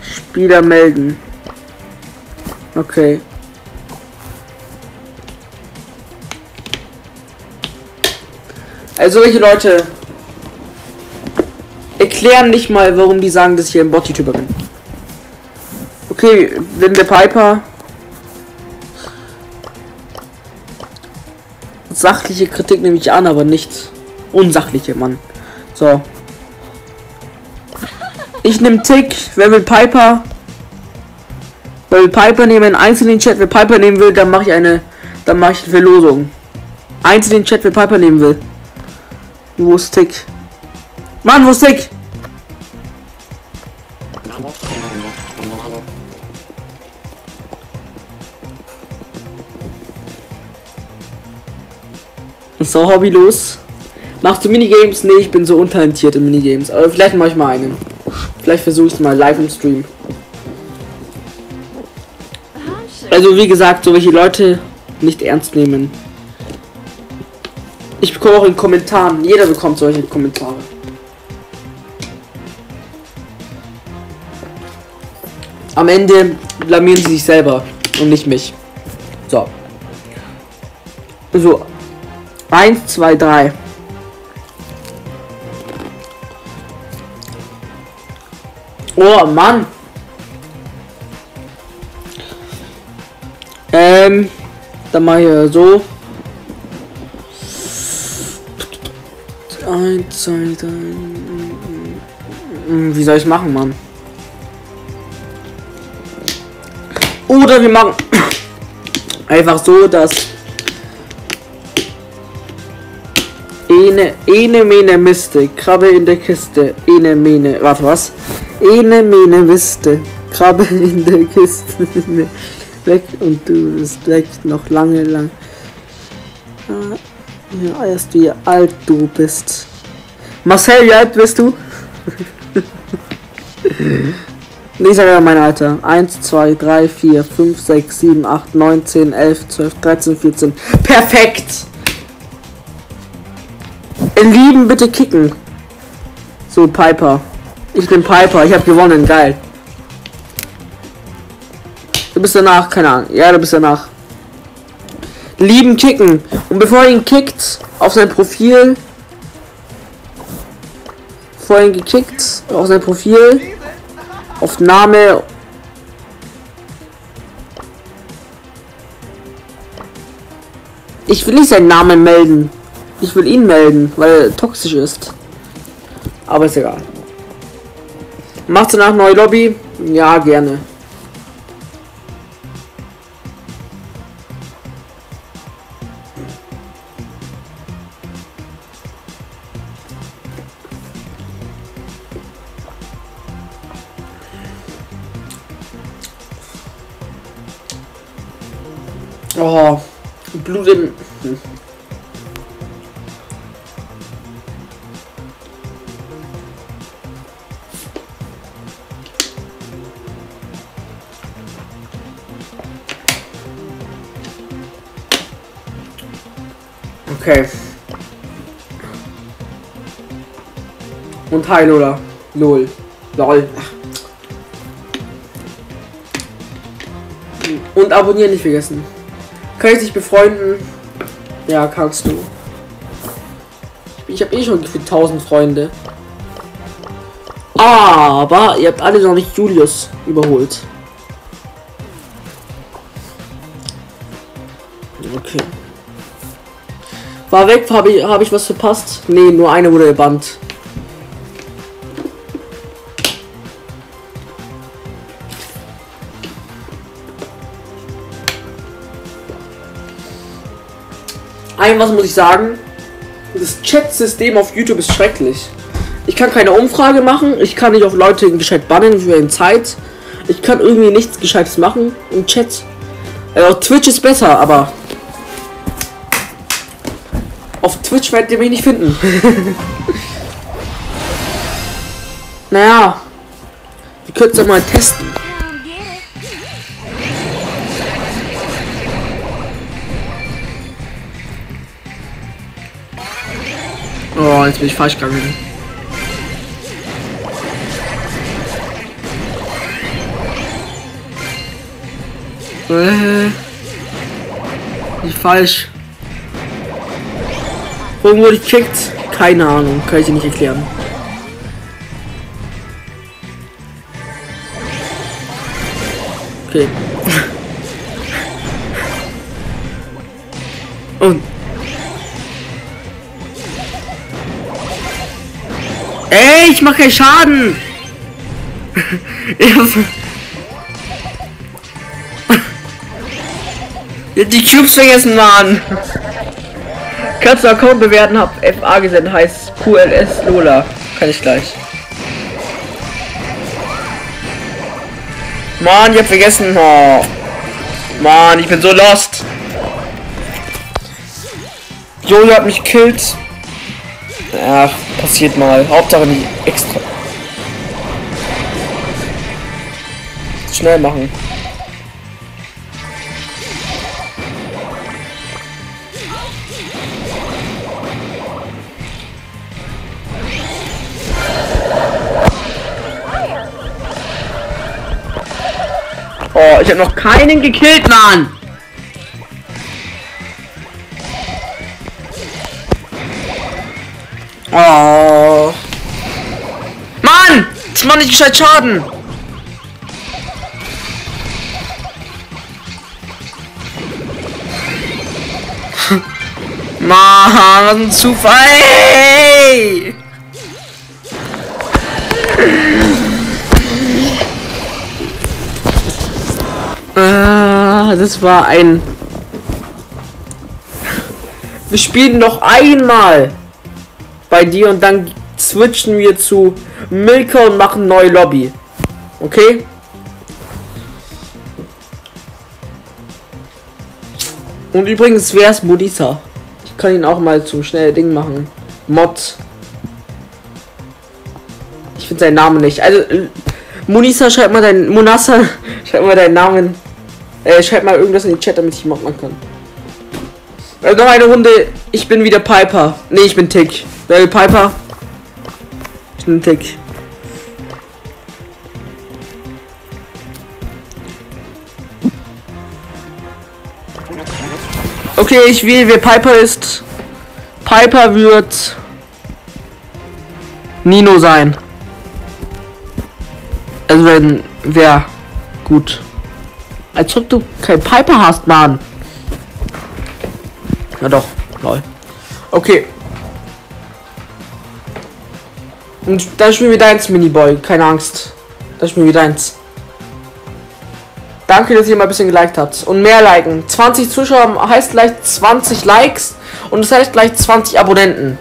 Speaker 1: Spieler melden. Okay. Also welche Leute erklären nicht mal, warum die sagen, dass ich ein Bot-YouTuber bin. Okay, wenn der Piper sachliche Kritik nehme ich an, aber nicht unsachliche, Mann. So. Ich nehme Tick, wer will Piper? Wer will Piper nehmen, einen einzelnen Chat, wer Piper nehmen will, dann mache ich eine, dann mache ich eine Verlosung. Einzelnen Chat, wer Piper nehmen will. Wo ist Tick? Mann, wo ist Tick? So, hobbylos. Machst du Minigames? Nee, ich bin so untalentiert in Minigames. Aber vielleicht mache ich mal einen. Vielleicht versuche ich mal live im Stream. Also wie gesagt, so welche Leute nicht ernst nehmen. Ich bekomme auch in Kommentaren. Jeder bekommt solche Kommentare. Am Ende blamieren sie sich selber und nicht mich. So. So. Eins, zwei, drei. Oh Mann. Ähm, dann mal hier so. Eins, zwei, drei. Hm, Wie soll ich machen, Mann? Oder wir machen einfach so, dass Ene, ene, mene, miste, Krabbe in der Kiste, ene, mene, warte, was? Ene, mene, miste, Krabbe in der Kiste, weg und du bist weg, noch lange, lang. Ah, Ja, erst wie alt du bist. Marcel, wie alt bist du? Ich sage ja mein Alter. 1, 2, 3, 4, 5, 6, 7, 8, 9, 10, 11, 12, 13, 14. Perfekt! Ihr Lieben, bitte kicken. So, Piper. Ich bin Piper. Ich habe gewonnen. Geil. Du bist danach. Keine Ahnung. Ja, du bist danach. Lieben kicken. Und bevor er ihn kickt, auf sein Profil. Vorhin gekickt. Auf sein Profil. Auf Name. Ich will nicht seinen Namen melden. Ich will ihn melden, weil er toxisch ist. Aber ist egal. Macht danach neue Lobby? Ja, gerne. Oh, Blut im. Hm. Okay. Und hi Lola. Lol. Lol. Und abonnieren nicht vergessen. Kann ich dich befreunden? Ja, kannst du. Ich habe eh schon gefühlt 1000 Freunde. Aber ihr habt alle noch nicht Julius überholt. Okay. War weg, habe ich, hab ich was verpasst? Nee, nur eine wurde gebannt. Ein was muss ich sagen, das Chat-System auf YouTube ist schrecklich. Ich kann keine Umfrage machen, ich kann nicht auf Leute gescheit bannen für eine Zeit. Ich kann irgendwie nichts Gescheites machen im Chat. Also Twitch ist besser, aber auf Twitch werdet ihr mich nicht finden. naja, wir können es doch mal testen. Oh, jetzt bin ich falsch gegangen. Äh, nicht falsch. Warum wurde ich gekickt? Keine Ahnung, kann ich dir nicht erklären. Okay. Und Ey, ich mache keinen Schaden. Die Cubes vergessen waren. Kannst du Account bewerten, hab FA gesendet, heißt QLS Lola. Kann ich gleich. Mann, ich hab vergessen. Oh. Mann, ich bin so lost. Jojo hat mich killt. Ach, passiert mal. Hauptsache nicht extra. Schnell machen. Oh, ich habe noch keinen gekillt, Mann. Oh. Mann! Das macht nicht gescheit Schaden! Mann, was ein Zufall! Ey! Ah, das war ein. Wir spielen noch einmal bei dir und dann switchen wir zu Milka und machen neue Lobby. Okay? Und übrigens, wer ist Modisa? Ich kann ihn auch mal zum schnellen Ding machen. Mod. Ich finde seinen Namen nicht. Also, äh, Monisa, schreib mal deinen. Monassa, schreib mal deinen Namen. Äh, schreib mal irgendwas in den Chat, damit ich machen kann. Äh, noch eine Runde. Ich bin wieder Piper. Nee, ich bin Tick. Will Piper? Tick. Okay, ich wähle, wer Piper ist. Piper wird Nino sein. Also wenn wer gut. Als ob du kein Piper hast, Mann. Ja doch, lol. Okay. Und dann spielen wir deins, Miniboy. Keine Angst. Dann spielen wir deins. Danke, dass ihr mal ein bisschen geliked habt. Und mehr liken. 20 Zuschauer heißt gleich 20 Likes. Und das heißt gleich 20 Abonnenten.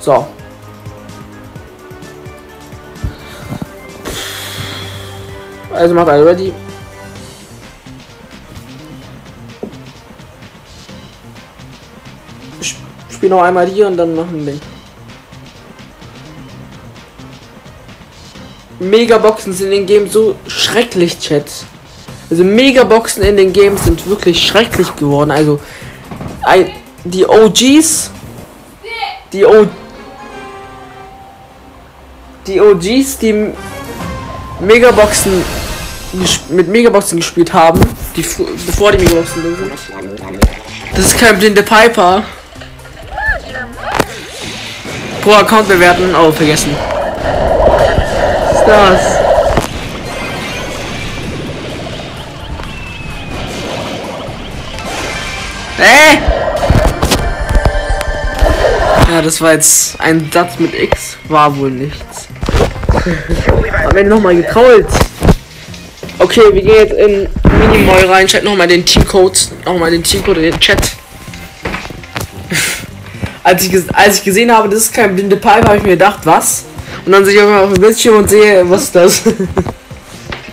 Speaker 1: So. Also macht alle ready. Ich spiele noch einmal hier und dann machen wir. Megaboxen sind in den Games so schrecklich, Chat. Also Megaboxen in den Games sind wirklich schrecklich geworden. Also ein, die OGs, die O die OGs, die Megaboxen mit Megaboxen gespielt haben, die bevor die Megaboxen sind. Das ist kein blinde Piper. Pro Account bewerten. Oh, vergessen. Was ist das? Ja, das war jetzt ein Satz mit X. War wohl nichts. Am Ende nochmal gekrault. Okay, wir gehen jetzt in Minimoy rein. Chat noch mal den Teamcode. noch mal den Teamcode in den Chat als, ich, als ich gesehen habe, das ist kein blinde Pipe, habe ich mir gedacht, was? Und dann sehe ich auf dem Bildschirm und sehe, was ist das?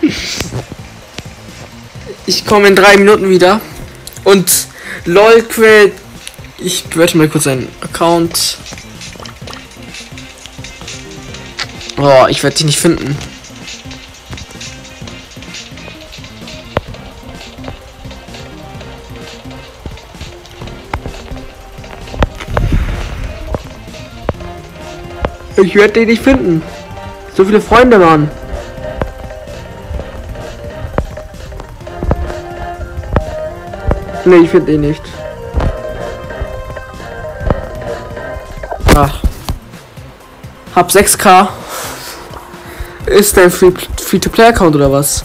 Speaker 1: ich komme in drei Minuten wieder. Und lol, Quell. Ich create mal kurz einen Account. Oh, ich werde dich nicht finden. Ich werde dich nicht finden. So viele Freunde, Mann. Nee, ich finde ihn nicht. Ach. Hab 6k. Ist Free- Free-to-Play-Account oder was?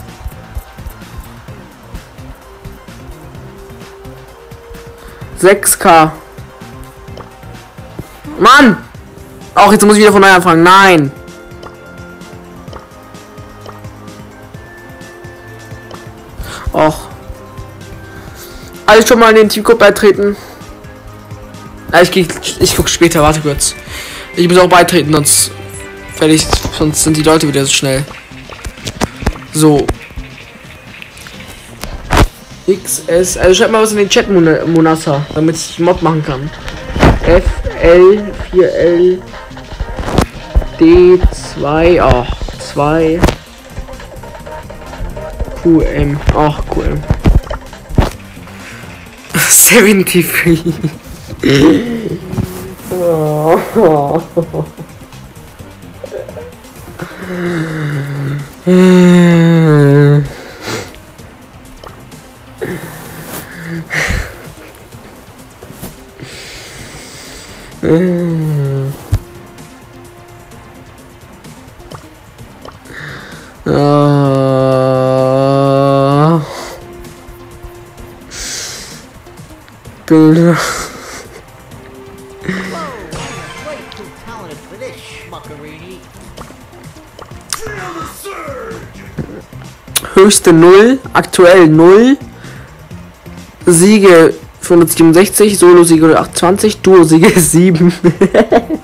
Speaker 1: Sechs K. Mann! Auch jetzt muss ich wieder von neu anfangen. Nein! Och. Alles schon mal in den Teamcode beitreten. Ah, ich, ich guck später, warte kurz. Ich muss auch beitreten, sonst fertig, sonst sind die Leute wieder so schnell. So. XS, also schreib mal was in den Chat, Mon- Monassa, damit ich Mod machen kann. FL 4L D2, ach, 2 QM, ach, QM. 73. Ah. Bilder.
Speaker 4: Schmuckerini.
Speaker 1: Höchste 0, aktuell 0. Siege 467, Solo-Siege 128, Duo-Siege 7.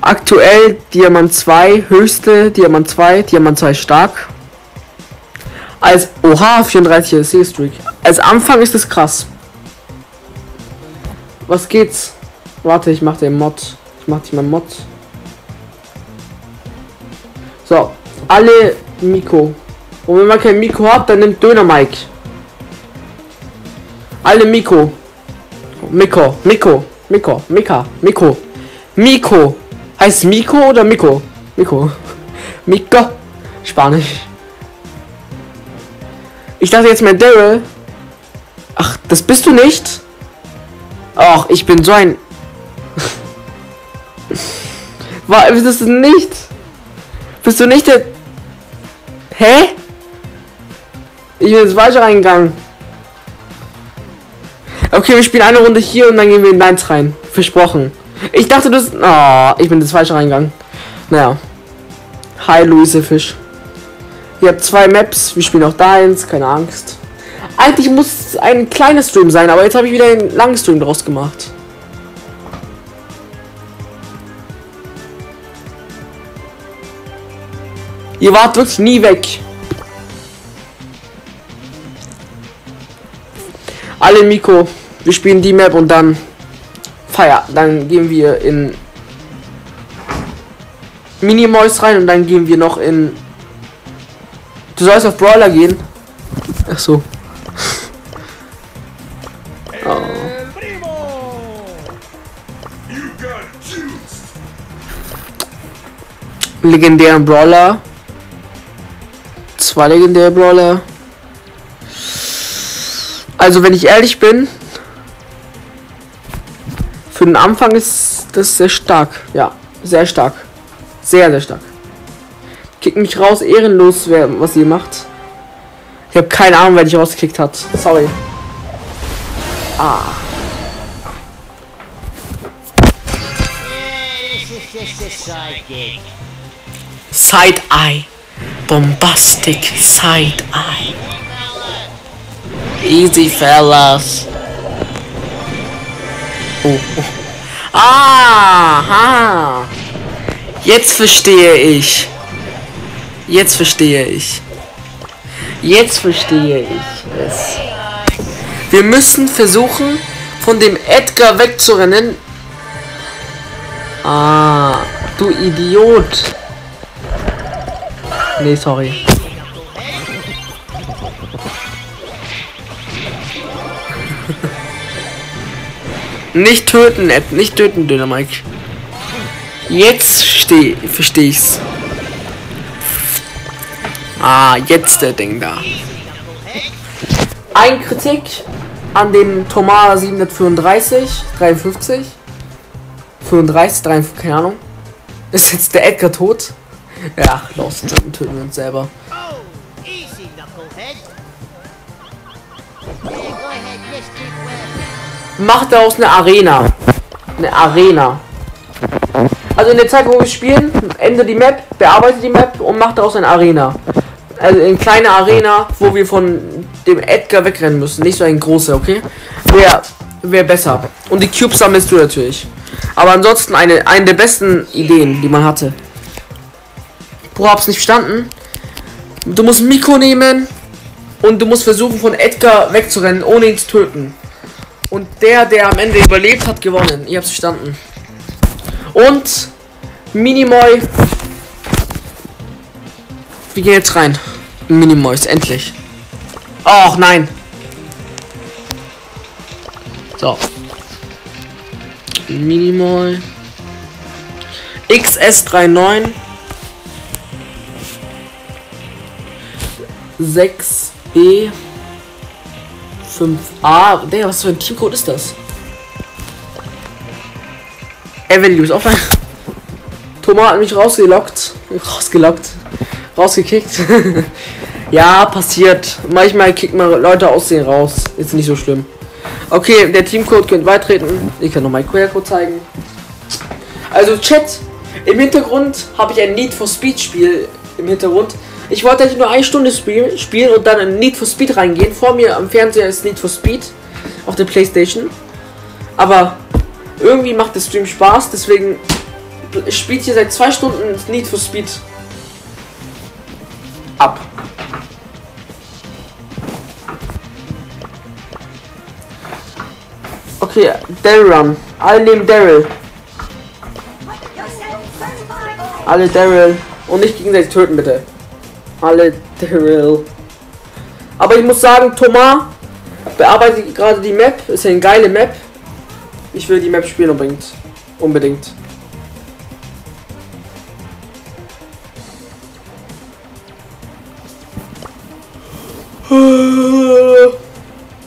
Speaker 1: aktuell Diamant 2, höchste Diamant 2, Diamant 2 stark. Als Oha, 34 C-Streak. Als Anfang ist es krass. Was geht's? Warte, ich mach den Mod. Ich mach dich mal Mod. So, alle Mikro. Und wenn man kein Mikro hat, dann nimmt Döner Mike. Alle Mikro. Mikro, Mikro, Mikro, Mika, Mikro. Miko. Heißt Miko oder Miko? Miko. Miko. Spanisch. Ich dachte jetzt mein Daryl. Ach, das bist du nicht? Ach, ich bin so ein. War, bist du nicht? Bist du nicht der. Hä? Ich bin ins Falsche reingegangen. Okay, wir spielen eine Runde hier und dann gehen wir in deins rein. Versprochen. Ich dachte, du. Oh, ich bin ins Falsche reingegangen. Naja. Hi, Luise Fisch. Ihr habt zwei Maps. Wir spielen auch deins. Keine Angst. Eigentlich muss es ein kleiner Stream sein, aber jetzt habe ich wieder einen langen Stream draus gemacht. Ihr wart wirklich nie weg. Alle Miko. Wir spielen die Map und dann Feier. Dann gehen wir in Minimoys rein und dann gehen wir noch in. Du sollst auf Brawler gehen. Ach so.
Speaker 2: Juice.
Speaker 1: legendären Brawler. Zwei legendäre Brawler. Also wenn ich ehrlich bin, für den Anfang ist das sehr stark. Ja, sehr stark. Sehr, sehr stark. Kick mich raus, ehrenlos, wer, was ihr macht. Ich habe keine Ahnung, wer dich rausgekickt hat. Sorry. Ah.
Speaker 4: This is just a side gig.
Speaker 1: Side Eye. Bombastic Side Eye. Easy fellas. Oh, oh. Aha. Jetzt verstehe ich. Jetzt verstehe ich. Jetzt verstehe ich es. Wir müssen versuchen, von dem Edgar wegzurennen. Ah, du Idiot. Nee, sorry. Nicht töten, Ed, nicht töten, Dynamike. Jetzt steh, versteh ich's. Ah, jetzt der Ding da. Ein Kritik an dem Thomas 734, 53, 35, 53, keine Ahnung. Ist jetzt der Edgar tot? Ja, los, dann töten wir uns selber. Macht daraus eine Arena. Eine Arena. Also in der Zeit, wo wir spielen, ändert die Map, bearbeitet die Map und macht daraus eine Arena. Also eine kleine Arena, wo wir von dem Edgar wegrennen müssen. Nicht so ein großer, okay? Wäre wär besser. Und die Cubes sammelst du natürlich. Aber ansonsten eine, eine der besten Ideen, die man hatte. Bro, hab's nicht verstanden. Du musst ein Mikro nehmen und du musst versuchen von Edgar wegzurennen, ohne ihn zu töten. Und der, der am Ende überlebt, hat gewonnen. Ihr habt's verstanden. Und Minimoy. Wir gehen jetzt rein. Minimoys, endlich. Och nein. So. Minimoy. XS39. 6B. 5A. Der, was für ein Teamcode ist das? Evelyn ist offline. Thomas hat mich rausgelockt. Rausgelockt. Rausgekickt. ja, passiert. Manchmal kickt man Leute aus denen raus. Ist nicht so schlimm. Okay, der Teamcode könnt beitreten. Ich kann noch meinen QR-Code zeigen. Also Chat, im Hintergrund habe ich ein Need for Speed Spiel im Hintergrund. Ich wollte eigentlich nur eine Stunde spiel, spielen und dann in Need for Speed reingehen. Vor mir am Fernseher ist Need for Speed auf der Playstation. Aber irgendwie macht der Stream Spaß, deswegen spielt hier seit zwei Stunden Need for Speed ab. Okay, Daryl Run. Alle nehmen Daryl. Alle Daryl. Und nicht gegenseitig töten, bitte. Alle Daryl. Aber ich muss sagen, Thomas bearbeitet gerade die Map. Ist ja eine geile Map. Ich will die Map spielen unbedingt. Unbedingt.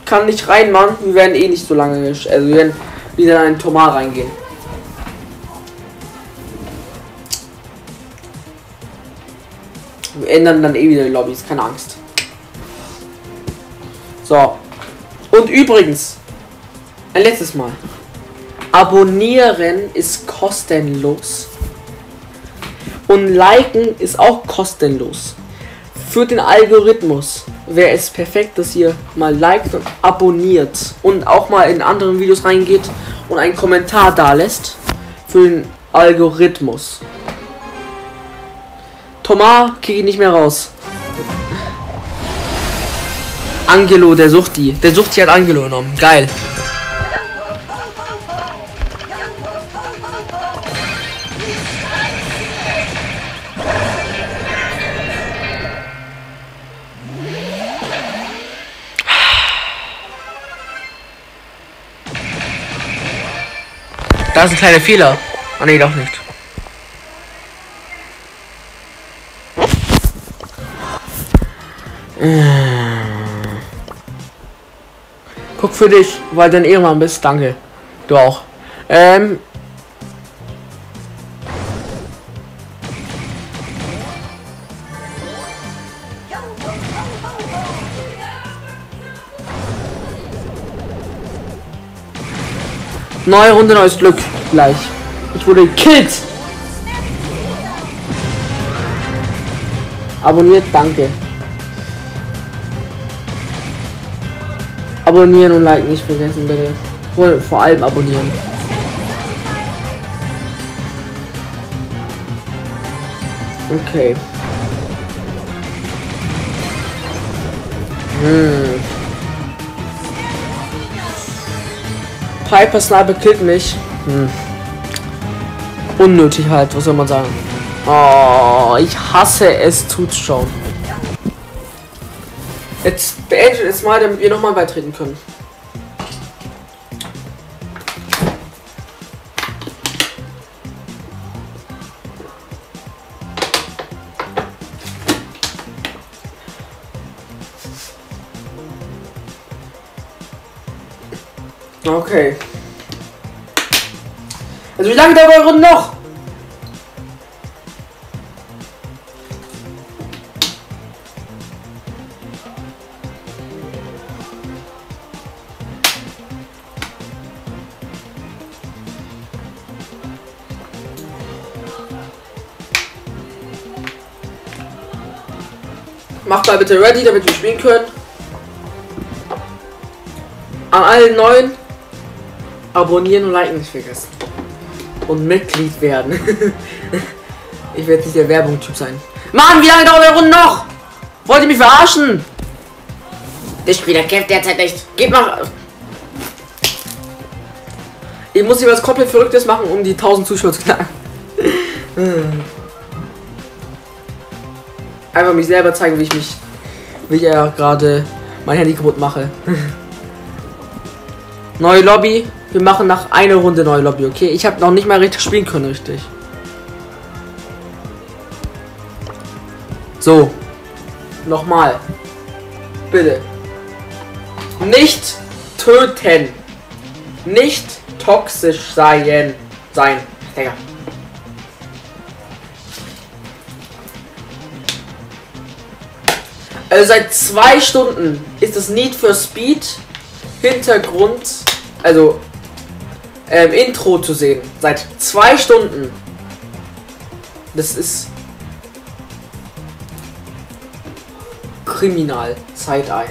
Speaker 1: Kann nicht rein, Mann. Wir werden eh nicht so lange. Also wir werden wieder in Thomas reingehen. Ändern dann eh wieder die Lobbys, keine Angst. So. Und übrigens, ein letztes Mal. Abonnieren ist kostenlos. Und liken ist auch kostenlos. Für den Algorithmus wäre es perfekt, dass ihr mal liked und abonniert. Und auch mal in anderen Videos reingeht und einen Kommentar da lässt. Für den Algorithmus. Thomas kriege ich nicht mehr raus. Angelo, der sucht die. Der sucht die hat Angelo genommen. Geil. Da ist ein kleiner Fehler. Ah nee, doch nicht. Guck für dich, weil du ein Ehemann bist. Danke. Du auch. Ähm. Neue Runde, neues Glück. Gleich. Ich wurde gekillt. Abonniert, danke. Abonnieren und liken nicht vergessen, bitte. Vor, vor allem abonnieren. Okay. Hm. Piper Sniper killt mich. Hm. Unnötig halt, was soll man sagen. Oh, ich hasse es zuzuschauen. Jetzt beende ich es mal, damit wir nochmal beitreten können. Okay. Also wie lange dauert eure Runde noch? Macht mal bitte ready, damit wir spielen können. An allen neuen abonnieren und liken nicht vergessen. Und Mitglied werden. ich werde nicht der Werbung-Typ sein. Mann, wie lange dauert der Runde noch? Wollt ihr mich verarschen? Der Spieler kämpft derzeit nicht. Geht mal. Ich muss hier was komplett Verrücktes machen, um die 1000 Zuschauer zu knacken. Einfach mich selber zeigen, wie ich mich, wie ich ja gerade mein Handy kaputt mache. neue Lobby. Wir machen nach einer Runde neue Lobby, okay? Ich habe noch nicht mal richtig spielen können, richtig. So. Nochmal. Bitte. Nicht töten. Nicht toxisch sein. Sein. Digga. Also seit zwei Stunden ist das Need for Speed Hintergrund, also ähm, Intro zu sehen. Seit zwei Stunden. Das ist kriminal. Side-Eye.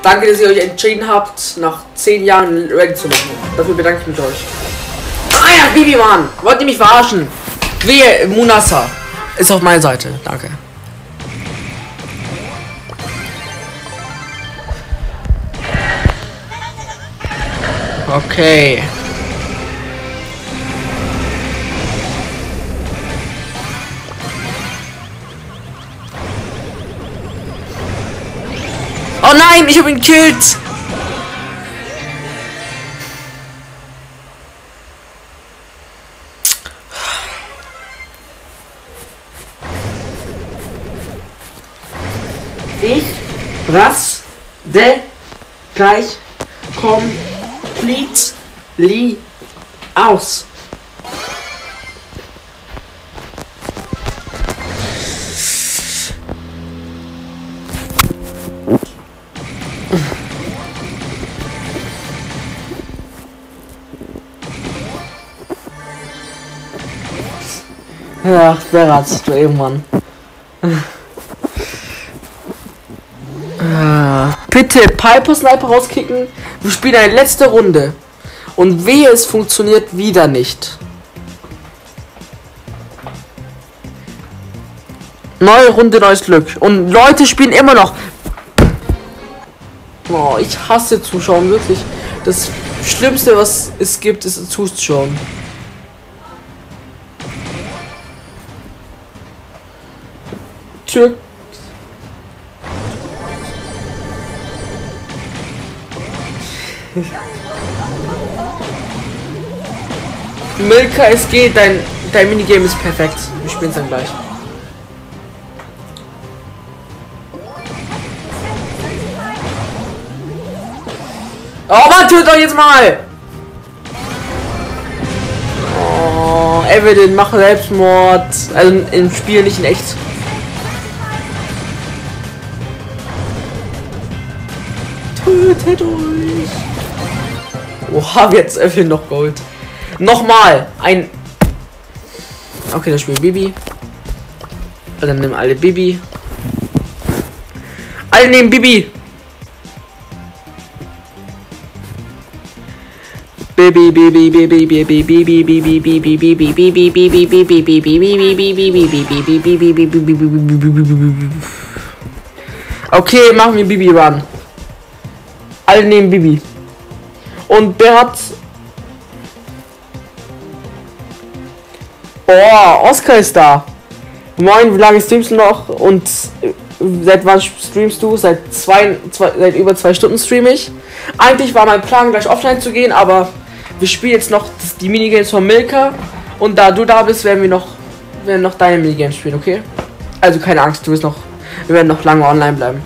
Speaker 1: Danke, dass ihr euch entschieden habt, nach zehn Jahren ready zu machen. Dafür bedanke ich mich euch. Ah ja, Bibi Mann! Wollt ihr mich verarschen? Wehe, Munasa. Ist auf meiner Seite. Danke. Okay. Oh nein, ich habe ihn gekillt. Raste gleich completely aus. Ja, Berat, du irgendwann. Bitte Piper Sniper rauskicken. Wir spielen eine letzte Runde. Und wehe, es funktioniert wieder nicht. Neue Runde, neues Glück. Und Leute spielen immer noch. Oh, ich hasse Zuschauen, wirklich. Das Schlimmste, was es gibt, ist Zuschauen. Tschüss. Milka, es geht, dein, dein Minigame ist perfekt. Wir spielen es dann gleich. Oh Mann, tötet doch jetzt mal! Oh, Evelyn, mach Selbstmord. Also im Spiel, nicht in echt. Rettet euch! Oha, jetzt öffnen noch Gold. Nochmal! Ein. Okay, das spielt Bibi. Dann nehmen alle Bibi. Alle nehmen Bibi! Baby, baby, baby, baby, baby, baby, baby, baby, baby, baby, baby, baby, baby, baby, Okay, machen wir Bibi Run. Alle nehmen Bibi. Und Bert. Oh, Oscar ist da. Moin, wie lange streamst du noch? Und seit wann streamst du? Seit zwei, zwei seit über zwei Stunden stream ich. Eigentlich war mein Plan, gleich offline zu gehen, aber wir spielen jetzt noch die Minigames von Milka. Und da du da bist, werden wir noch, werden noch deine Minigames spielen, okay? Also keine Angst, du bist noch, wir werden noch lange online bleiben.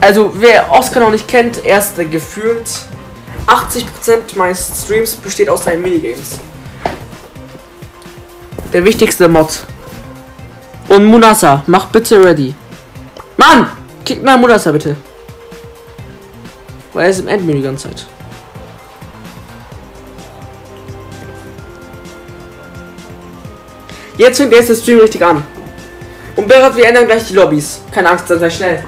Speaker 1: Also wer Oscar noch nicht kennt, er ist gefühlt 80% meines Streams besteht aus seinen Minigames. Der wichtigste Mod. Und Munasa, mach bitte ready. Mann! Kick mal Munasa bitte. Weil er ist im Endmenü die ganze Zeit. Jetzt fängt der Stream richtig an. Und Berat, wir ändern gleich die Lobbys. Keine Angst, dann sei schnell.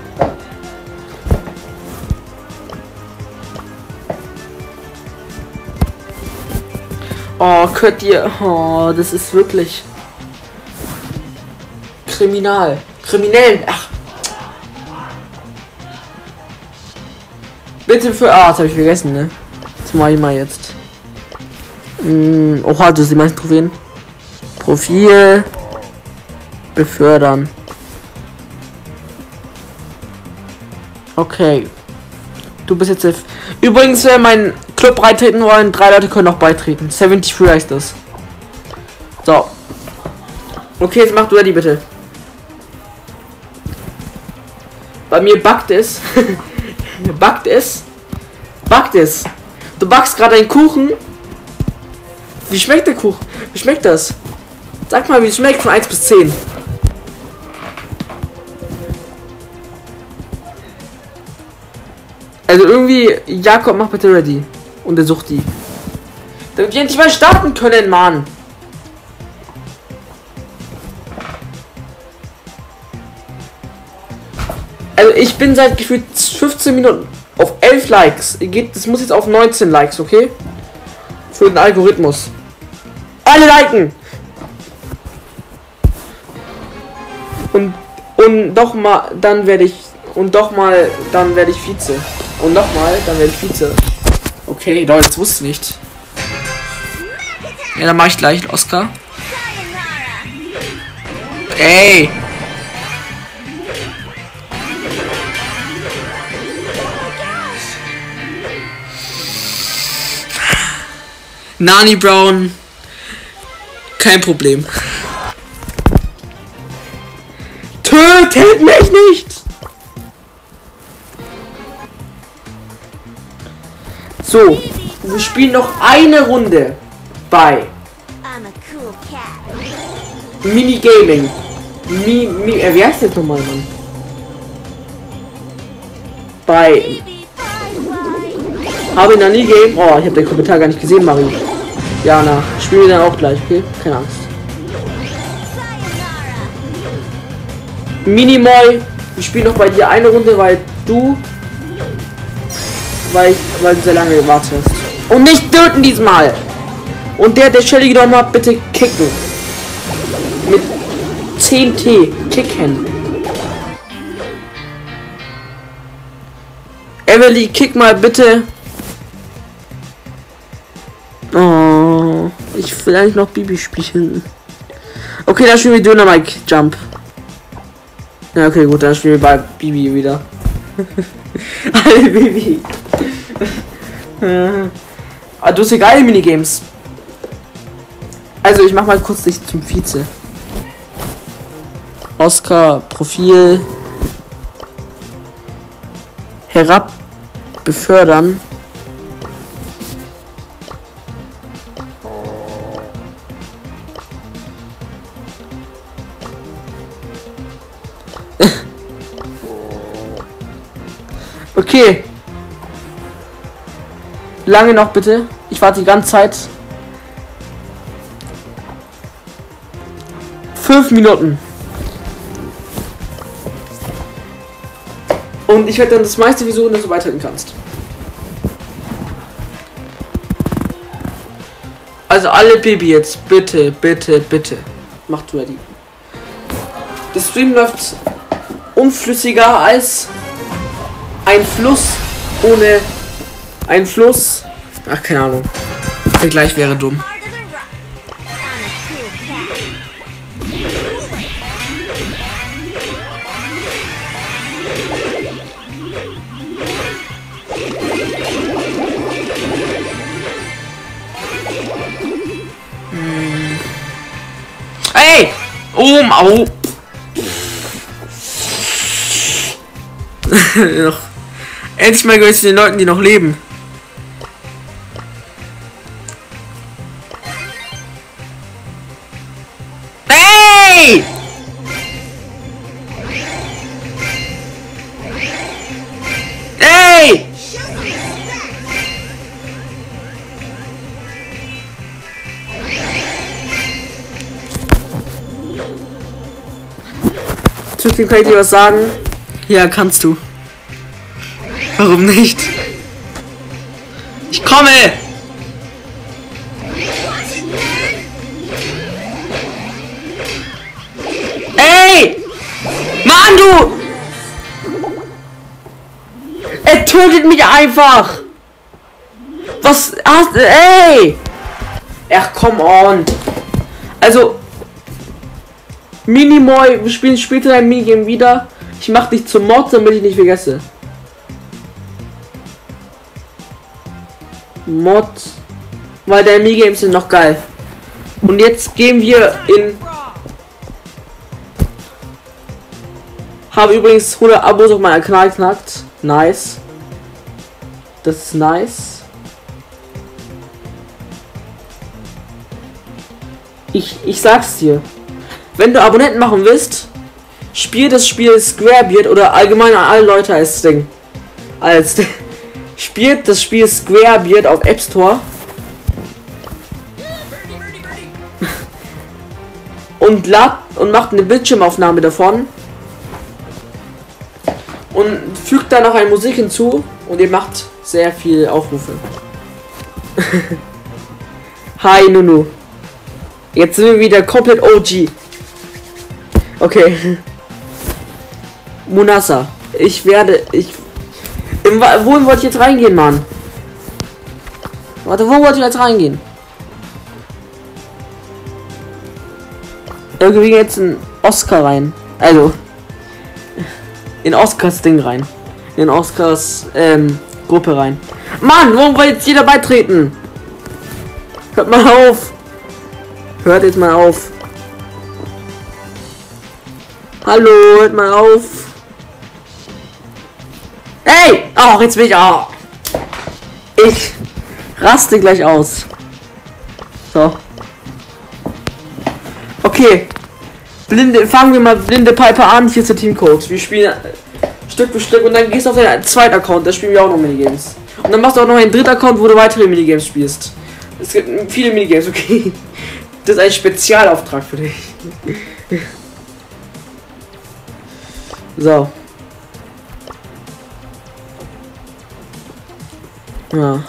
Speaker 1: Oh, könnt ihr. Oh, das ist wirklich. Kriminal. Kriminell. Ach. Bitte für. Ah, das habe ich vergessen, ne? Das mache ich mal jetzt. Hm, oha, du hast die Trophäen. Profil. Befördern. Okay. Du bist jetzt. Übrigens, wer meinen Club beitreten wollen, drei Leute können noch beitreten. 73 heißt das. So. Okay, jetzt mach du die bitte. Bei mir backt es. backt es. Backt es. Du backst gerade einen Kuchen. Wie schmeckt der Kuchen? Wie schmeckt das? Sag mal, wie schmeckt von 1 bis 10. Also irgendwie, Jakob, mach bitte ready. Und er sucht die. Damit wir endlich mal starten können, Mann. Also ich bin seit gefühlt 15 Minuten auf 11 Likes. Geht, das muss jetzt auf 19 Likes, okay? Für den Algorithmus. Alle liken! Und, und doch mal, dann werde ich, und doch mal, dann werde ich Vize. Und nochmal, dann werde ich Vize. Okay, Leute, das wusste ich nicht. Ja, dann mache ich gleich, Oscar. Ey! Nani Brown. Kein Problem. Tötet mich nicht! So, wir spielen noch eine Runde bei. Minigaming. Mi, mi, äh, wie heißt das nochmal, Mann? Bei. Habe ich noch nie Game. Oh, ich habe den Kommentar gar nicht gesehen, Marie. Jana, spielen wir dann auch gleich, okay? Keine Angst. Minimoy, ich spiele noch bei dir eine Runde, weil du. Weil, ich, weil du sehr lange gewartet hast. Und nicht töten diesmal! Und der, der Shelly genommen hat, bitte kicken. Mit 10T. Kicken. Emily, kick mal bitte. Oh, ich will eigentlich noch Bibi spielen. Okay, dann spielen wir Dynamite Jump. Ja, okay, gut, dann spielen wir bei Bibi wieder. Alle Bibi. ah, du hast hier geile Minigames. Also, ich mach mal kurz dich zum Vize. Oscar, Profil. Herab befördern. Okay. Lange noch bitte. Ich warte die ganze Zeit. Fünf Minuten. Und ich werde dann das meiste versuchen, dass du weiterhin kannst. Also alle Baby jetzt, bitte, bitte, bitte. Macht ready. Der Stream läuft unflüssiger als ein Fluss ohne ein Fluss. Ach, keine Ahnung. Vergleich wäre dumm.
Speaker 5: Harder than rock. I'm a cool cat.
Speaker 1: Ey! Oh, au! noch. Endlich mal gehört zu den Leuten, die noch leben. Ey! Ey! Zu dem kann ich dir was sagen? Ja, kannst du. Warum nicht? Ich komme! Ey! Mann, du! Er tötet mich einfach! Was hast Ey! Ach, come on! Also, Minimoy, wir spielen später ein Minigame wieder. Ich mach dich zum Mod, damit ich nicht vergesse. Mod. Weil deine Minigames sind noch geil. Und jetzt gehen wir in. Habe übrigens 100 Abos auf meinem Kanal knackt. Nice. Das ist nice. Ich, ich sag's dir. Wenn du Abonnenten machen willst, spiel das Spiel Squarebeard oder allgemein an alle Leute als Ding. Als spielt das Spiel Squarebeard auf App Store. und lad und macht eine Bildschirmaufnahme davon. Und fügt da noch eine Musik hinzu und ihr macht sehr viel Aufrufe. Hi Nunu. Jetzt sind wir wieder komplett OG. Okay. Munasa, ich werde. Ich. Wa- wohin wollte ich jetzt reingehen, Mann? Warte, wo wollte ich jetzt reingehen? Irgendwie jetzt in Oscar rein. Also. In Oscars Ding rein. In Oscars ähm, Gruppe rein. Mann, warum will jetzt jeder beitreten? Hört mal auf. Hört jetzt mal auf. Hallo, hört mal auf. Hey! Oh, jetzt bin ich. Oh. Ich raste gleich aus. So. Okay. Blinde, fangen wir mal blinde Piper an. Hier ist der Teamcode. Wir spielen Stück für Stück und dann gehst du auf deinen zweiten Account. Da spielen wir auch noch Minigames. Und dann machst du auch noch einen dritten Account, wo du weitere Minigames spielst. Es gibt viele Minigames, okay. Das ist ein Spezialauftrag für dich. So. Ja.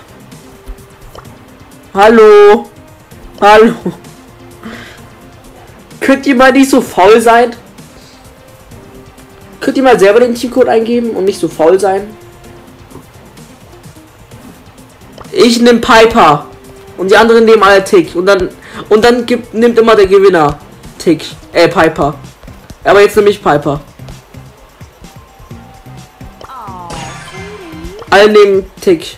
Speaker 1: Hallo. Hallo. Könnt ihr mal nicht so faul sein? Könnt ihr mal selber den Teamcode eingeben und nicht so faul sein? Ich nehm Piper. Und die anderen nehmen alle Tick. Und dann und dann gibt, nimmt immer der Gewinner Tick. Äh, Piper. Aber jetzt nehme ich Piper. Alle nehmen Tick.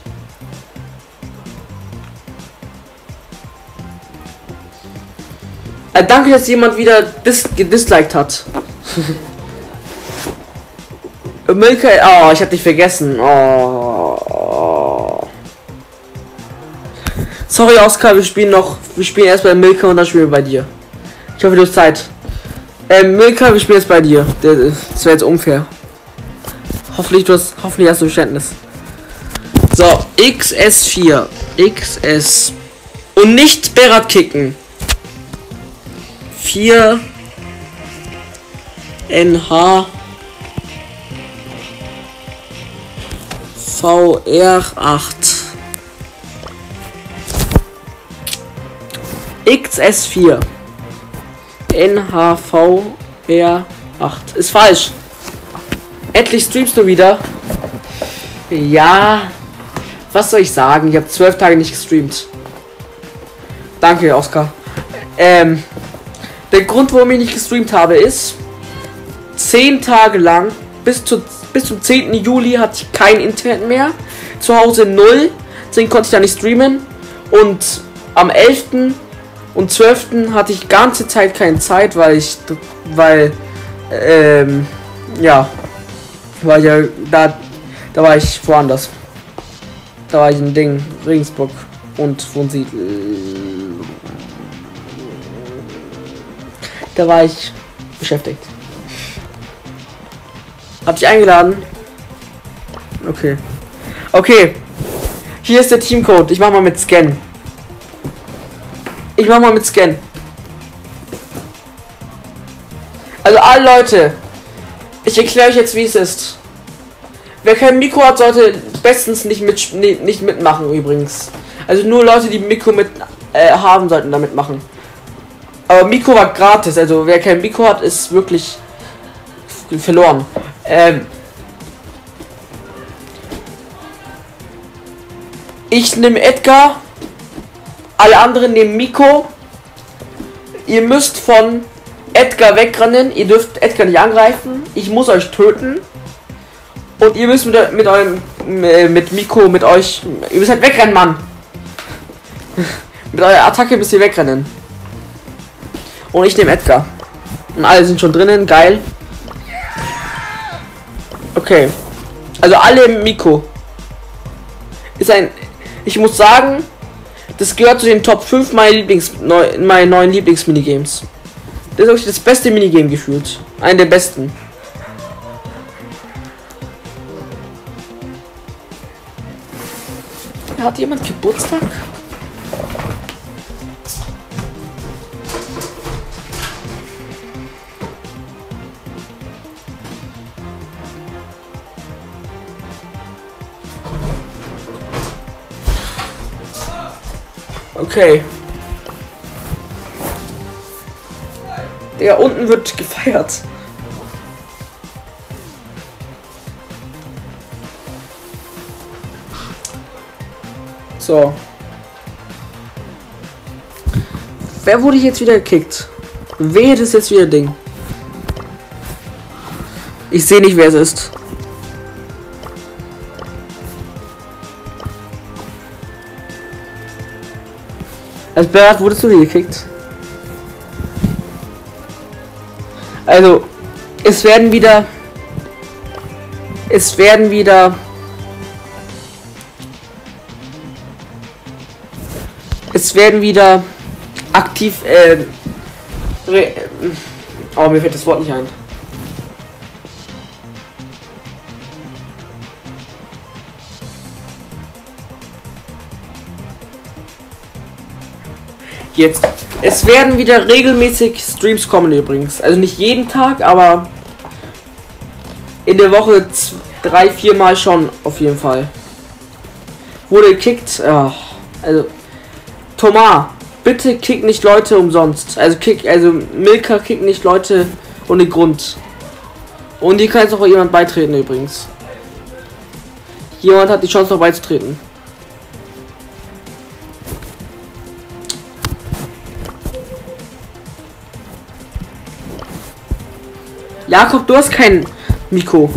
Speaker 1: Äh, danke, dass jemand wieder dis gedisliked hat. Milka, oh, ich hab dich vergessen. Oh. Sorry, Oscar, wir spielen noch. Wir spielen erst bei Milka und dann spielen wir bei dir. Ich hoffe, du hast Zeit. Ähm, Milka, wir spielen jetzt bei dir. Das wäre jetzt unfair. Hoffentlich, du hast, hoffentlich hast du Verständnis. So, XS4. XS. Und nicht Berat kicken. 4 NH VR8 XS4 NHVR8 ist falsch. Endlich streamst du wieder. Ja. Was soll ich sagen? Ich habe zwölf Tage nicht gestreamt. Danke, Oscar. Ähm, der Grund, warum ich nicht gestreamt habe, ist zehn Tage lang bis zu bis zum 10. Juli hatte ich kein Internet mehr. Zu Hause null. Deswegen konnte ich da nicht streamen. Und am 11. und 12. hatte ich ganze Zeit keine Zeit, weil ich weil ähm, ja, weil ja da da war ich woanders. Da war ich in Ding, Regensburg und Wohnsiedel. Da war ich beschäftigt. Hab dich eingeladen? Okay. Okay. Hier ist der Teamcode. Ich mach mal mit Scan. Ich mach mal mit Scan. Also alle Leute. Ich erkläre euch jetzt, wie es ist. Wer kein Mikro hat, sollte bestens nicht mit nicht mitmachen übrigens. Also nur Leute, die Mikro mit äh, haben, sollten damit machen. Aber Mikro war gratis. Also wer kein Mikro hat, ist wirklich verloren. Ähm, ich nehme Edgar. Alle anderen nehmen Miko. Ihr müsst von Edgar wegrennen. Ihr dürft Edgar nicht angreifen. Ich muss euch töten. Und ihr müsst mit, mit eurem äh, mit Miko mit euch. Ihr müsst halt wegrennen, Mann. mit eurer Attacke müsst ihr wegrennen. Und ich nehme Edgar. Und alle sind schon drinnen, geil. Okay. Also alle im Miko. Ist ein. Ich muss sagen, das gehört zu den Top 5 meiner Lieblings neu, meinen neuen Lieblingsminigames. Das ist wirklich das beste Minigame gefühlt. Ein der besten. Hat jemand Geburtstag? Okay. Der unten wird gefeiert. So. Wer wurde jetzt wieder gekickt? Wer ist jetzt wieder Ding? Ich sehe nicht, wer es ist. Als Berat wurdest du nie gekickt. Also, es werden wieder. Es werden wieder. Es werden wieder aktiv. Äh, oh, mir fällt das Wort nicht ein. Jetzt. Es werden wieder regelmäßig Streams kommen übrigens. Also nicht jeden Tag, aber in der Woche drei, vier Mal schon auf jeden Fall. Wurde gekickt. Ja, also Thomas, bitte kick nicht Leute umsonst. Also kick, also Milka kickt nicht Leute ohne Grund. Und hier kann jetzt auch jemand beitreten übrigens. Jemand hat die Chance noch beizutreten. Jakob, du hast kein Mikro.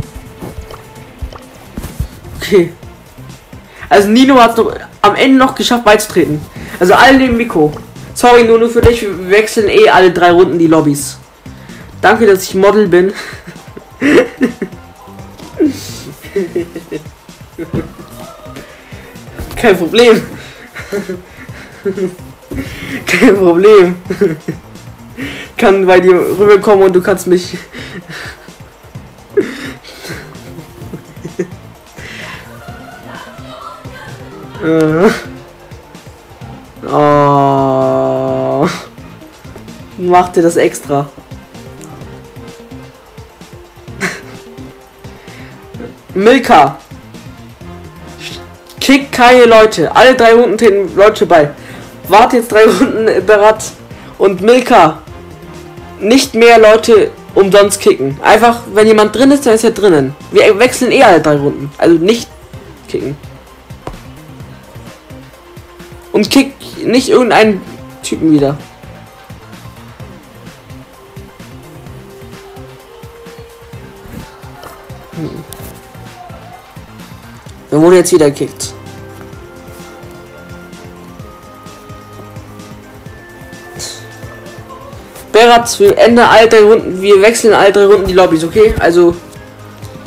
Speaker 1: Okay. Also Nino hat noch am Ende noch geschafft beizutreten. Also alle neben Mikro. Sorry, nur, nur für dich. Wir wechseln eh alle drei Runden die Lobbys. Danke, dass ich Model bin. Kein Problem. Kein Problem. Kann bei dir rüberkommen und du kannst mich. Oh. Macht ihr das extra? Milka. Kick keine Leute. Alle drei Runden treten Leute bei. Warte jetzt drei Runden Berat und Milka. Nicht mehr Leute umsonst kicken. Einfach, wenn jemand drin ist, dann ist er drinnen. Wir wechseln eh alle drei Runden. Also nicht kicken. Und kick nicht irgendeinen Typen wieder. Hm. Wir wurden jetzt wieder gekickt. Berat, wir ändern alle drei Runden, wir wechseln alle drei Runden die Lobbys, okay? Also,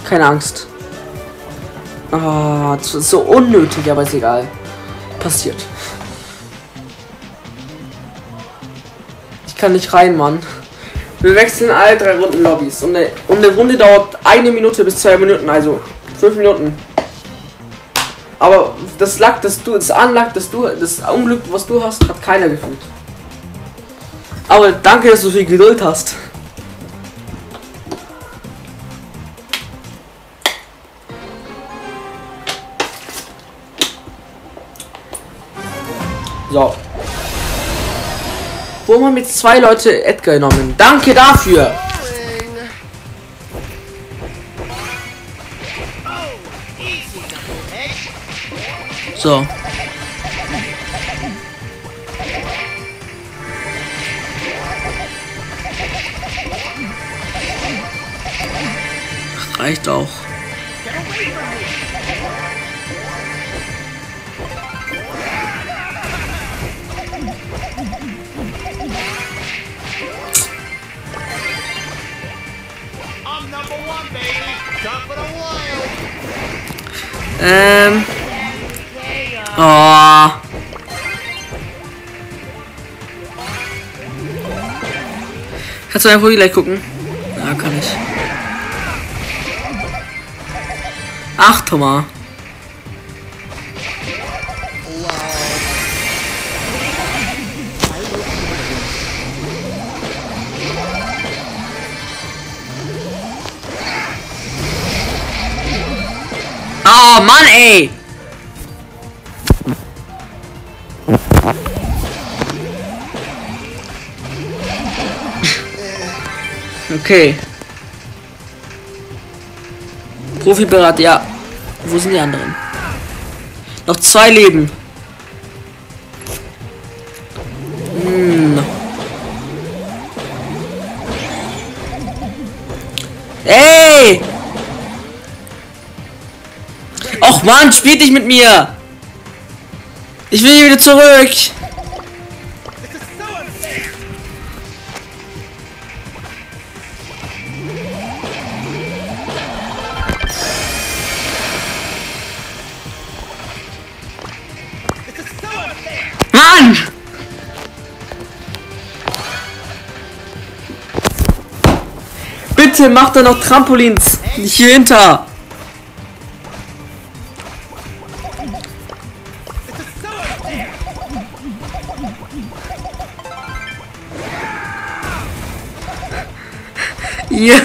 Speaker 1: keine Angst. Ah, ist so unnötig, aber ist egal. Passiert. Ich kann nicht rein, Mann. Wir wechseln alle drei Runden Lobbys. Und eine, und eine Runde dauert eine Minute bis zwei Minuten, also fünf Minuten. Aber das Lack, das du, das Anlack, das du, das Unglück, was du hast, hat keiner gefühlt. Aber danke, dass du viel Geduld hast. So. Warum haben jetzt zwei Leute Edgar genommen? Danke dafür. So.
Speaker 4: The wild.
Speaker 1: Ähm. Oh. Kannst du einfach gleich gucken? Ja, kann ich. Ach, Thomas. Oh Mann, ey! Okay. Profiberat, ja. Wo sind die anderen? Noch zwei Leben. Hm. Ey! Och Mann, spielt nicht mit mir! Ich will hier wieder zurück! Bitte macht da noch Trampolins! Hier hinter! Ja.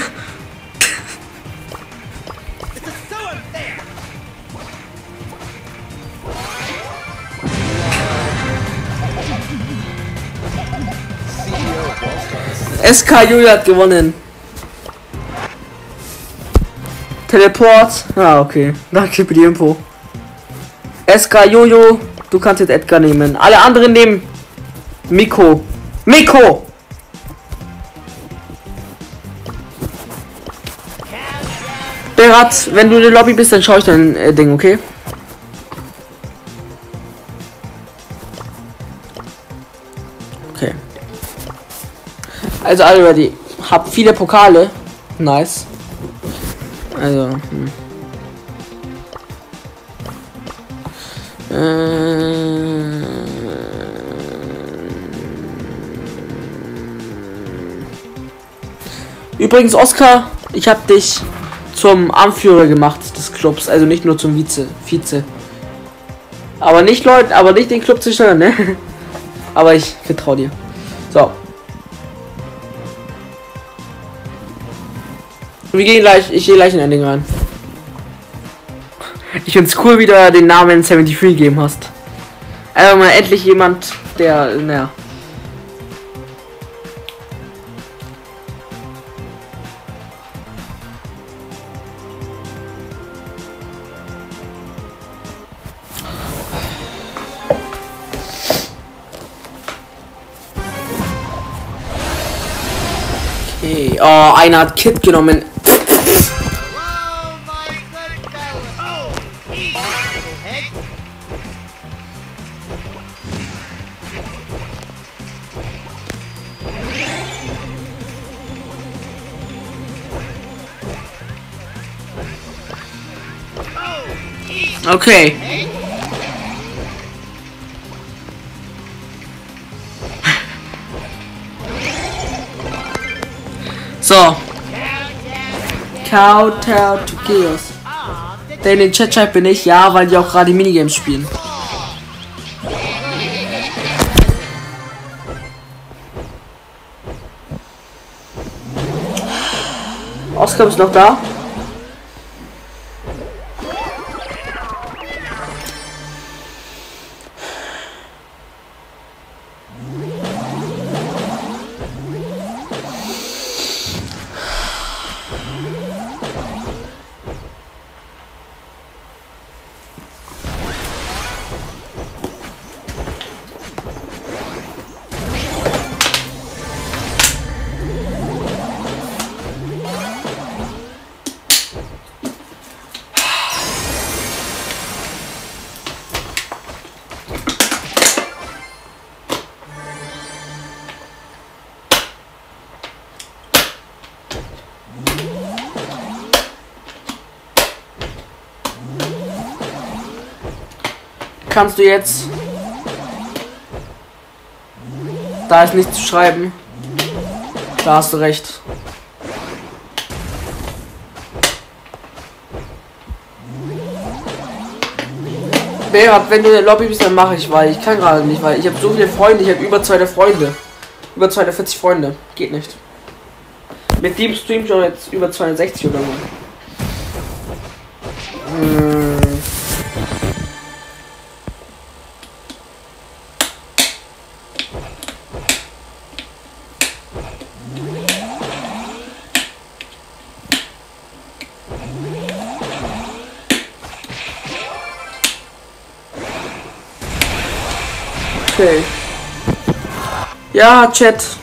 Speaker 1: SK Julia hat gewonnen. Teleport. Ah, okay. Danke für die Info. SK Jojo, du kannst jetzt Edgar nehmen. Alle anderen nehmen Miko. Miko! Berat, wenn du in der Lobby bist, dann schaue ich dein äh, Ding, okay? Okay. Also alle ready. Hab viele Pokale. Nice. Also. Hm. Äh, Übrigens, Oscar, ich hab dich zum Anführer gemacht des Clubs, also nicht nur zum Vize. Vize. Aber nicht Leute, aber nicht den Club zerstören, ne? Aber ich vertraue dir. So. Wir gehen gleich, ich gehe gleich in Ending rein. Ich find's cool, wie du den Namen 73 gegeben hast. Einfach mal endlich jemand, der, naja.
Speaker 4: Easy, little head.
Speaker 1: Okay. Countdown to Chaos. Der in den Chat schreibt bin ich, ja, weil die auch gerade Minigames spielen. Oscar ist noch da. Kannst du jetzt. Da ist nichts zu schreiben. Da hast du recht. Berat, wenn du in der Lobby bist, dann mache ich, weil ich kann gerade nicht, weil ich habe so viele Freunde, ich habe über 200 Freunde. Über 240 Freunde. Geht nicht. Mit dem Stream schon jetzt über 260 oder so. Ja, Chat.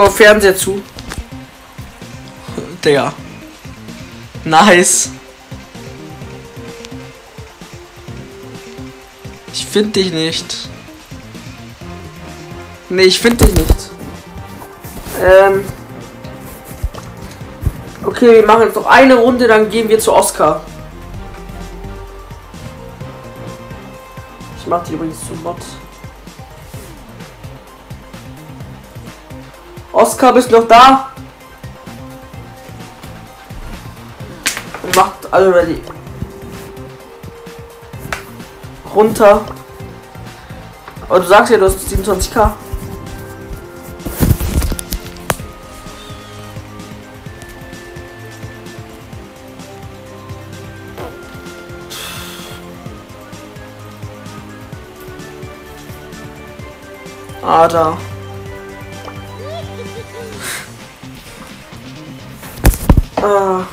Speaker 1: Gucke auf Fernseher zu. Digga. Nice. Ich finde dich nicht. Nee, ich finde dich nicht. Ähm. Okay, wir machen jetzt noch eine Runde, dann gehen wir zu Oscar. Ich mach die übrigens zum Bot. Oscar, bist du noch da? Und macht alle ready. Runter. Aber du sagst ja, du hast 27k. Ah, da. Ah.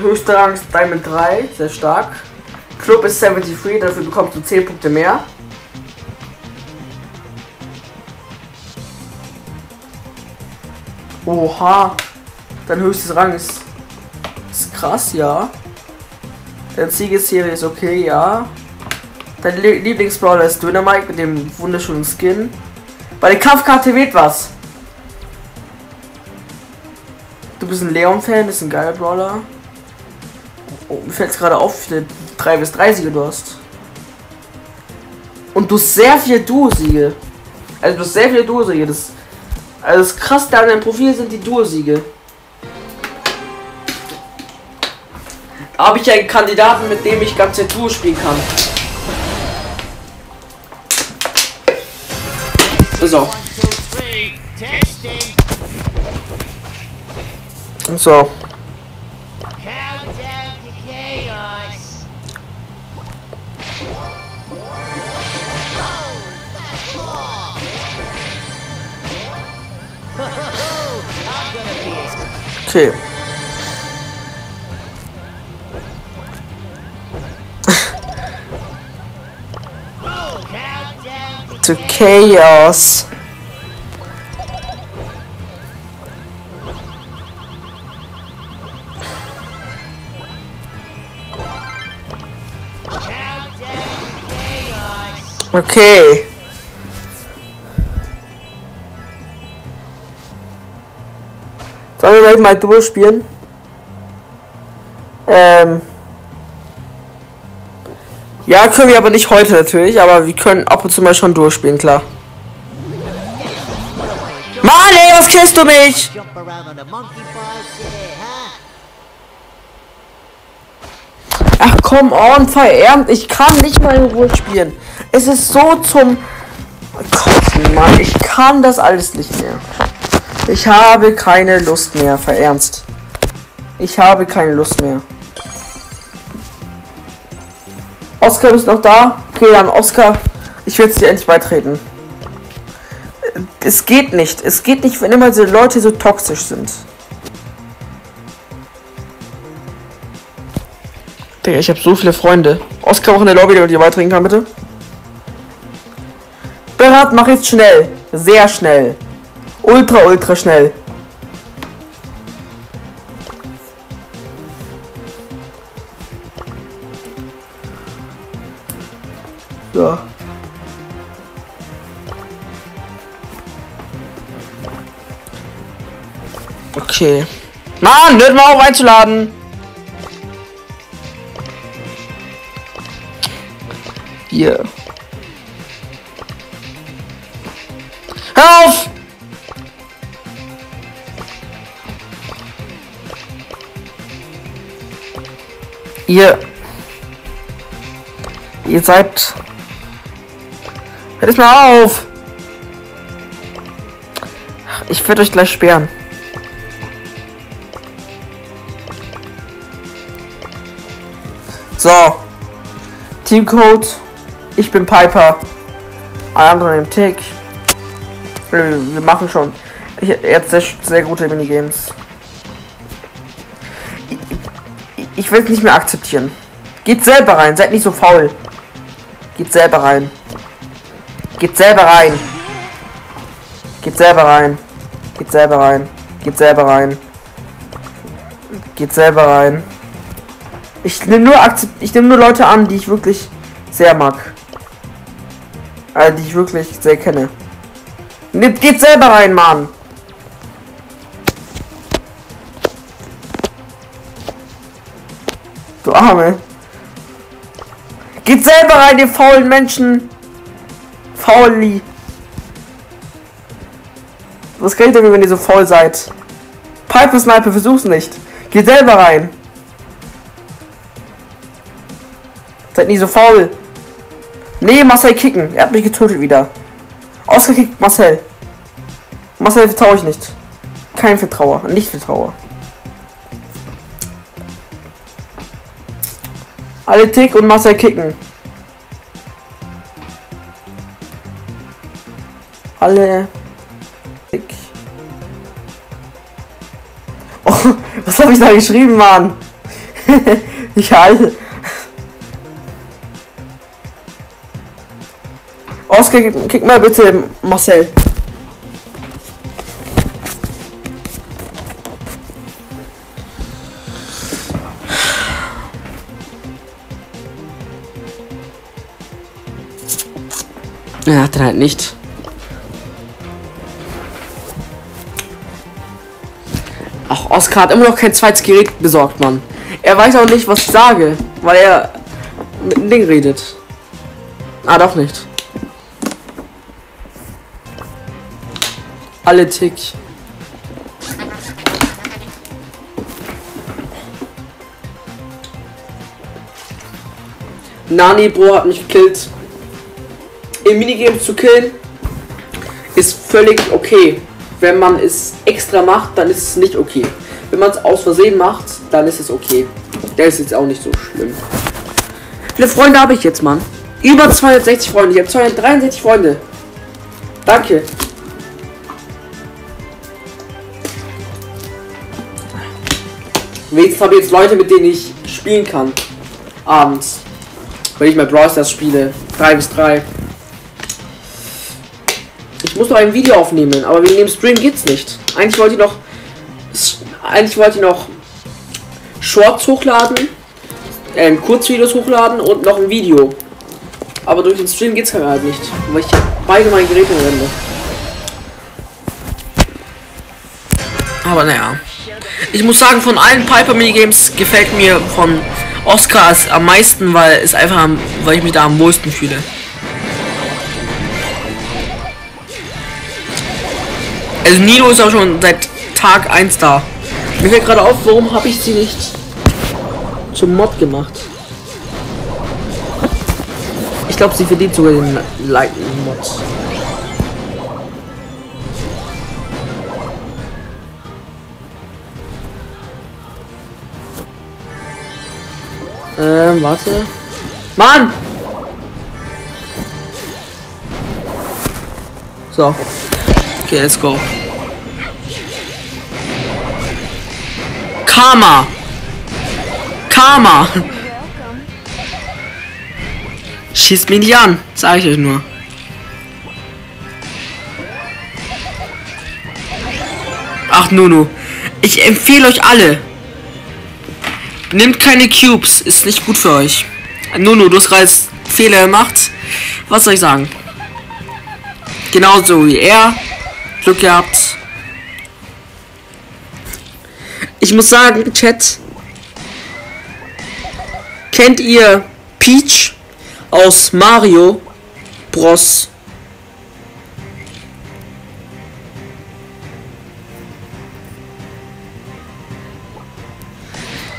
Speaker 1: Höchster Rang ist Diamond 3, sehr stark. Club ist 73, dafür bekommst du 10 Punkte mehr. Oha. Dein höchstes Rang ist, ist krass, ja. Deine Siegesserie ist okay, ja. Dein Lie- Lieblingsbrawler ist Dynamite mit dem wunderschönen Skin. Bei der Kampfkarte wählt was. Bist ein Leon-Fan, ist ein geiler Brawler. Oh, mir fällt gerade auf, wie viele 3 bis 3 Siege du hast. Und du hast sehr viele Duo-Siege. Also du hast sehr viele Duo-Siege. Das, also das krasseste an deinem Profil sind die Duo-Siege. Habe ich einen Kandidaten, mit dem ich ganze Duo spielen kann. So. So.
Speaker 4: Countdown to chaos. I'm gonna be as
Speaker 1: Okay.
Speaker 4: countdown
Speaker 1: To
Speaker 4: to
Speaker 1: chaos. Okay. Sollen wir gleich mal durchspielen? Ähm. Ja, können wir aber nicht heute natürlich, aber wir können ab und zu mal schon durchspielen, klar. Mann, was kennst du mich? Ach komm on, verärmt. Ich kann nicht mal in Ruhe spielen. Es ist so zum Kotzen, Mann. Ich kann das alles nicht mehr. Ich habe keine Lust mehr, verernst. Ich habe keine Lust mehr. Oscar ist noch da. Okay, dann Oscar. Ich will jetzt dir endlich beitreten. Es geht nicht. Es geht nicht, wenn immer diese Leute so toxisch sind. Digga, ich habe so viele Freunde. Oscar auch in der Lobby, der dir beitreten kann, bitte. Berat, mach jetzt schnell. Sehr schnell. Ultra, ultra schnell. So. Okay. Mann, hört mal auf einzuladen. Hier. Hör auf! Ihr. Ihr seid. Hört es mal auf! Ich werde euch gleich sperren. So. Teamcode. Ich bin Piper. Alle anderen im Tick. Wir machen schon ich, jetzt sehr, sehr gute Minigames. Ich, ich, ich will es nicht mehr akzeptieren. Geht selber rein, seid nicht so faul. Geht selber rein. Geht selber rein. Geht selber rein. Geht selber rein. Geht selber rein. Geht selber rein. Ich nehme nur akzept ich nehme nur Leute an, die ich wirklich sehr mag. Also die ich wirklich sehr kenne. Nehmt geht selber rein, Mann. Du Arme. Geht selber rein, ihr faulen Menschen. Fauli. Was kriegt ihr, wenn ihr so faul seid? Piper Sniper, versuch's nicht. Geht selber rein. Seid nie so faul. Nee, Marcel kicken. Er hat mich getötet wieder. Ausgekickt Marcel. Marcel vertraue ich nicht. Kein Vertrauer. Nicht Vertrauer. Alle Tick und Marcel kicken. Alle Tick. Oh, was habe ich da geschrieben, Mann? ich halte. Oskar, Kick mal bitte, Marcel. Er hat halt nicht. Ach, Oskar hat immer noch kein zweites Gerät besorgt, Mann. Er weiß auch nicht, was ich sage, weil er mit dem Ding redet. Ah, doch nicht. Alle Tick. Nani Bro hat mich gekillt. Im Minigame zu killen ist völlig okay. Wenn man es extra macht, dann ist es nicht okay. Wenn man es aus Versehen macht, dann ist es okay. Der ist jetzt auch nicht so schlimm. Viele Freunde habe ich jetzt, Mann? Über 260 Freunde. Ich habe 263 Freunde. Danke. Wenigstens habe ich jetzt Leute, mit denen ich spielen kann. Abends. Wenn ich mal Brawl Stars spiele. 3 bis 3. Ich muss noch ein Video aufnehmen, aber wegen dem Stream geht's nicht. Eigentlich wollte ich noch. Eigentlich wollte ich noch Shorts hochladen. Äh, Kurzvideos hochladen und noch ein Video. Aber durch den Stream geht's halt nicht. Weil ich beide meine Geräte verwende. Aber naja. Ich muss sagen, von allen Piper Minigames gefällt mir von Oscar es am meisten, weil es einfach weil ich mich da am wohlsten fühle. Also Nino ist auch schon seit Tag 1 da. Mir fällt gerade auf, warum habe ich sie nicht zum Mod gemacht? Ich glaube, sie verdient sogar den Lightning Mod. Ähm, warte. Mann! So. Okay, let's go. Karma! Karma! Schießt mich nicht an, sage ich euch nur. Ach, Nunu. Ich empfehle euch alle. Nehmt keine Cubes, ist nicht gut für euch. Nunu, du hast gerade Fehler gemacht. Was soll ich sagen? Genauso wie er. Glück gehabt. Ich muss sagen, Chat. Kennt ihr Peach aus Mario Bros?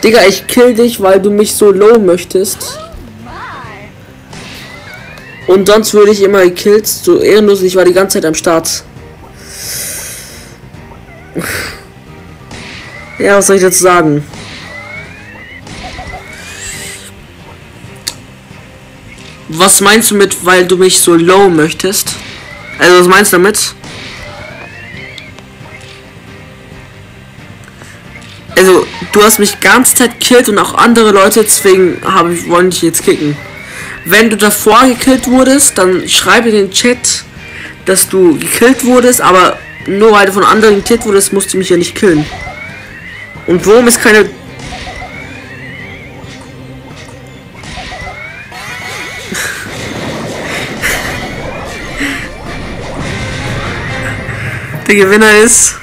Speaker 1: Digga, ich kill dich, weil du mich so low möchtest. Und sonst würde ich immer gekillt. So ehrenlos, ich war die ganze Zeit am Start. Ja, was soll ich dazu sagen? Was meinst du mit, weil du mich so low möchtest? Also, was meinst du damit? Also, du hast mich ganze Zeit killt und auch andere Leute, deswegen habe wollen dich jetzt kicken. Wenn du davor gekillt wurdest, dann schreibe in den Chat, dass du gekillt wurdest, aber nur weil du von anderen gekillt wurdest, musst du mich ja nicht killen. Und warum ist keine... Der Gewinner ist...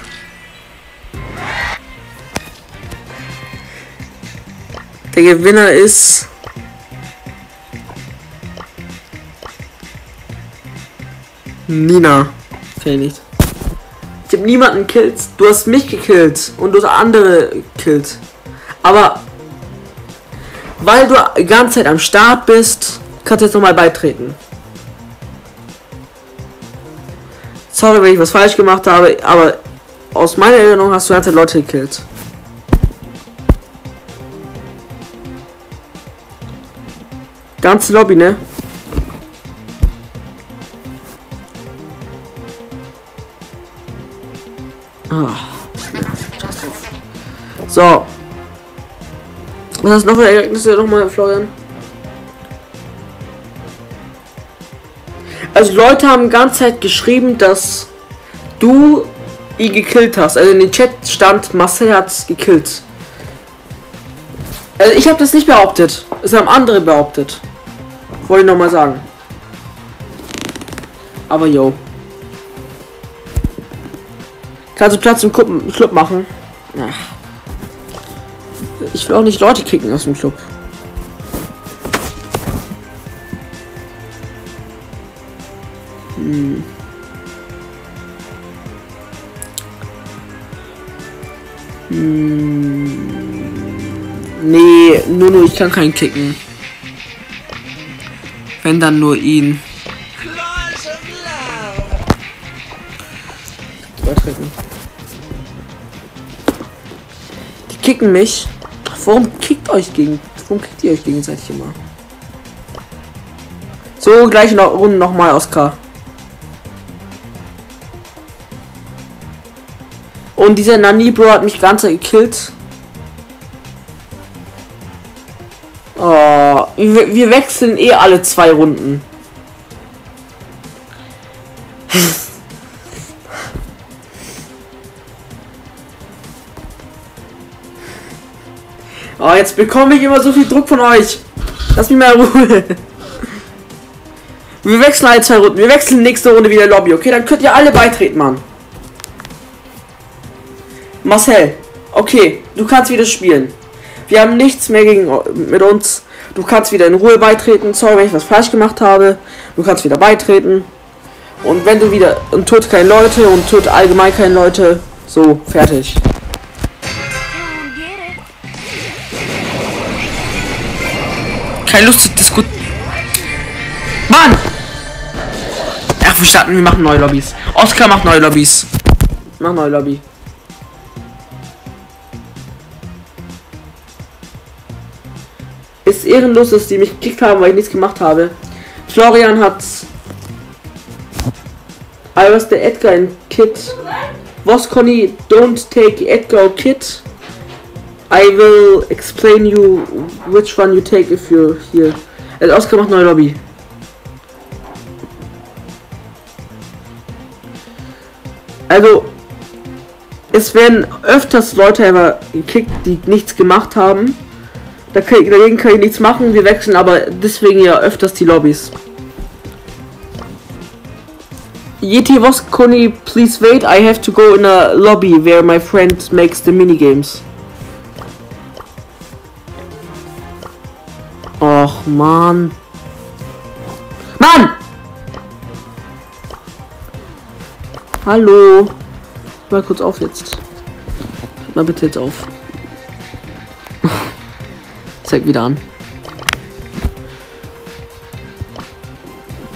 Speaker 1: Der Gewinner ist... Nina. Kenn ich nicht. Ich habe niemanden killt. Du hast mich gekillt und du hast andere gekillt. Aber weil du die ganze Zeit am Start bist, kannst du jetzt nochmal beitreten. Sorry, wenn ich was falsch gemacht habe, aber aus meiner Erinnerung hast du ganze Leute gekillt. Ganze Lobby, ne? Ah. So. Was ist noch für Ereignisse nochmal, Florian? Also Leute haben die ganze Zeit geschrieben, dass du ihn gekillt hast. Also in den Chat stand, Marcel hat's gekillt. Also ich habe das nicht behauptet. Es haben andere behauptet. Wollte ich nochmal sagen. Aber yo. Kannst du Platz im Club, Club machen? Ach. Ich will auch nicht Leute kicken aus dem Club. Hm. Hm. Nee, nur nur ich kann keinen kicken. Wenn dann nur ihn. Die kicken mich. Warum kickt euch gegen? Warum kickt ihr euch gegenseitig immer? So, gleiche noch Runde nochmal, Oscar. Und dieser Nani Bro hat mich ganz gekillt. Wir, wechseln eh alle zwei Runden. oh, jetzt bekomme ich immer so viel Druck von euch. Lass mich mal Ruhe. Wir wechseln alle zwei Runden. Wir wechseln nächste Runde wieder Lobby, okay? Dann könnt ihr alle beitreten, Mann. Marcel, okay, du kannst wieder spielen. Wir haben nichts mehr gegen mit uns. Du kannst wieder in Ruhe beitreten. Sorry, wenn ich was falsch gemacht habe. Du kannst wieder beitreten. Und wenn du wieder und tut keine Leute und tut allgemein keine Leute, so fertig. Keine Lust zu diskutieren. Mann! Ach, wir starten, wir machen neue Lobbys. Oscar macht neue Lobbys. Mach neue Lobby. Ist ehrenlos, dass die mich gekickt haben, weil ich nichts gemacht habe. Florian hat. I was the Edgar in Kit. Was Conny, don't take Edgar Kit. I will explain you which one you take if you're here. Also Oscar macht neue Lobby. Also, es werden öfters Leute aber gekickt, die nichts gemacht haben. Dagegen kann ich nichts machen, wir wechseln aber deswegen ja öfters die Lobbys. Yeti Conny, please wait, I have to go in a lobby where my friend makes the minigames. Och man. Mann! Hallo. Mal kurz auf jetzt. Mal bitte jetzt auf. Zeig wieder an.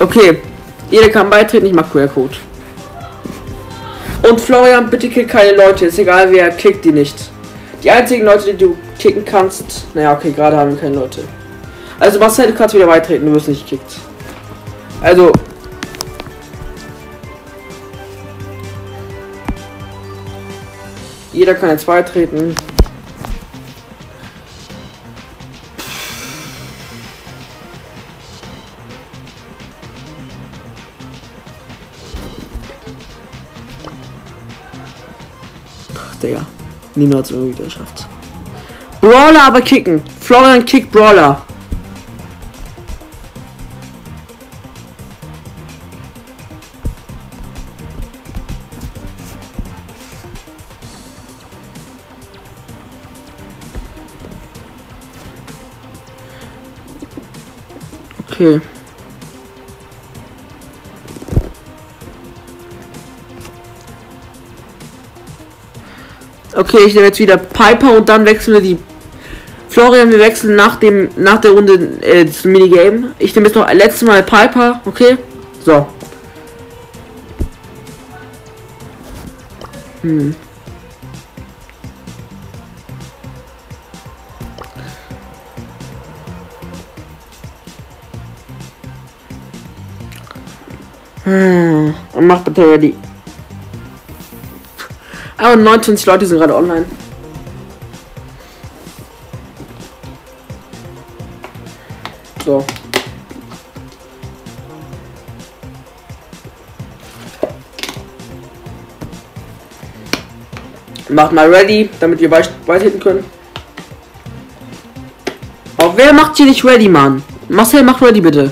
Speaker 1: Okay. Jeder kann beitreten, ich mach QR-Code. Und Florian, bitte kick keine Leute. Ist egal wer, kick die nicht. Die einzigen Leute, die du kicken kannst. Naja, okay, gerade haben wir keine Leute. Also Marcel, du kannst wieder beitreten, du wirst nicht gekickt. Also. Jeder kann jetzt beitreten. Digga. Es irgendwie geschafft. Brawler aber kicken. Florian kick Brawler. Okay. Okay, ich nehme jetzt wieder Piper und dann wechseln wir die. Florian, wir wechseln nach dem nach der Runde äh, das Minigame. Ich nehme jetzt noch ein letztes Mal Piper, okay? So. Hm. Hm. Mach bitte ready. Aber 29 Leute sind gerade online. So. Macht mal ready, damit wir beitreten können. Auch wer macht hier nicht ready, Mann? Marcel, mach ready bitte.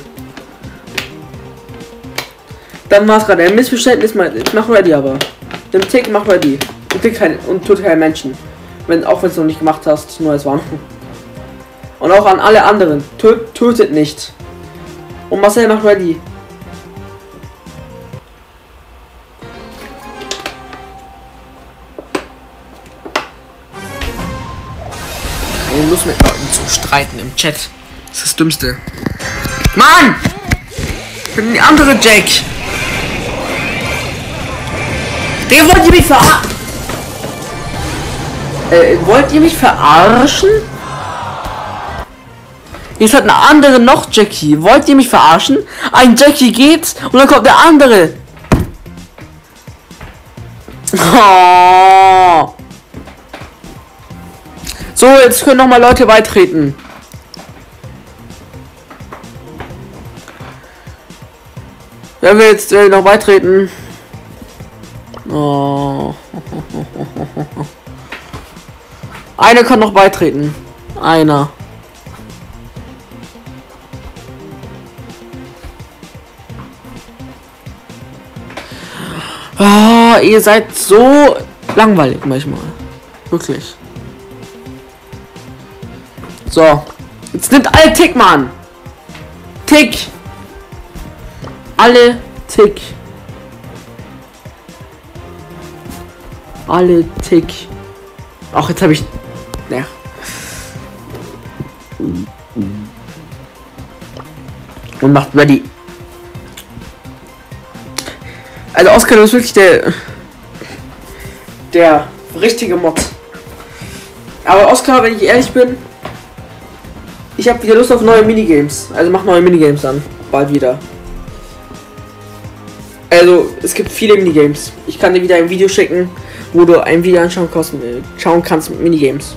Speaker 1: Dann war es gerade ein Missverständnis. Ich mach ready aber. Dem Tick mach ready. Und, tick kein, und tut keinen Menschen. Wenn, auch wenn du noch nicht gemacht hast, nur als Warnung. Und auch an alle anderen. Tut, tötet nicht. Und Marcel macht ready. Keine Lust mit Leuten zu streiten im Chat. Das ist das Dümmste. Mann! Ich bin die andere Jack. Der wollt ihr mich verarschen? Äh, wollt ihr mich verarschen? Jetzt hat eine andere noch Jackie. Wollt ihr mich verarschen? Ein Jackie geht und dann kommt der andere. Oh. So, jetzt können noch mal Leute beitreten. Wer will jetzt äh, noch beitreten? Oh. Einer kann noch beitreten. Einer. Ah, ihr seid so langweilig manchmal. Wirklich. So. Jetzt nimmt alle Tick, Mann. Tick. Alle Tick. Alle Tick. Ach, jetzt habe ich. Ja. Und macht ready. Also Oscar du bist wirklich der der richtige Mod. Aber Oscar, wenn ich ehrlich bin, ich habe wieder Lust auf neue Minigames. Also mach neue Minigames an, bald wieder. Also es gibt viele Minigames. Ich kann dir wieder ein Video schicken, wo du ein Video anschauen äh, schauen kannst mit Minigames.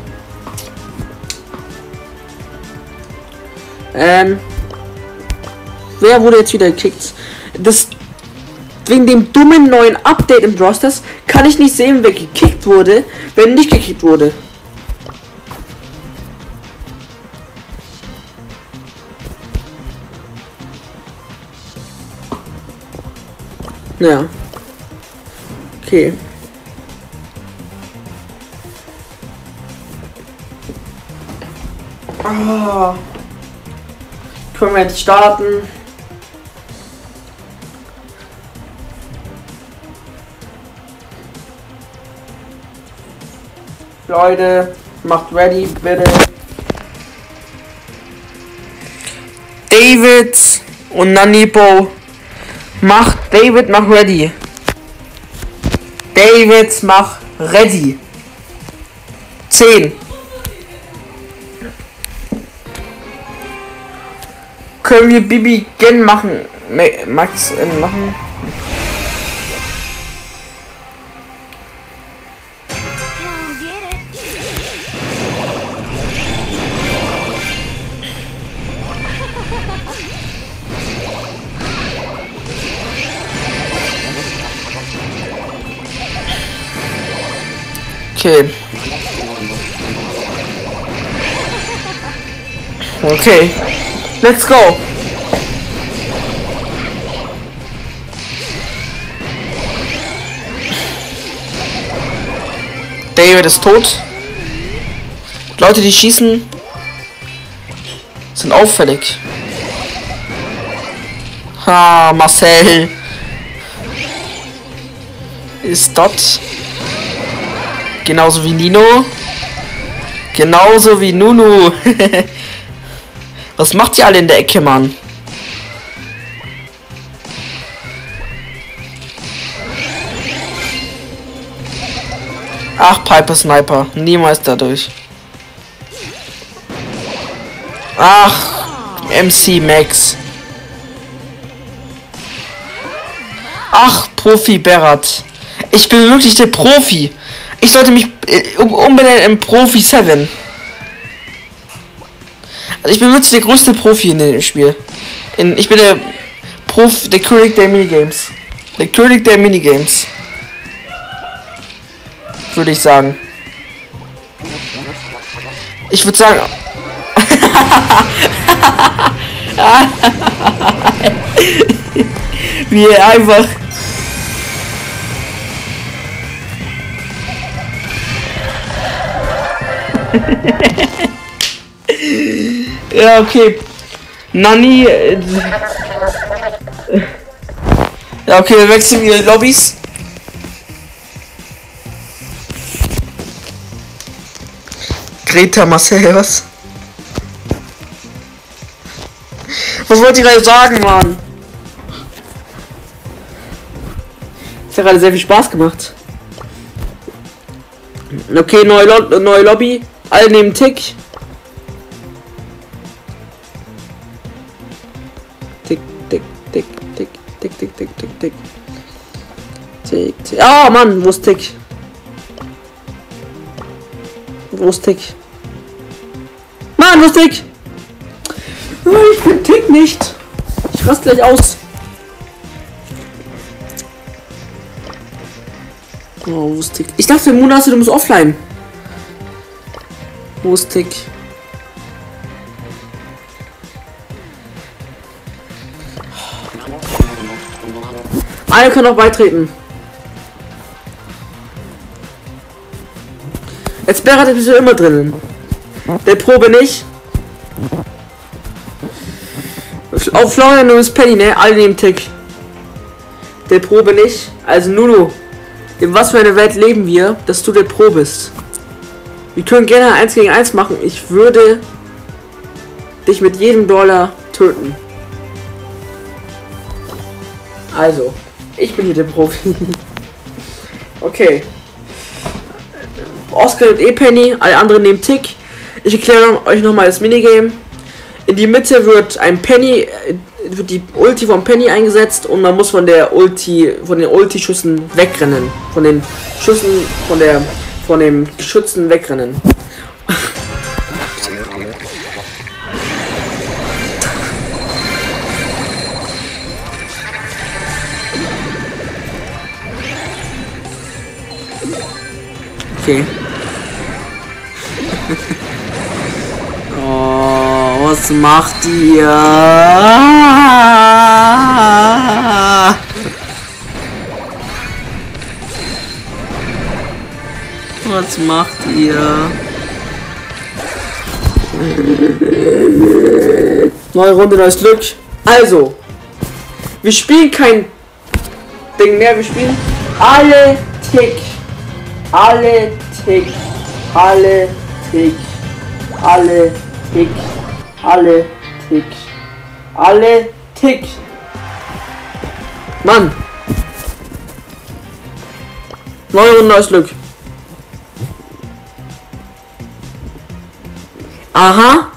Speaker 1: Ähm, wer wurde jetzt wieder gekickt? Das wegen dem dummen neuen Update im Brawl Stars kann ich nicht sehen, wer gekickt wurde, wer nicht gekickt wurde. Ja. Okay. Ah. Können wir jetzt starten? Leute, macht ready, bitte. David und Nanipo. Macht David, mach ready. David, mach ready. 10. Können wir Bibi Gen machen? Ma- Max äh, machen? Okay. Okay. Let's go. David ist tot. Leute, die schießen, sind auffällig. Ha, Marcel ist dort. Genauso wie Nino. Genauso wie Nunu. Was macht ihr alle in der Ecke, Mann? Ach, Piper Sniper. Niemals dadurch. Ach, MC Max. Ach, Profi Berat. Ich bin wirklich der Profi. Ich sollte mich äh, um, umbenennen in Profi 7. Also ich bin wirklich der größte Profi in dem Spiel. In, ich bin der Prof, der König der Minigames. Der König der Minigames. Würde ich sagen. Ich würde sagen. Wie einfach. ja, okay. Nani. äh, Ja, okay, wir wechseln die Lobbys. Greta Marcel, was? Was wollt ihr gerade sagen, Mann? Das hat gerade sehr viel Spaß gemacht. Okay, neue, Lo neue Lobby. Alle nehmen. Tick, tick, tick, tick, tick, tick, tick. Tick. Ah, Mann, wo ist Tick? Wo ist Tick? Mann, wo ist Tick? Oh, Ich bin Tick nicht. Ich rast gleich aus. Oh, wo ist Tick? Ich dachte, Munas, du musst offline. Wo ist Tick? Alle können auch beitreten. Jetzt Berat bist du immer drinnen. Der Probe nicht. Auf Florian und Penny, ne? Alle nehmen Tick. Der Probe nicht. Also Nunu. In was für einer Welt leben wir, dass du der Pro bist? Wir können gerne 1 gegen 1 machen. Ich würde dich mit jedem Dollar töten. Also, ich bin hier der Profi. okay. Oscar und E-Penny, alle anderen nehmen Tick. Ich erkläre euch nochmal das Minigame. In die Mitte wird ein Penny, äh, wird die Ulti vom Penny eingesetzt und man muss von der Ulti, von den Ulti-Schüssen wegrennen. Von den Schüssen, von der, von dem Geschützen wegrennen. Okay. oh, was macht ihr? Was macht ihr? Neue Runde, neues Glück. Also, wir spielen kein Ding mehr, wir spielen alle Tick. Alle Tick. Alle Tick. Alle Tick. Alle Tick. Alle Tick. Mann. Neue Runde, neues Glück. Aha.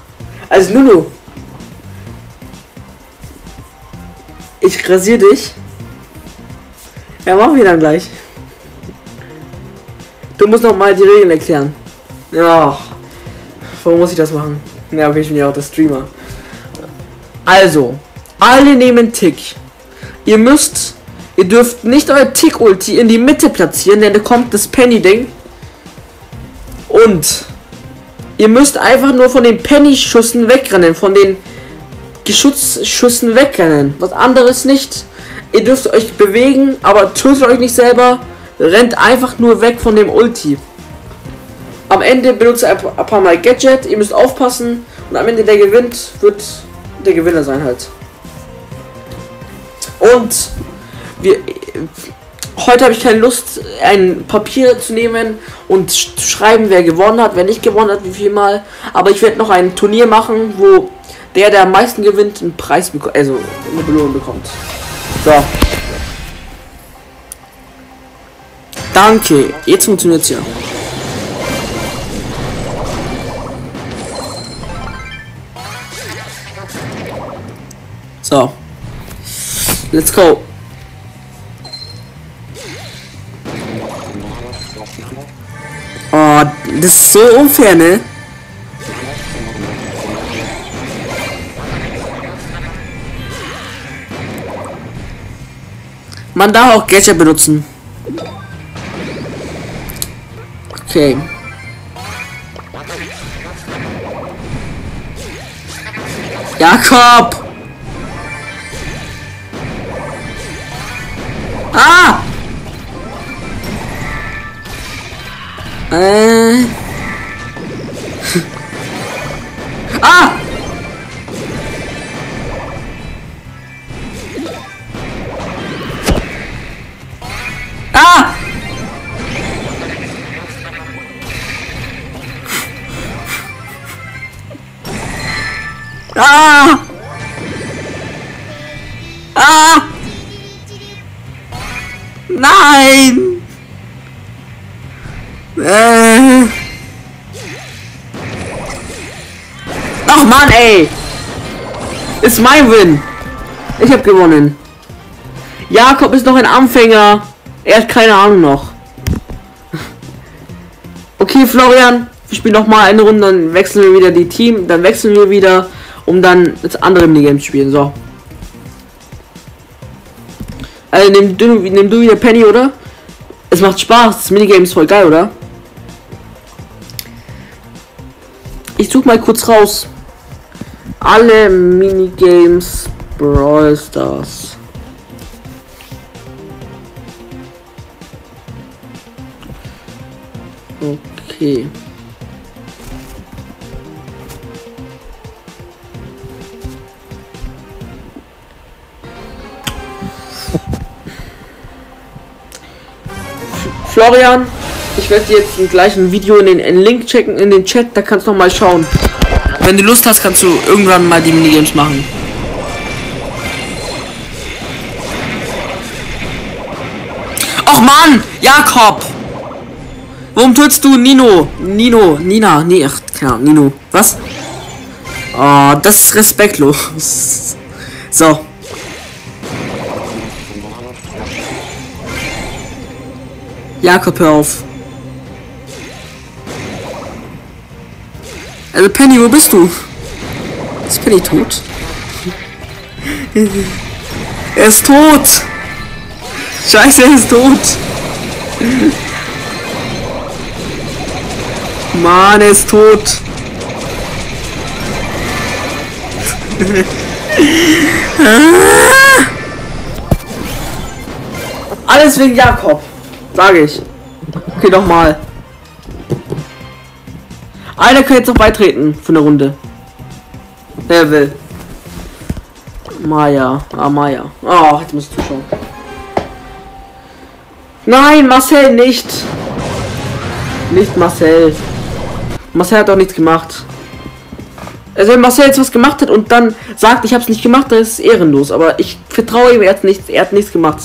Speaker 1: Also Lulu. Ich rasier dich. Ja, machen wir dann gleich. Du musst noch mal die Regeln erklären. Ja. Warum muss ich das machen? Ja, okay, ich bin ja auch der Streamer. Also, alle nehmen Tick. Ihr müsst, ihr dürft nicht euer Tick-Ulti in die Mitte platzieren, denn da kommt das Penny-Ding. Und ihr müsst einfach nur von den Penny-Schüssen wegrennen, von den Geschutzschüssen wegrennen. Was anderes nicht. Ihr dürft euch bewegen, aber tötet euch nicht selber. Rennt einfach nur weg von dem Ulti. Am Ende benutzt ihr ein paar- Mal Gadget. Ihr müsst aufpassen. Und am Ende der gewinnt, wird der Gewinner sein halt. Und wir heute habe ich keine Lust, ein Papier zu nehmen und zu schreiben, wer gewonnen hat, wer nicht gewonnen hat, wie viel mal. Aber ich werde noch ein Turnier machen, wo der, der am meisten gewinnt, einen Preis bekommt, also eine Belohnung bekommt. So. Danke. Jetzt funktioniert's ja. So. Let's go. Oh, das ist so unfair, ne? Man darf auch Gadget benutzen. Okay. Jakob! Ah! Äh. ah! Ah! Ah! Ah! Nein! Äh. Ach Mann, ey! Ist mein Win! Ich hab gewonnen. Jakob ist noch ein Anfänger. Er hat keine Ahnung noch. Okay, Florian, wir spielen noch mal eine Runde, dann wechseln wir wieder die Team, dann wechseln wir wieder, um dann das andere Minigame zu spielen. So. Also nimm du, nimm du wieder Penny, oder? Es macht Spaß, das Minigame ist voll geil, oder? Ich suche mal kurz raus. Alle Minigames Brawl Stars. Okay. Florian, ich werde jetzt gleich ein Video in den einen Link checken in den Chat, da kannst du noch mal schauen. Wenn du Lust hast, kannst du irgendwann mal die Minigames machen. Och Mann, Jakob! Warum tötest du Nino? Nino, Nina, nee, ach, Ahnung, Nino. Was? Oh, das ist respektlos. So. Jakob, hör auf. Also Penny, wo bist du? Ist Penny tot? er ist tot! Scheiße, er ist tot! Mann, er ist tot! Alles wegen Jakob, sage ich. Okay, nochmal. Einer kann jetzt noch beitreten für eine Runde. Wer will. Maya. Ah, Maya. Oh, jetzt muss ich zuschauen. Nein, Marcel nicht. Nicht Marcel. Marcel hat doch nichts gemacht. Also wenn Marcel jetzt was gemacht hat und dann sagt, ich habe es nicht gemacht, dann ist ehrenlos. Aber ich vertraue ihm, er hat nichts, er hat nichts gemacht.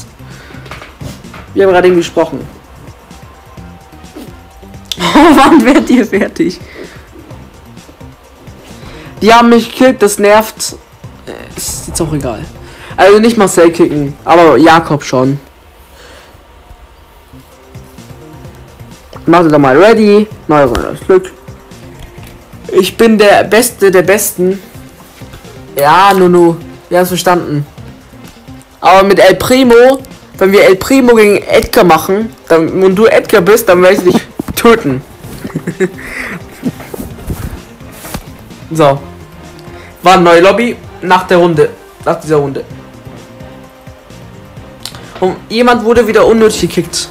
Speaker 1: Wir haben gerade eben gesprochen. Oh, wann werdet ihr fertig? Die haben mich gekillt, das nervt. Äh, Ist jetzt auch egal. Also nicht Marcel kicken, aber Jakob schon. Macht doch mal ready. Neue Runde, Glück. Ich bin der Beste der Besten. Ja, Nunu. Wir haben verstanden. Aber mit El Primo, wenn wir El Primo gegen Edgar machen, dann, und du Edgar bist, dann werde ich dich töten. so. War eine neue Lobby nach der Runde. Nach dieser Runde. Und jemand wurde wieder unnötig gekickt.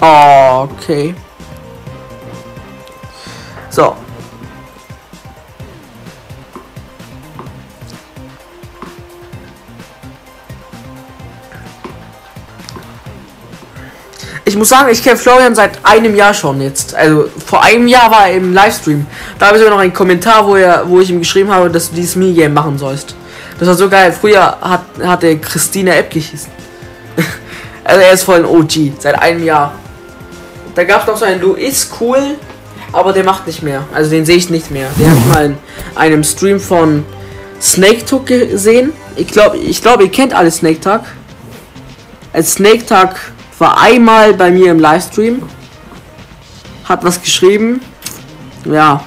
Speaker 1: Oh, okay. So. Ich muss sagen, ich kenne Florian seit einem Jahr schon jetzt. Also vor einem Jahr war er im Livestream. Da habe ich sogar noch einen Kommentar, wo, er, wo ich ihm geschrieben habe, dass du dieses Minigame machen sollst. Das war so geil. Früher hat, er Christina App gehießen. also er ist voll ein OG, seit einem Jahr. Da gab es noch so einen Luis cool, aber der macht nicht mehr. Also den sehe ich nicht mehr. Den habe ich mal in einem Stream von Snake Talk gesehen. Ich glaube, ich glaube, ihr kennt alle Snake Talk. Als Snake Talk war einmal bei mir im Livestream, hat was geschrieben. Ja.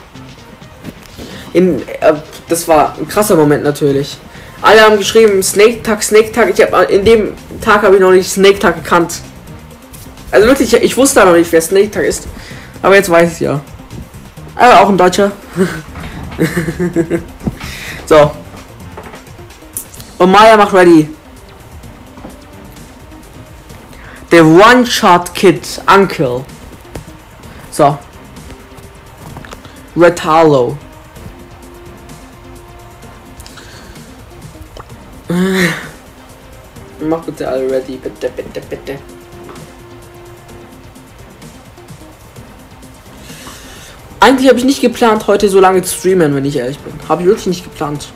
Speaker 1: In, äh, das war ein krasser Moment natürlich. Alle haben geschrieben Snake Tag, Snake Tag. Ich habe in dem Tag habe ich noch nicht Snake Tag gekannt. Also wirklich, ich wusste noch nicht, wer Snake Tag ist. Aber jetzt weiß ich ja. Aber auch ein Deutscher. so. Und Maya macht ready. The One-Shot Kid, Uncle. So. Retalo. Mach bitte alle ready, bitte, bitte, bitte. Eigentlich habe ich nicht geplant, heute so lange zu streamen, wenn ich ehrlich bin. Habe ich wirklich nicht geplant.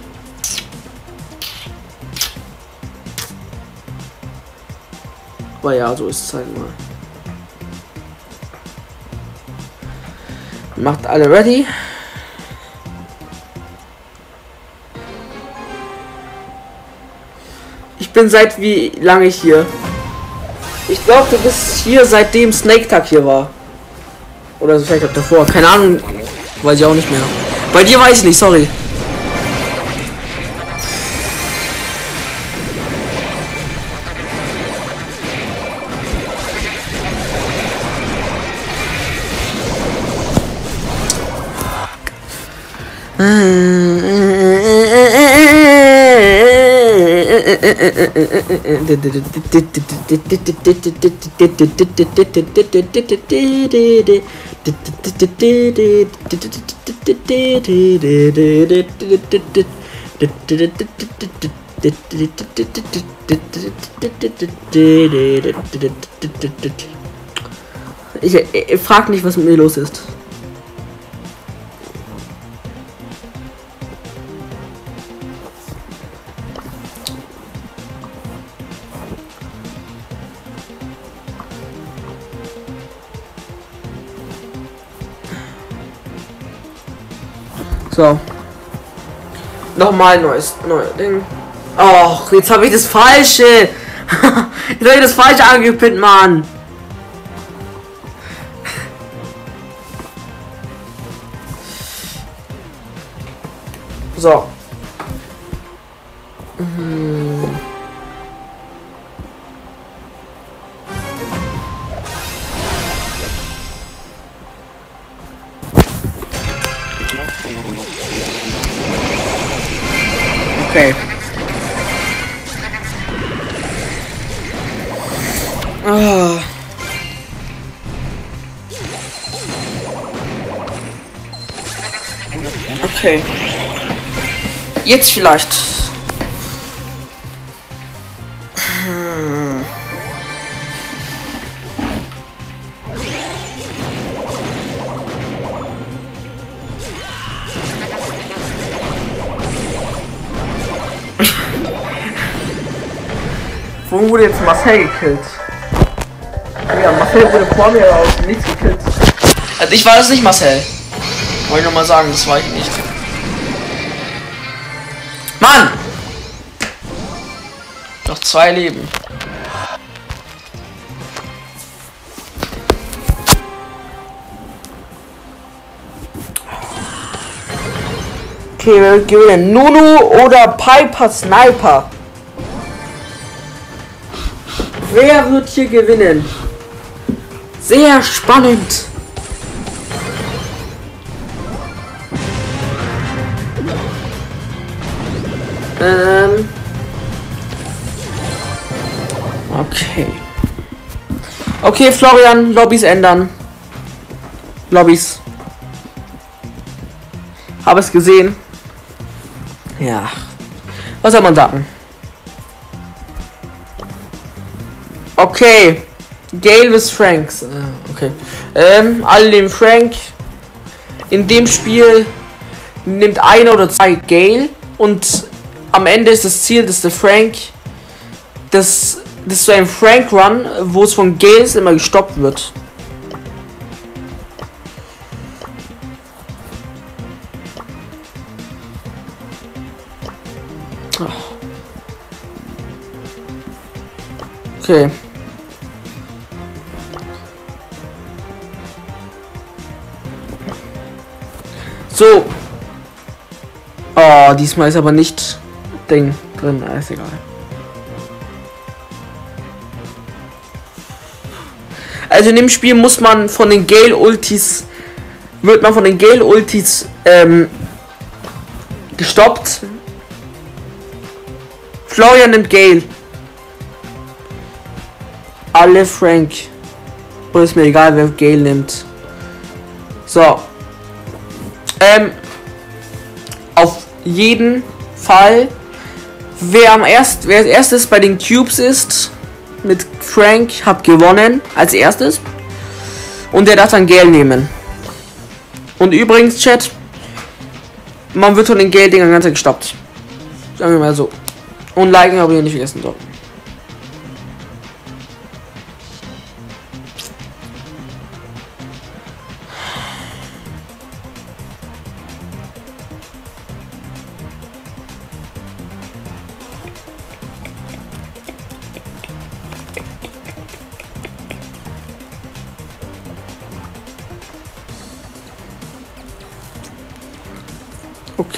Speaker 1: Aber ja, so ist es halt mal. Macht alle ready. Ich bin seit wie lange hier? Ich glaube, du bist hier seitdem Snake Tag hier war. Oder vielleicht auch davor. Keine Ahnung. Weiß ich auch nicht mehr. Bei dir weiß ich nicht, sorry. Ich, ich frag nicht, was mit mir los ist. So. Nochmal neues, neues Ding. Och, jetzt habe ich das falsche. jetzt habe ich das falsche angepinnt, Mann. So. Hm. Okay. Ah. Okay. Jetzt vielleicht. Wurde jetzt Marcel gekillt? Ja, Marcel wurde vor mir aus dem Nichts gekillt. Also ich war das nicht Marcel. Wollte ich noch mal sagen, das war ich nicht. Mann! Noch zwei Leben. Okay, wer wird gewinnen? Nunu oder Piper Sniper? Wer wird hier gewinnen? Sehr spannend. Ähm. Okay. Okay, Florian, Lobbys ändern. Lobbys. Habe es gesehen. Ja. Was soll man sagen? Okay. Gale bis Franks. Äh, Okay. Ähm, alle nehmen Frank. In dem Spiel nimmt einer oder zwei Gale und am Ende ist das Ziel, dass der Frank das, das ist so ein Frank Run, wo es von Gales immer gestoppt wird. Ach. Okay. So. Oh, diesmal ist aber nicht Ding drin. Ah, Ist egal. Also in dem Spiel muss man von den Gale Ultis wird man von den Gale Ultis ähm, gestoppt. Florian nimmt Gale. alle Frank. Und ist mir egal, wer Gale nimmt. So. Ähm. Auf jeden Fall. Wer am erst, wer als erstes bei den Cubes ist, mit Frank, hat gewonnen. Als erstes. Und der darf dann Gale nehmen. Und übrigens, Chat, man wird von den Gale-Dingern ganz gestoppt. Sagen wir mal so. Und liken aber hier nicht vergessen. So.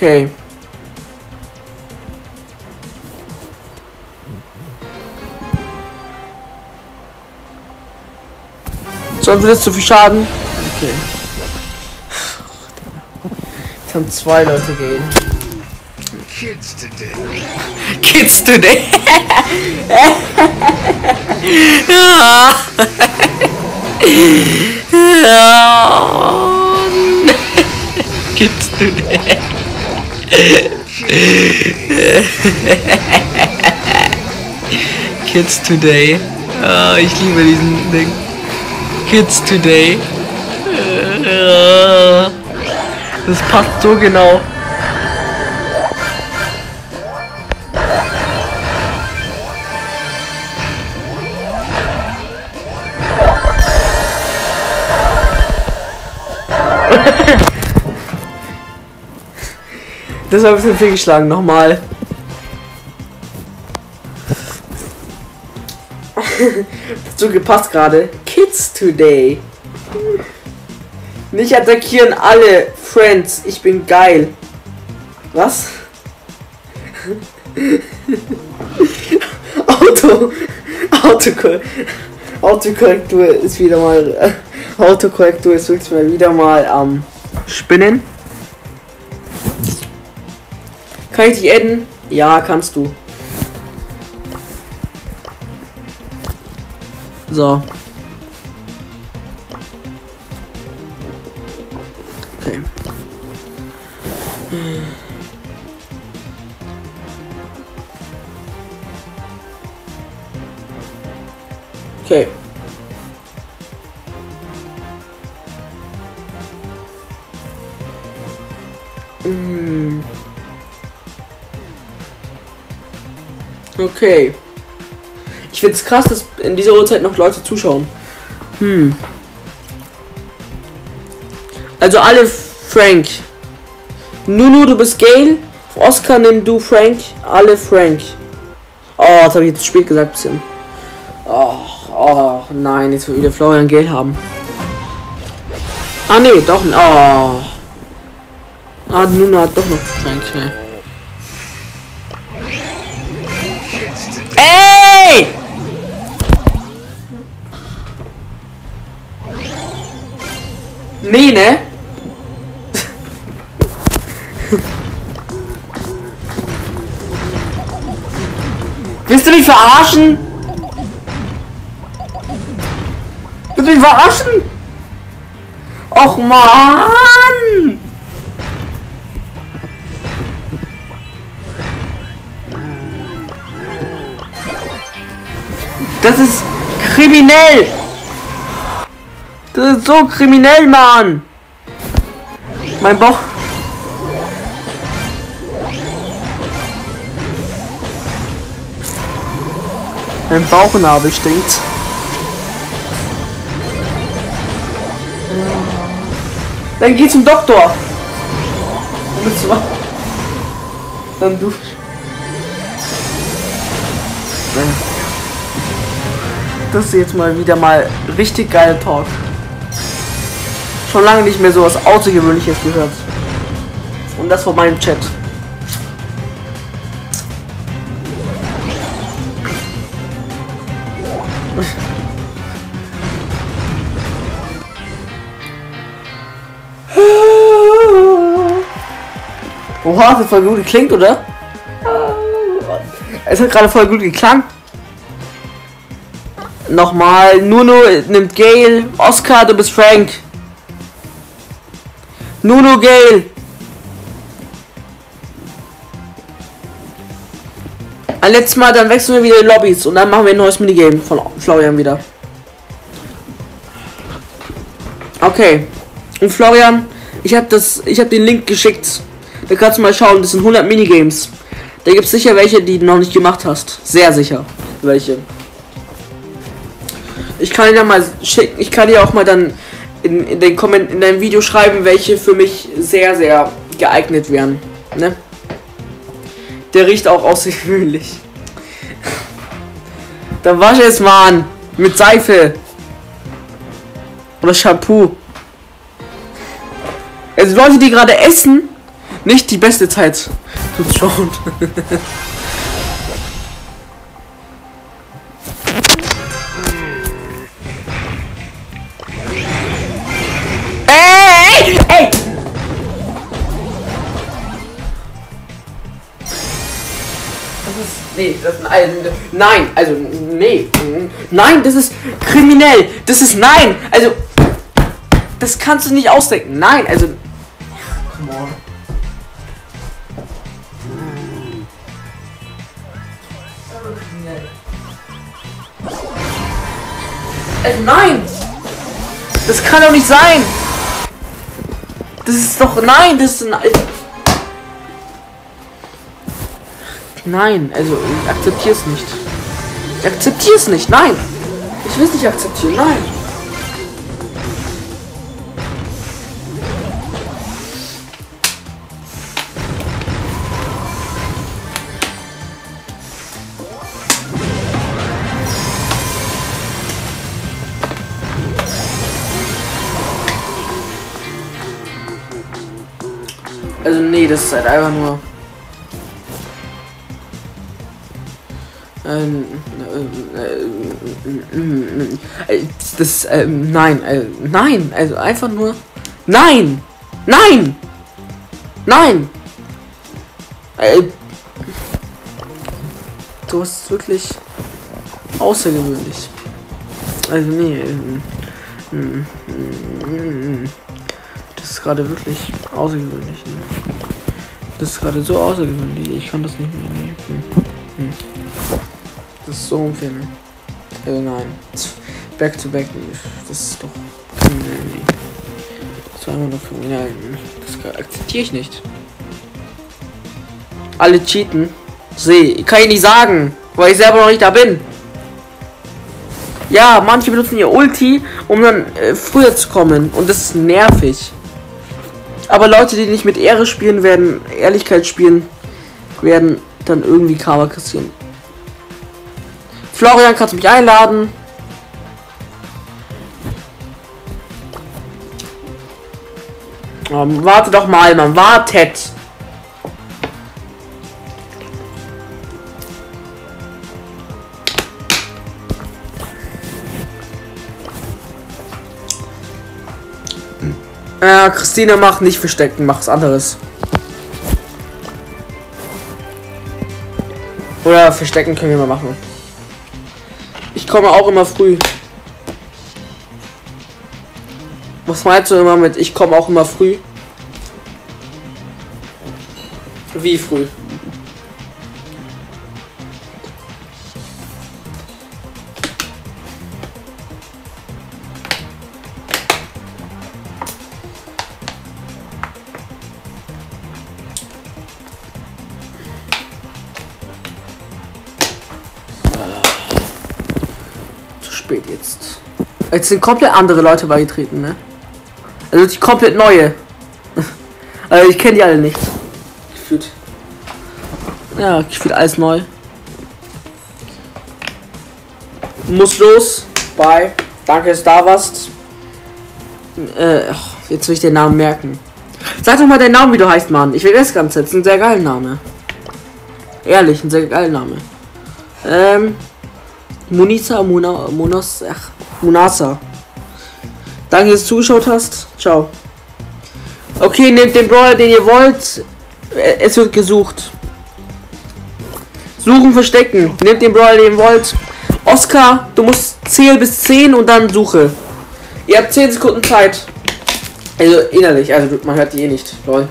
Speaker 1: Okay. Sollen wir das zu viel Schaden? Okay. Jetzt haben zwei Leute gehen.
Speaker 2: Kids today.
Speaker 1: Kids today. Kids today. Kids today. Ah, ich liebe diesen Ding. Kids today. Ah, Das passt so genau. Das war ein bisschen fehlgeschlagen. Nochmal. so gepasst gerade. Kids today. Nicht attackieren alle. Friends, ich bin geil. Was? Auto. Autokorrektur. Autokorrektur ist wieder mal. Äh, Autokorrektur ist wirklich mal wieder mal am Spinnen. Kann ich dich adden? Ja, kannst du. So. Okay. Okay. Mm. Okay. Ich finde es krass, dass in dieser Uhrzeit noch Leute zuschauen. Hm. Also alle Frank. Nunu, du bist Gale. Oscar, nimm du Frank. Alle Frank. Oh, das habe ich jetzt zu spät gesagt, bisschen. Oh, oh, nein, jetzt will wieder Florian Gale haben. Ah, nee, doch. Oh. Ah, Nunu hat doch noch Frank. Ja. Ey! Nee, ne? Willst du mich verarschen? Willst du mich verarschen? Och man! Das ist kriminell! Das ist so kriminell, Mann! Mein Bauch. Mein Bauchnabel stinkt. Dann geh zum Doktor. Dann du. Das ist jetzt mal wieder mal richtig geil Talk. Schon lange nicht mehr so was Außergewöhnliches gehört. Und das von meinem Chat. Oha, das hat voll gut geklingt, oder? Es hat gerade voll gut geklangt. Nochmal. Nuno nimmt Gale. Oscar, du bist Frank. Nuno Gale. Ein letztes Mal, dann wechseln wir wieder die Lobbys und dann machen wir ein neues Minigame von Florian wieder. Okay. Und Florian, ich habe das, ich habe den Link geschickt. Da kannst du mal schauen, das sind 100 Minigames. Da gibt es sicher welche, die du noch nicht gemacht hast. Sehr sicher. Welche. Ich kann dir dann mal schicken, ich kann dir auch mal dann in, in den Komment in deinem Video schreiben, welche für mich sehr, sehr geeignet wären. Ne? Der riecht auch außergewöhnlich. Dann wasche es mal. Mit Seife. Oder Shampoo. Also Leute, die gerade essen, nicht die beste Zeit. Tut schon. Nee, das ist ein. Nein, also. Nee. Nein, das ist kriminell. Das ist. Nein! Also. Das kannst du nicht ausdenken. Nein, also. Come on. Also nein! Das kann doch nicht sein! Das ist doch. Nein, das ist ein. Nein, also ich akzeptiere es nicht. Ich akzeptiere es nicht, nein! Ich will es nicht akzeptieren, nein! Also nee, das ist halt einfach nur. Das, ähm, nein, äh, nein, also einfach nur, nein, nein, nein, äh, du hast wirklich außergewöhnlich. Also nee, mm, das ist gerade wirklich außergewöhnlich. Ne? Das ist gerade so außergewöhnlich, ich kann das nicht mehr nehmen. Hm. Das ist so unfair, ne? Also nein. Back to back, das ist doch. Nee. Zweimal noch ja, Das akzeptiere ich nicht. Alle cheaten. Seh, kann ich nicht sagen, weil ich selber noch nicht da bin. Ja, manche benutzen ihr Ulti, um dann äh, früher zu kommen. Und das ist nervig. Aber Leute, die nicht mit Ehre spielen, werden Ehrlichkeit spielen, werden dann irgendwie Karma kassieren. Florian, kannst du mich einladen? Um, warte doch mal, man wartet. Ja, Christine macht nicht verstecken, mach was anderes. Oder verstecken können wir mal machen. Ich komme auch immer früh. Was meinst du immer mit ich komme auch immer früh? Wie früh? Jetzt sind komplett andere Leute beigetreten, ne? Also die komplett neue. also ich kenne die alle nicht. Gefühlt. Ja, gefühlt alles neu. Muss los. Bye. Danke, dass du da warst. Äh, jetzt will ich den Namen merken. Sag doch mal deinen Namen, wie du heißt, Mann. Ich will das Ganze jetzt. Ein sehr geiler Name. Ehrlich, ein sehr geiler Name. Ähm. Munisa, Muna, Munas, ach, Munasa. Danke, dass du zugeschaut hast. Ciao. Okay, nehmt den Brawler, den ihr wollt. Äh, Es wird gesucht. Suchen, verstecken. Nehmt den Brawler, den ihr wollt. Oscar, du musst zählen bis 10 und dann suche. Ihr habt 10 Sekunden Zeit. Also innerlich, also man hört die eh nicht. Lol.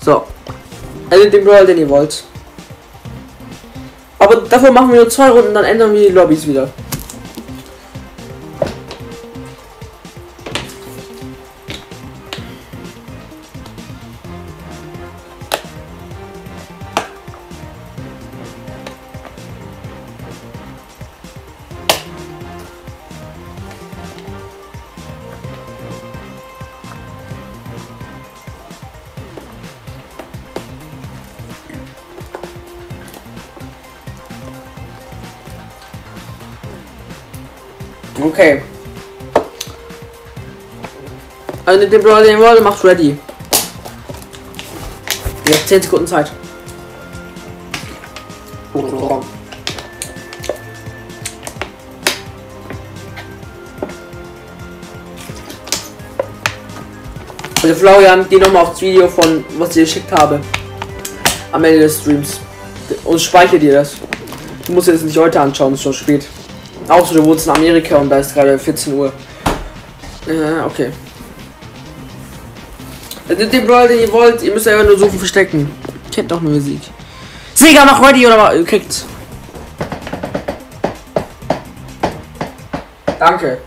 Speaker 1: So. Also den Brawl, den ihr wollt. Davor machen wir nur zwei Runden, dann ändern wir die Lobbys wieder. Also mit dem Brawler, den ihr wollt, macht ready. Ihr habt 10 Sekunden Zeit. Also Florian, geh nochmal aufs Video von, was ich dir geschickt habe. Am Ende des Streams. Und speichere dir das. Du musst dir das nicht heute anschauen, ist schon spät. Außer du wohnst in Amerika und da ist gerade 14 Uhr. Äh, okay. Also den Brawl, den ihr wollt, ihr müsst einfach nur suchen, verstecken. Kennt doch nur Musik. Sega, mach ready oder wa- kriegt. Danke.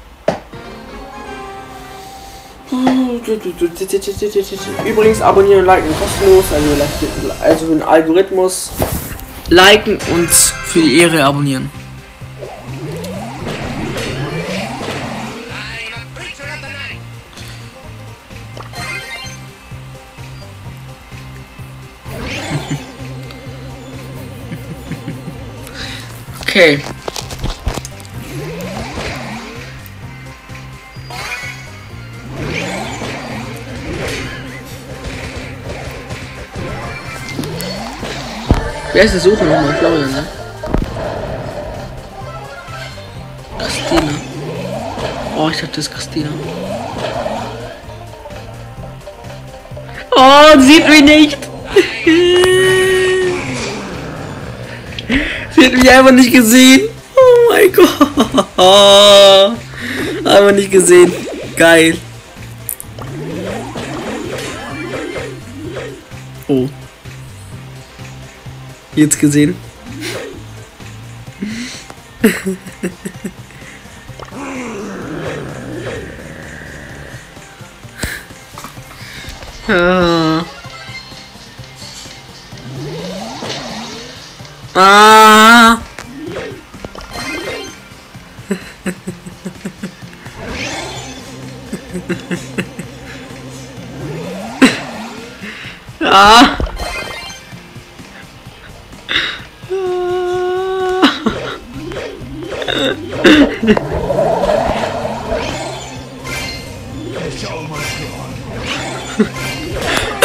Speaker 1: Übrigens abonnieren und liken kostenlos, also, also für den Algorithmus. Liken und für die Ehre abonnieren. Okay. Wer ist der Suche nochmal? Florian, ne? Christina. Oh, ich dachte, das ist Christina. Oh, sieht mich nicht. Sie hat mich einfach nicht gesehen. Oh mein Gott. Einfach nicht gesehen. Geil. Oh. Jetzt gesehen. ah. Ah. ah.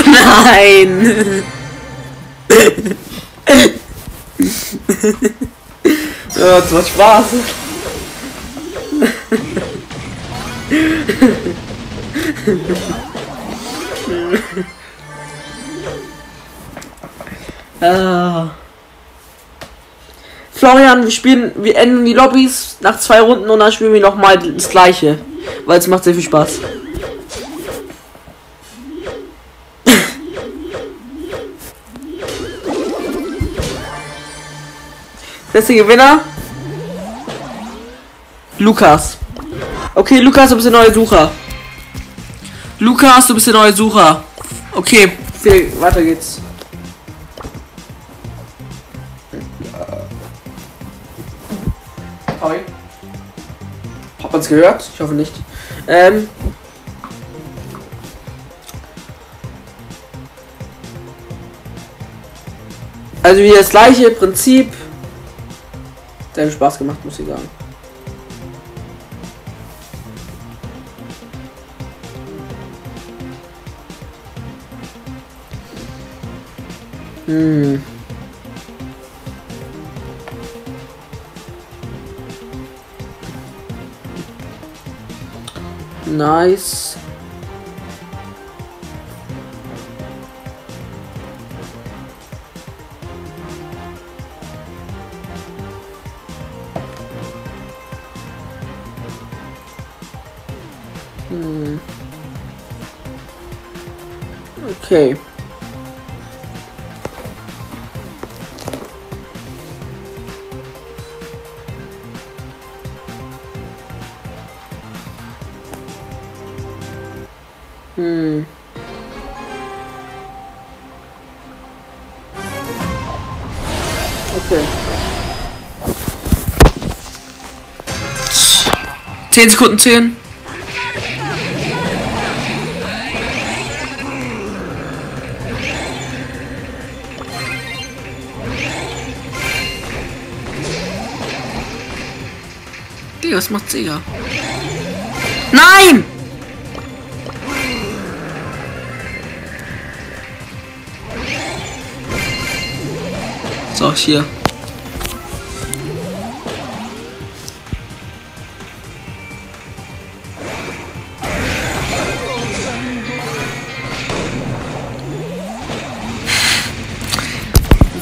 Speaker 1: Nein. Ja, das macht Spaß. ah. Florian, wir spielen, wir enden die Lobbys nach zwei Runden und dann spielen wir noch mal das gleiche, weil es macht sehr viel Spaß. Der Gewinner? Lukas. Okay, Lukas, du bist der neue Sucher. Lukas, du bist der neue Sucher. Okay, viel, weiter geht's. Sorry. Hat man's gehört? Ich hoffe nicht. Ähm. Also wie das gleiche Prinzip. Sehr viel Spaß gemacht, muss ich sagen. Hmm. Nice. Hmm. Okay. Hm. Okay. Zehn Sekunden zählen. Was macht Sega? Nein! So, hier.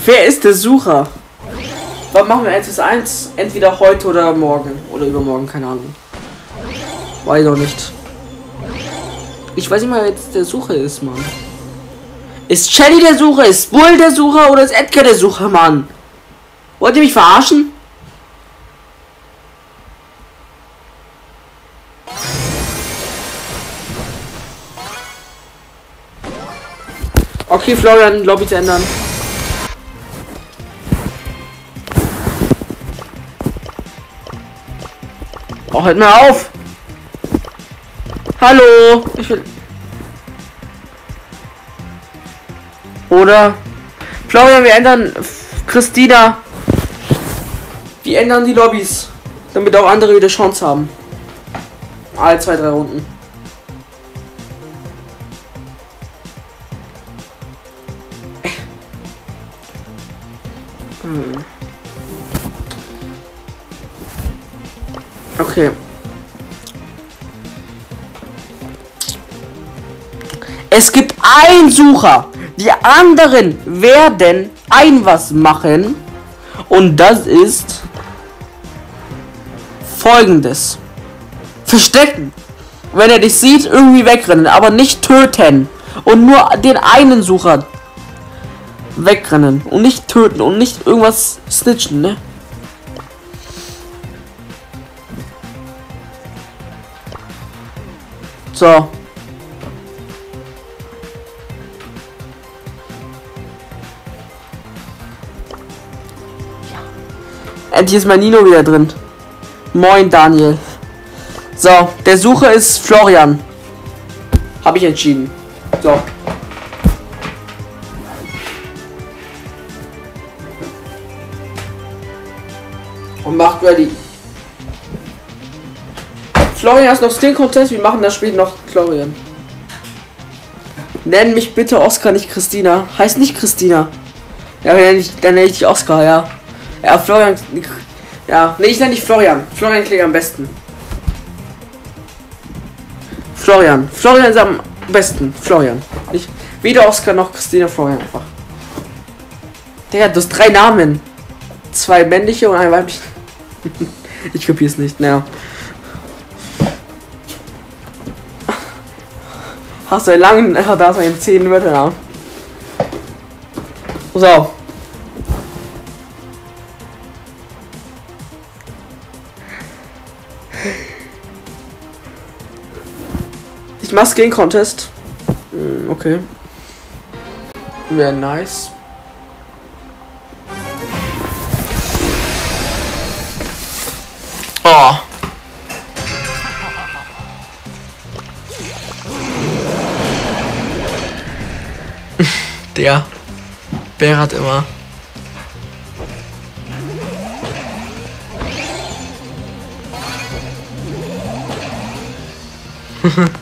Speaker 1: Wer ist der Sucher? Was machen wir 1 bis 1? Entweder heute oder morgen. Oder übermorgen, keine Ahnung. Weiß auch nicht. Ich weiß nicht mal, wer jetzt der Sucher ist, Mann. Ist Shelly der Sucher? Ist Bull der Sucher? Oder ist Edgar der Sucher, Mann? Wollt ihr mich verarschen? Okay, Florian, Lobby zu ändern. Oh, halt mal auf! Hallo! Ich will. Oder? Florian, wir ändern Christina. Wir ändern die Lobbys. Damit auch andere wieder Chance haben. Alle zwei, drei Runden. Hm. Okay. Es gibt einen Sucher. Die anderen werden ein was machen. Und das ist folgendes. Verstecken. Wenn er dich sieht, irgendwie wegrennen, aber nicht töten. Und nur den einen Sucher wegrennen. Und nicht töten und nicht irgendwas snitchen, ne? So. Endlich ist mein Nino wieder drin. Moin, Daniel. So, der Sucher ist Florian. Habe ich entschieden. So. Und macht ready. Florian hast noch Sting Contest, wir machen das Spiel noch Florian. Nenn mich bitte Oscar, nicht Christina. Heißt nicht Christina. Ja, dann nenne ich, dann nenne ich dich Oscar, ja. Ja, Florian. Ja, nee, ich nenne dich Florian. Florian klingt am besten. Florian. Florian ist am besten. Florian. Nicht weder Oscar noch Christina Florian einfach. Digga, du hast drei Namen. Zwei männliche und ein weiblich. ich kapier's nicht, naja. Hast du einen langen, äh, da hast du einen zehn Wörternamen. So. Ich mach's gegen Contest. Hm, okay. Wäre nice. Oh. Der Bär hat immer.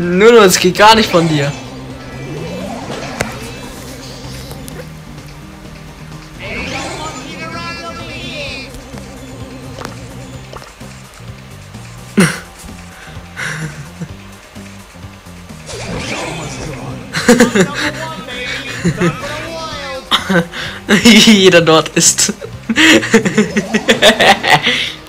Speaker 1: Nur, es geht gar nicht von dir. Jeder dort ist.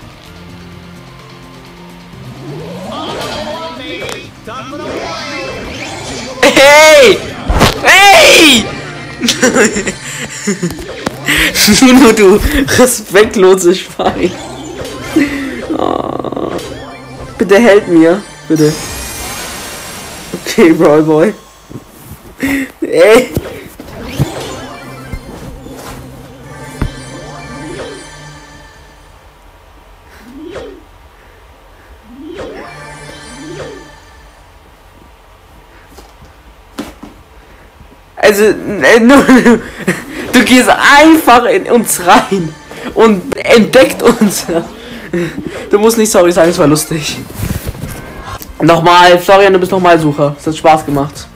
Speaker 1: Hey! Hey! Nur du respektlose Schwein. Oh. Bitte help mir. Bitte. Okay, Brawl Boy. Ey. Also, äh, du gehst einfach in uns rein und entdeckt uns. Du musst nicht sorry sagen, es war lustig. Nochmal, Florian, du bist nochmal Sucher. Es hat Spaß gemacht.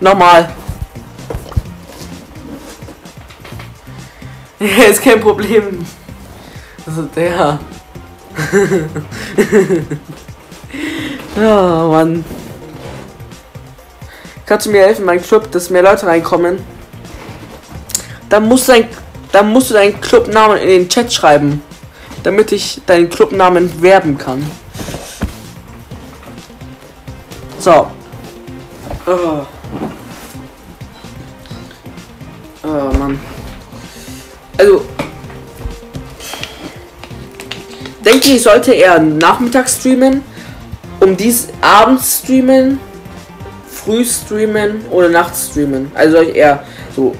Speaker 1: Nochmal. Ja, ist kein Problem. Ist der. Ja, Mann. Kannst du mir helfen, mein Club, dass mehr Leute reinkommen? Dann musst du dein, dann musst du deinen Clubnamen in den Chat schreiben, damit ich deinen Clubnamen werben kann. So. Oh. Oh Mann. Also. Denke ich, sollte er nachmittags streamen, um dies abends streamen, früh streamen oder nachts streamen. Also soll ich eher so.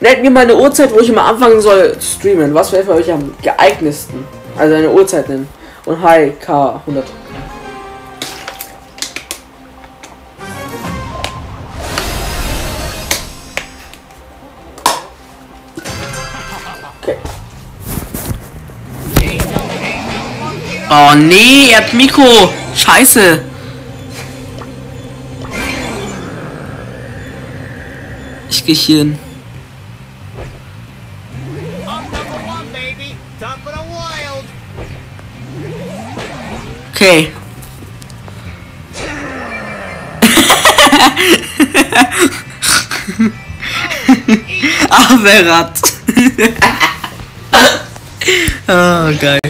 Speaker 1: Nennt mir mal eine Uhrzeit, wo ich immer anfangen soll zu streamen. Was wäre für euch am geeignetsten? Also eine Uhrzeit nennen. Und hi, K100. Okay. Oh nee, er hat Mikro. Scheiße.
Speaker 4: Wild.
Speaker 1: Okay. Averrat. oh, geil.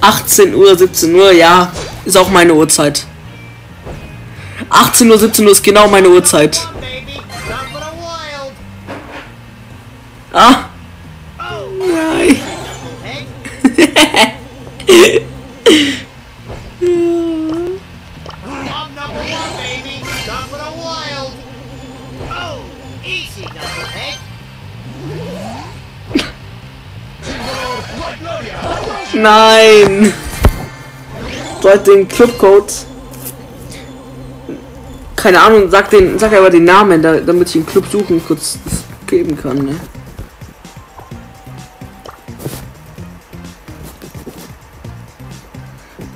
Speaker 1: 18 Uhr, 17 Uhr, ja, ist auch meine Uhrzeit. 18 Uhr, 17 Uhr ist genau meine Uhrzeit. Ah, nein.
Speaker 4: hey. I'm number one,
Speaker 1: Keine Ahnung, sag den, sag aber den Namen, da, damit ich den Club suchen kurz geben kann, ne?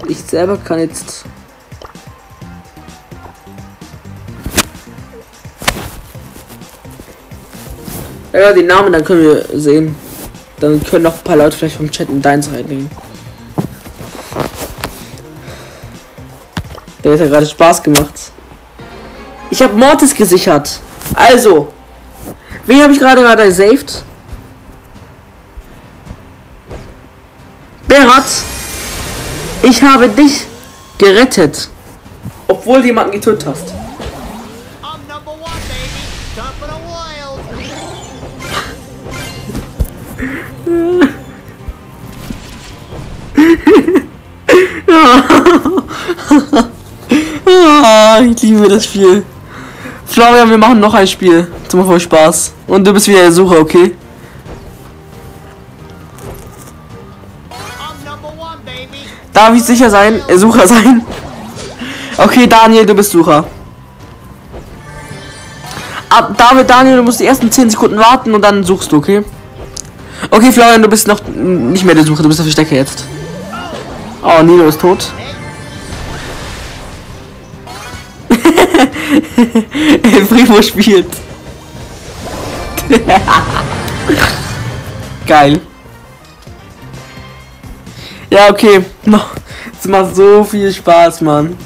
Speaker 1: Ich selber kann jetzt. Ja, den Namen, dann können wir sehen. Dann können noch ein paar Leute vielleicht vom Chat in deins reinlegen. Der hat ja gerade Spaß gemacht. Ich habe Mortis gesichert. Also. Wen habe ich gerade gerade gesaved? Berat. Ich habe dich gerettet. Obwohl du jemanden getötet hast. Ah, ich liebe das Spiel. Florian, wir machen noch ein Spiel. Zum voll Spaß. Und du bist wieder der Sucher, okay? Darf ich sicher sein? Äh, Sucher sein? Okay, Daniel, du bist Sucher. Ab, David, Daniel, du musst die ersten 10 Sekunden warten und dann suchst du, okay? Okay, Florian, du bist noch nicht mehr der Sucher, du bist der Verstecker jetzt. Oh, Nilo ist tot. Primo spielt. Geil. Ja, okay. Es macht so viel Spaß, Mann.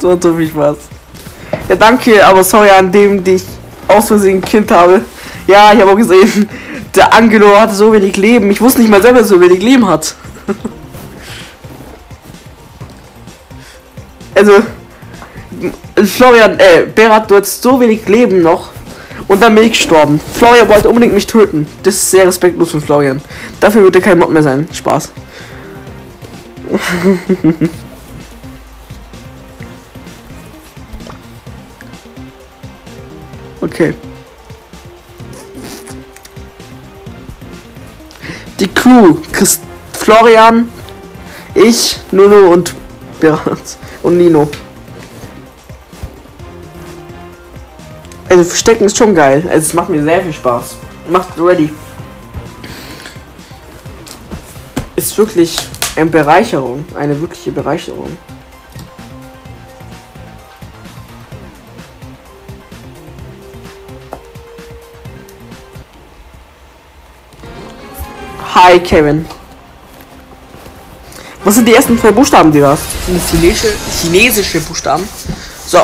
Speaker 1: So, so viel Spaß. Ja, danke, aber sorry an dem, die ich aus Versehen Kind habe. Ja, ich habe auch gesehen, der Angelo hatte so wenig Leben. Ich wusste nicht mal selber, dass er so wenig Leben hat. also, Florian, äh, Berat, du hast so wenig Leben noch. Und dann bin ich gestorben. Florian wollte unbedingt mich töten. Das ist sehr respektlos von Florian. Dafür wird er kein Mod mehr sein. Spaß. okay. Die Crew. Chris Florian, ich, Nuno und Berat und Nino. Also Verstecken ist schon geil. Also es macht mir sehr viel Spaß. Macht ready. Ist wirklich eine Bereicherung. Eine wirkliche Bereicherung. Hi Kevin. Was sind die ersten zwei Buchstaben, die du hast? Das chinesische, chinesische Buchstaben? So,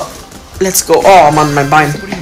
Speaker 1: let's go. Oh Mann, mein Bein.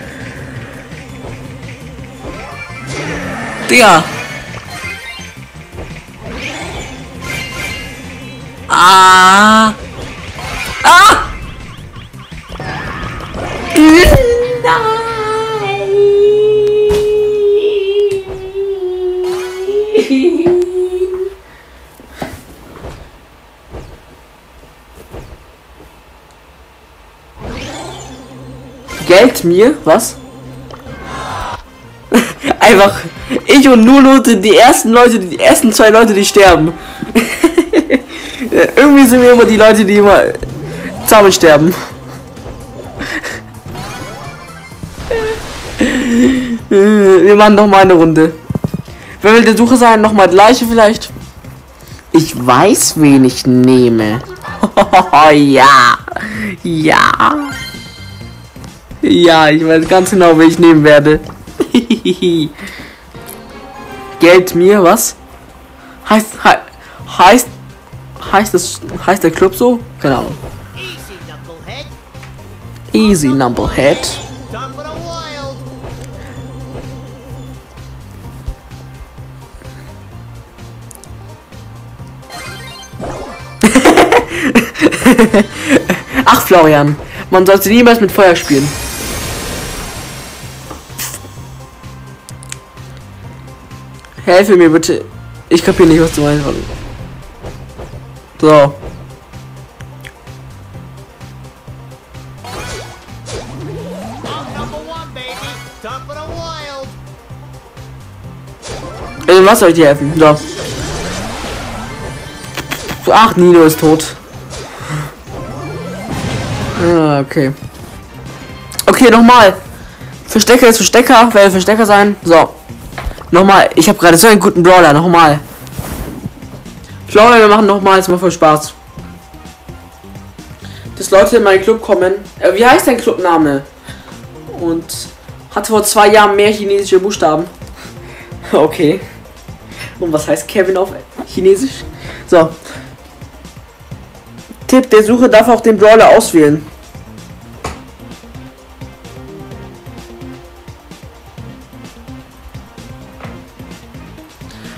Speaker 1: Digga. Ah. Ah! Nein. Geld mir? Was? Einfach ich und Nuno sind die ersten Leute, die ersten zwei Leute, die sterben. Irgendwie sind wir immer die Leute, die immer zusammen sterben. Wir machen noch mal eine Runde. Wer will der Suche sein? Noch mal gleiche vielleicht? Ich weiß, wen ich nehme. ja. Ja. Ja, ich weiß ganz genau, wen ich nehmen werde. Geld mir, was? Heißt, he, heißt, heißt das, heißt der Club so? Keine Ahnung.
Speaker 4: Easy,
Speaker 1: Numblehead. Ach, Florian. Man sollte niemals mit Feuer spielen. Helfe mir bitte. Ich kapiere nicht, was du meinst. So. In was soll ich dir helfen? So. Ach, Nino ist tot. Ah, okay. Okay, nochmal. Verstecker ist Verstecker, wer Verstecker sein? So. Nochmal, ich habe gerade so einen guten Brawler, nochmal. Ich glaube, wir machen nochmal, es macht voll Spaß. Dass Leute in meinen Club kommen. Äh, wie heißt dein Clubname? Und hat vor zwei Jahren mehr chinesische Buchstaben. Okay. Und was heißt Kevin auf Chinesisch? So. Tipp der Suche darf auch den Brawler auswählen.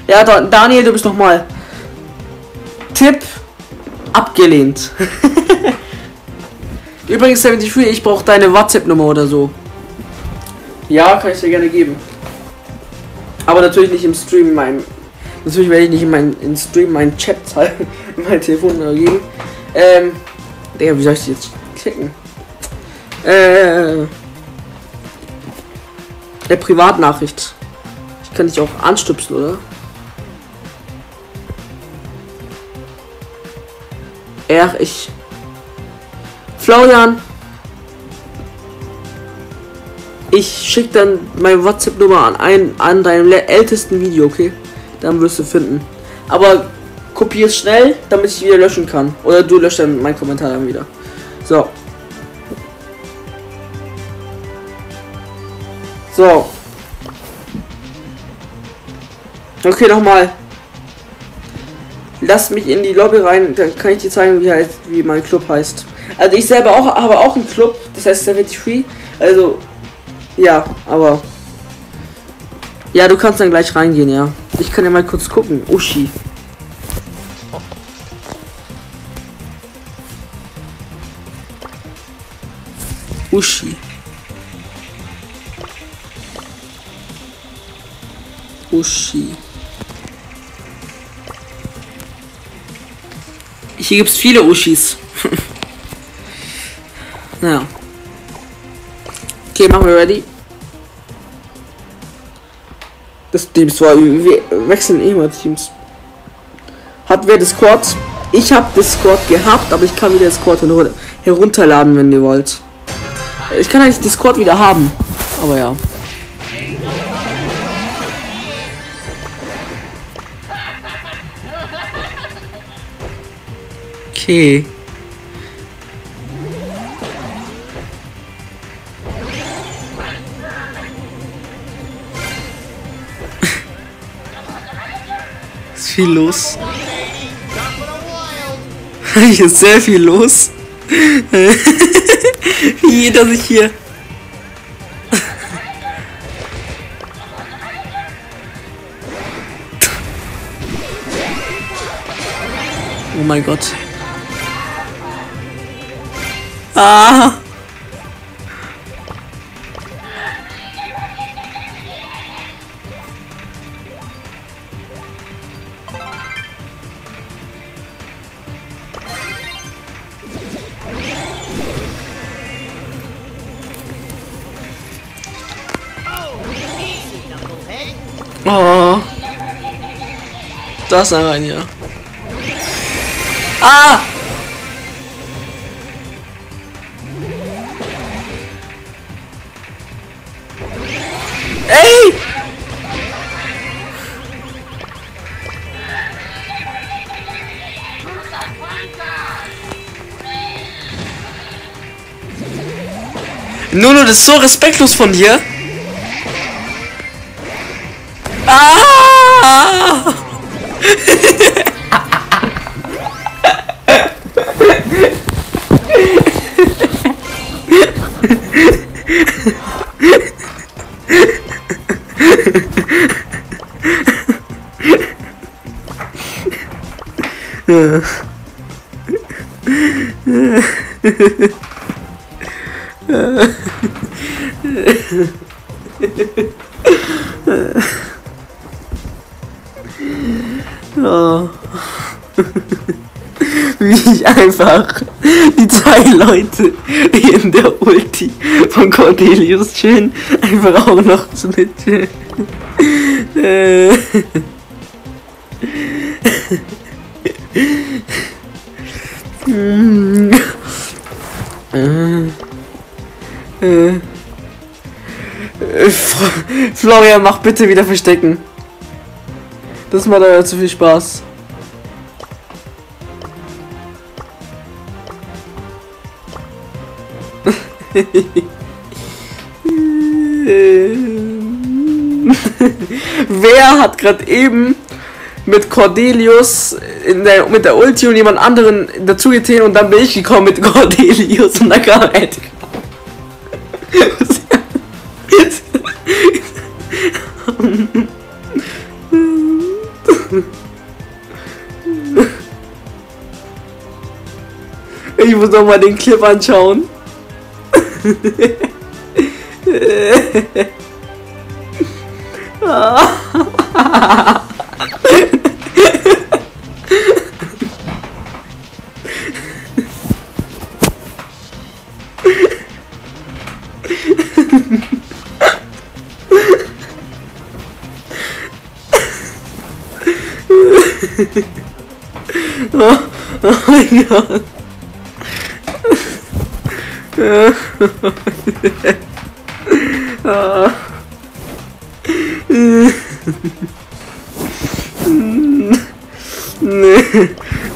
Speaker 1: Ja, da, Daniel, du bist noch mal. Tipp abgelehnt. Übrigens, 74, ich brauche deine WhatsApp-Nummer oder so. Ja, kann ich dir gerne geben. Aber natürlich nicht im Stream mein. Natürlich werde ich nicht in meinen im Stream meinen Chat zeigen, mein Telefon geben. Ähm. Digga, wie soll ich jetzt klicken? Äh. Der Privatnachricht. Ich kann dich auch anstupsen, oder? Er, ich. Florian! Ich schick dann meine WhatsApp-Nummer an ein an deinem ältesten Video, okay? Dann wirst du finden. Aber kopier es schnell, damit ich wieder löschen kann. Oder du löscht dann meinen Kommentar dann wieder. So. So. Okay, nochmal. Lass mich in die Lobby rein, dann kann ich dir zeigen, wie, heißt, wie mein Club heißt. Also ich selber auch, habe auch einen Club, das heißt 73. Also, ja, aber. Ja, du kannst dann gleich reingehen, ja. Ich kann ja mal kurz gucken. Uschi. Uschi. Uschi. Hier gibt's viele Uschis. ja. Okay, machen wir ready. Das Teams war wir wechseln eh immer Teams. Hat wer Discord? Ich habe Discord gehabt, aber ich kann wieder Discord herun- herunterladen, wenn ihr wollt. Ich kann eigentlich Discord wieder haben, aber ja. Okay. Ist viel los. Hier ist sehr viel los. Wie jeder sich hier. Oh mein Gott. Ah.
Speaker 4: Knucklehead.
Speaker 1: Oh. Das ist rein, ja. Ah! Nuno, das ist so respektlos von dir. Einfach die zwei Leute, die in der Ulti von Cordelius chillen, einfach auch noch mit chillen. Äh. Äh. Äh. Fl- Florian, mach bitte wieder verstecken. Das macht aber zu viel Spaß. Wer hat gerade eben mit Cordelius in der, mit der Ulti und jemand anderen dazu gezählt und dann bin ich gekommen mit Cordelius und dann kam Edgar. Ich muss noch mal den Clip anschauen. Oh mein Gott.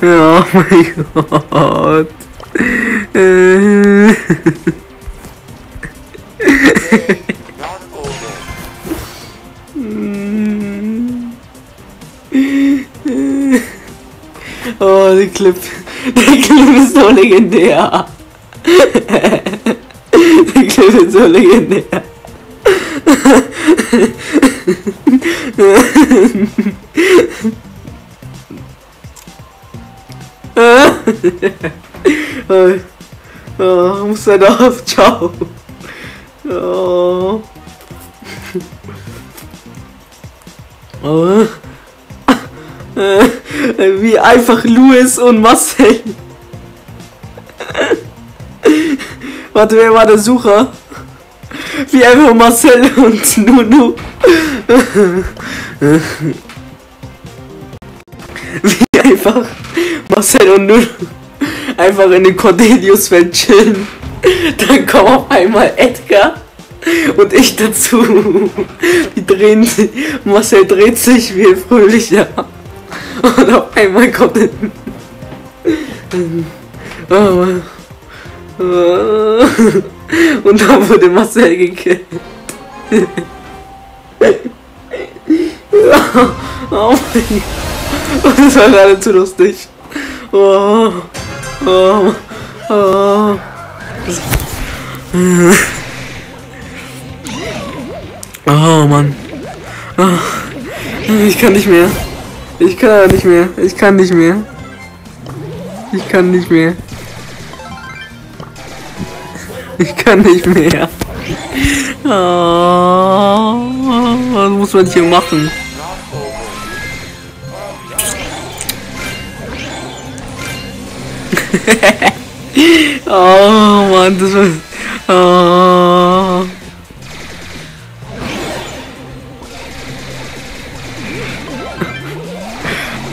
Speaker 1: Oh mein Gott. Äh. Oh, der Clip. Der Clip ist so legendär. Ist so legendär. oh, oh, muss er auf. Ciao. Oh. Oh. Wie einfach Louis und Marcel. Warte, wer war der Sucher? Wie einfach Marcel und Nunu. Wie einfach Marcel und Nunu einfach in den Cordelius-Feld chillen. Dann kommt auf einmal Edgar und ich dazu. Die drehen sich. Marcel dreht sich wie ein fröhlicher. Und auf einmal kommt ein. Und da wurde Marcel gekillt. Oh mein Gott. Das war gerade zu lustig. Oh. Oh. Oh. Oh Mann. Oh. Ich kann nicht mehr. Ich kann nicht mehr. Ich kann nicht mehr. Ich kann nicht mehr. Ich kann nicht mehr. Oh, was muss man hier machen? oh Mann, das war. Oh.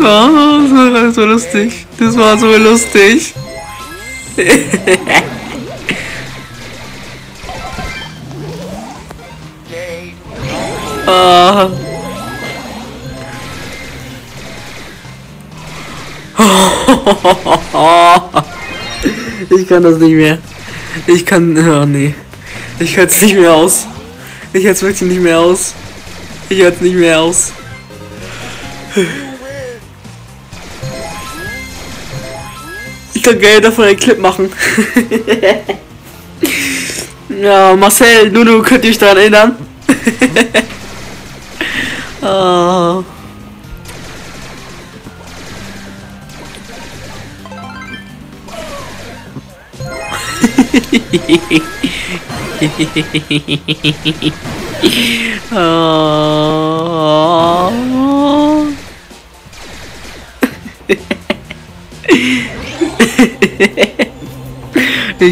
Speaker 1: Oh, das war so lustig. Das war so lustig. Ah. Ich kann das nicht mehr. Ich kann. Oh nee. Ich es nicht mehr aus. Ich es wirklich nicht mehr aus. Ich es nicht mehr aus. Ich kann geil davon einen Clip machen. ja, Marcel, Nunu, könnt ihr euch daran erinnern? Ich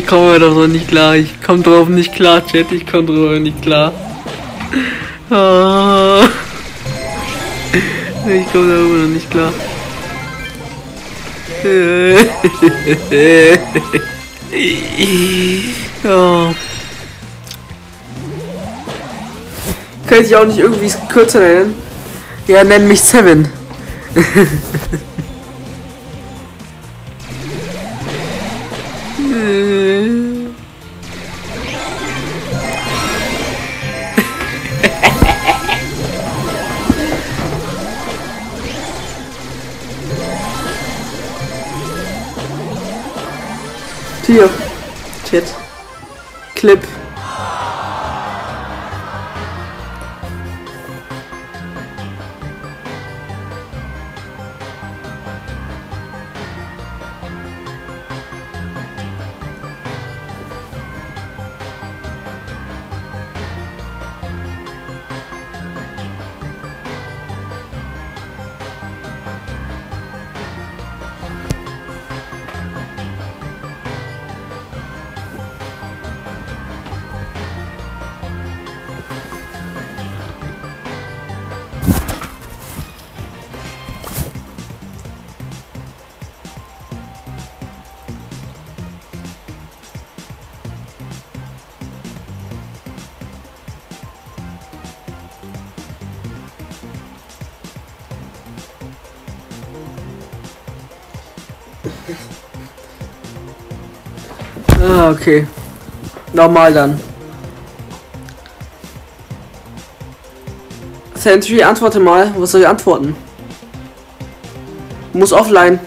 Speaker 1: komme doch so nicht klar. Ich komme drauf nicht klar, Chat. Ich komme drauf nicht klar. Ah. Ich komme da immer noch nicht klar. Ja. Könnte ich auch nicht irgendwie kürzer nennen? Ja, nenn mich Seven. Hier. Chat. Clip. Okay. Normal dann. Sentry, antworte mal. Was soll ich antworten? Muss offline.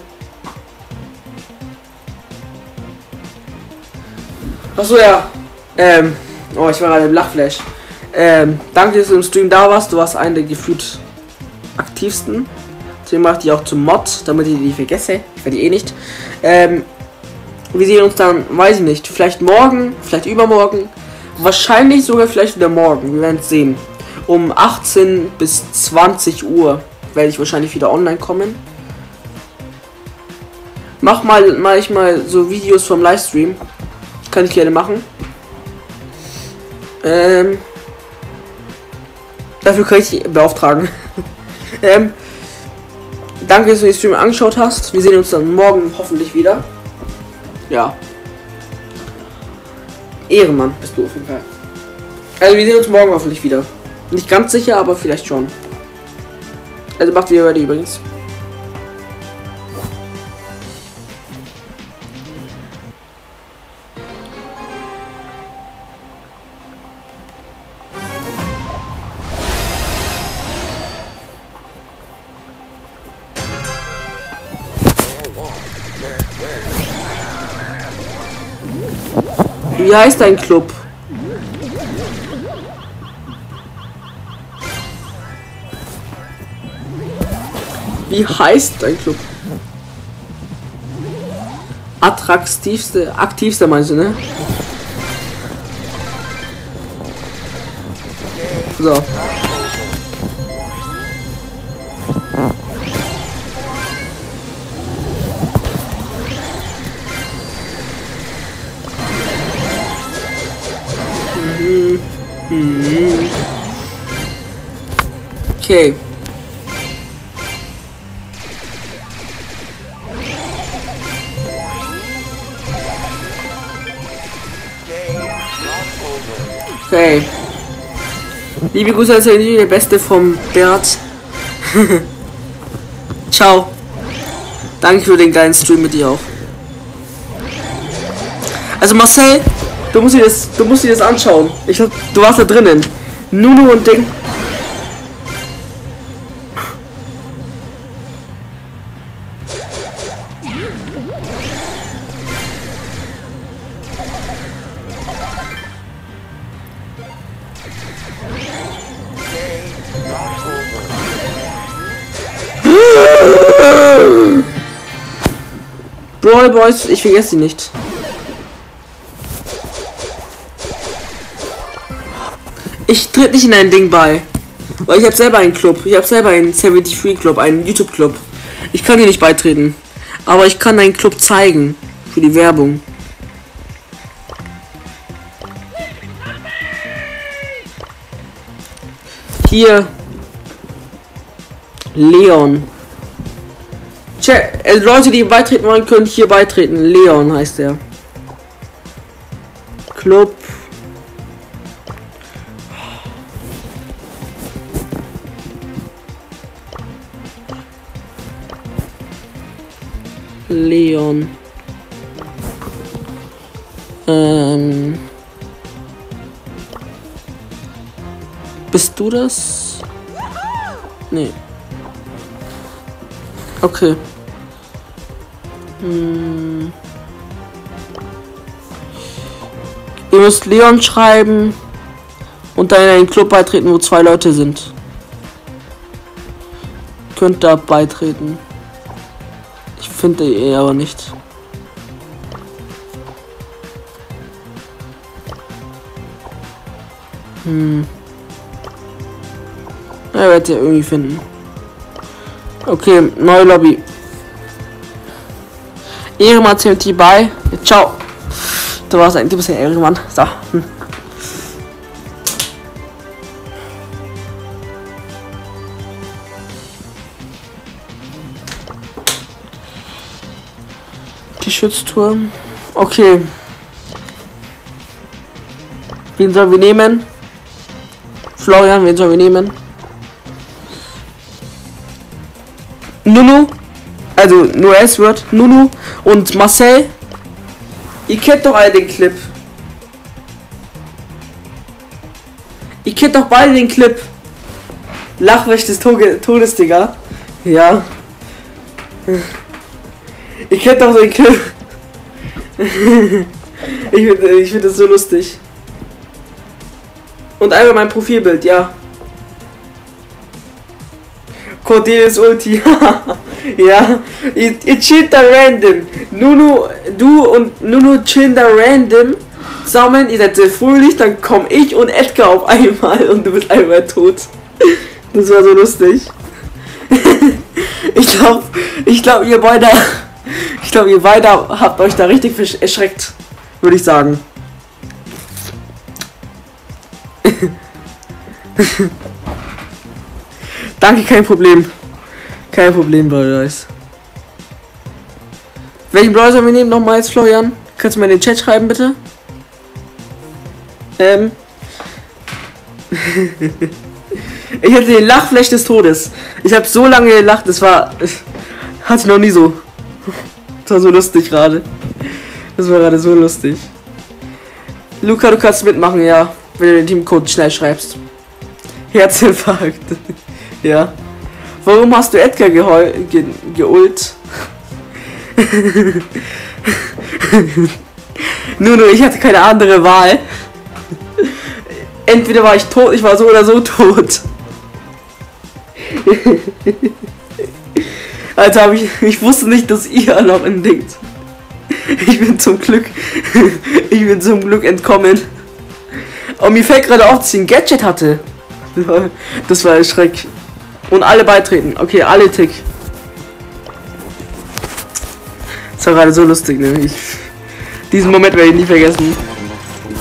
Speaker 1: Achso, ja. Ähm. Oh, ich war gerade im Lachflash. Ähm, danke, dass du im Stream da warst. Du warst einer der gefühlt aktivsten. Deswegen mache ich die auch zum Mod, damit ich die vergesse. Ich werde die eh nicht. Ähm, wir sehen uns dann, weiß ich nicht, vielleicht morgen, vielleicht übermorgen. Wahrscheinlich sogar vielleicht wieder morgen. Wir werden es sehen. Um 18 bis 20 Uhr werde ich wahrscheinlich wieder online kommen. Mach mal, mal ich mal so Videos vom Livestream. Kann ich gerne machen. Ähm, dafür kann ich beauftragen. ähm, danke, dass du den Stream angeschaut hast. Wir sehen uns dann morgen hoffentlich wieder. Ja. Ehrenmann bist du auf jeden Fall. Also wir sehen uns morgen hoffentlich wieder. Nicht ganz sicher, aber vielleicht schon. Also macht wieder ready übrigens. Wie heißt dein Club? Wie heißt dein Club? Attraktivste, aktivste meinst du, ne? So. Okay. Okay. Liebe Grüße als der Beste vom Bert. Ciao. Danke für den geilen Stream mit dir auch. Also Marcel, du musst dir das, du musst dir das anschauen. Ich du warst da drinnen. Nunu und Ding. Brawl Boys, ich vergesse sie nicht. Ich tritt nicht in ein Ding bei. Weil ich habe selber einen Club. Ich habe selber einen 73 Club, einen YouTube Club. Ich kann hier nicht beitreten. Aber ich kann einen Club zeigen. Für die Werbung. Hier. Leon. Äh, Leute, die beitreten wollen, können hier beitreten. Leon heißt er. Club. Leon. Ähm. Bist du das? Nee. Okay. Hm. Ihr müsst Leon schreiben und dann in einen Club beitreten, wo zwei Leute sind. Könnt da beitreten. Ich finde ihr aber nicht. Hm. Er wird ihr irgendwie finden. Okay, neue Lobby. Ehrenmann CMT bei. Ciao. Du warst ein, du bist ein Ehrenmann. So. Hm. Geschützturm. Okay. Wen sollen wir nehmen? Florian, wen sollen wir nehmen? Nunu? Also nur S wird, Nunu und Marcel. Ihr kennt doch alle den Clip. Ihr kennt doch beide den Clip. Lachwächt des Todes, Digga. Ja. Ihr kennt doch den Clip. ich finde ich find das so lustig. Und einmal mein Profilbild, ja. Cordelius Ulti. ja. Ihr, ihr chillt da random. Nunu, du und Nunu chillen da random. Zusammen, ihr seid sehr fröhlich, dann komm ich und Edgar auf einmal und du bist einmal tot. Das war so lustig. ich glaube, ich glaube, ihr beide, ich glaube, ihr beide habt euch da richtig erschreckt, würde ich sagen. Danke, kein Problem. Kein Problem, Brothers. Welchen Browser wir nehmen nochmals, Florian? Kannst du mal in den Chat schreiben, bitte? Ähm. ich hatte den Lachflash des Todes. Ich habe so lange gelacht, das war. Hatte ich noch nie so. Das war so lustig gerade. Das war gerade so lustig. Luca, du kannst mitmachen, ja. Wenn du den Teamcode schnell schreibst. Herzinfarkt. ja. Warum hast du Edgar geheul ge geult? nur, ich hatte keine andere Wahl. Entweder war ich tot, ich war so oder so tot. Also habe ich, ich wusste nicht, dass ihr noch entdeckt. Ich bin zum Glück, ich bin zum Glück entkommen. Und mir fällt gerade auf, dass ich ein Gadget hatte. Das war ein Schreck. Und alle beitreten. Okay, alle Tick. Das war gerade so lustig, ne? Ich, diesen Moment werde ich nie vergessen.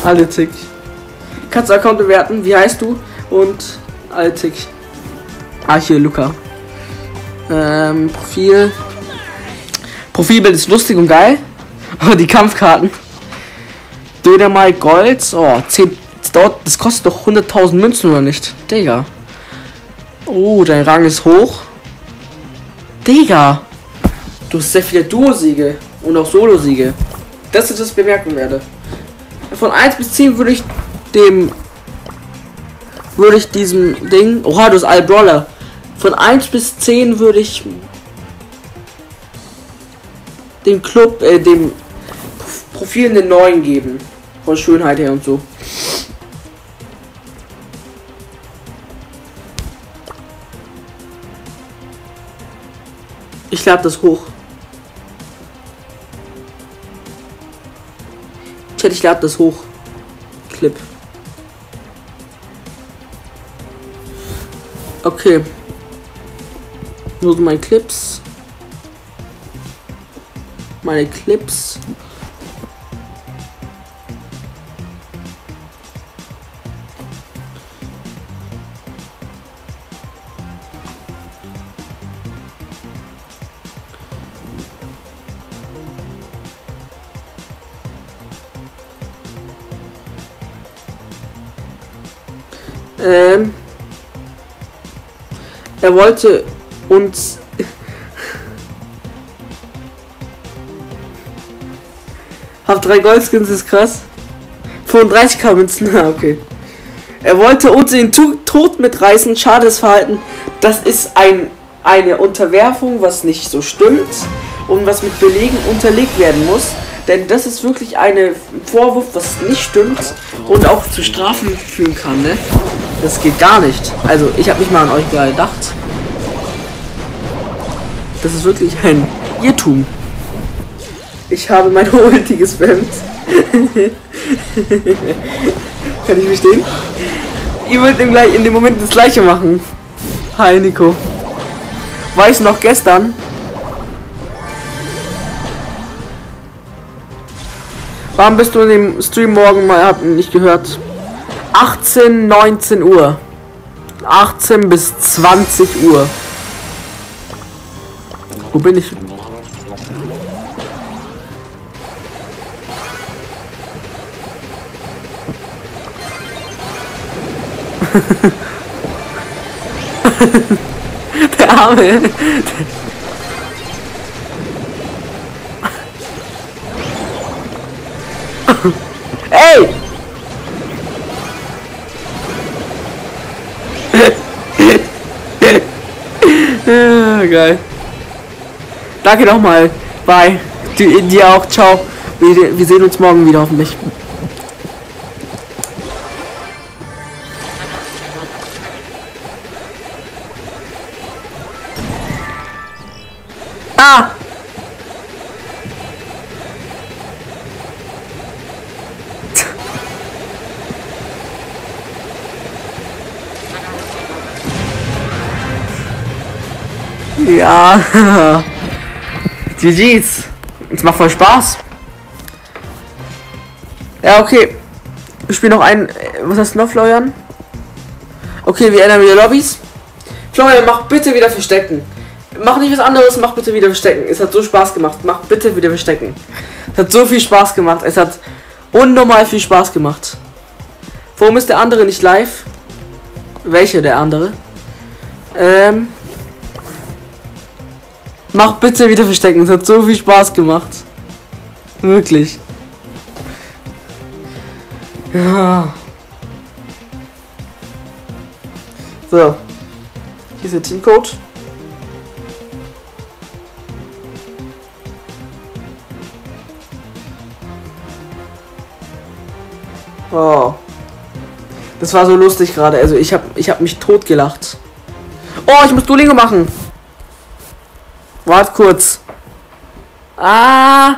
Speaker 1: Alle Tick. Kannst du Account bewerten? Wie heißt du? Und alle Tick. Ah, hier, Luca. Ähm, Profil. Profilbild ist lustig und geil. Aber die Kampfkarten. Dynamite Gold. Oh, 10. Das, dauert, das kostet doch 100.000 Münzen oder nicht? Digga. Oh, dein Rang ist hoch. Digga. Du hast sehr viele Duo-Siege. Und auch Solo-Siege. Das ist das bemerken werde. Von 1 bis 10 würde ich dem. Würde ich diesem Ding. Oha, du hast alle Brawler. Von 1 bis 10 würde ich dem Club, äh, dem Profil eine 9 geben. Von Schönheit her und so. Ich lade das hoch. Chat, ich lade das hoch. Clip. Okay. Nur meine Clips. Meine Clips. Ähm, er wollte uns Hab drei Goldskins, ist krass. 35k Münzen, okay. Er wollte uns in Tod mitreißen, schades Verhalten. Das ist ein, eine Unterwerfung, was nicht so stimmt und was mit Belegen unterlegt werden muss. Denn das ist wirklich eine Vorwurf, was nicht stimmt und auch zu Strafen führen kann, ne? Das geht gar nicht. Also, ich habe nicht mal an euch gedacht. Das ist wirklich ein Irrtum. Ich habe meine Ulti gespammt. Kann ich verstehen? Ihr wollt im gleich in dem Moment das gleiche machen. Hi Nico. Weiß noch gestern. Warum bist du in dem Stream morgen mal nicht gehört? 18, 19 Uhr. 18 bis 20 Uhr. Wo bin ich? Der Arme. Ey! geil. Danke nochmal. Bye. Du, dir auch. Ciao. Wir, wir sehen uns morgen wieder hoffentlich. Ah! Ja. GG's. Es macht voll Spaß. Ja, okay. Ich spiele noch ein. äh, Was hast du noch, Florian? Okay, wir ändern wieder Lobbys. Florian, mach bitte wieder Verstecken. Mach nicht was anderes, mach bitte wieder Verstecken. Es hat so Spaß gemacht. Mach bitte wieder Verstecken. Es hat so viel Spaß gemacht. Es hat unnormal viel Spaß gemacht. Warum ist der andere nicht live? Welcher der andere? Ähm. Mach bitte wieder Verstecken. Es hat so viel Spaß gemacht. Wirklich. Ja. So. Hier ist der Teamcode. Oh. Das war so lustig gerade. Also ich habe ich hab mich tot gelacht. Oh, ich muss Duolingo machen. Wart kurz. Ah.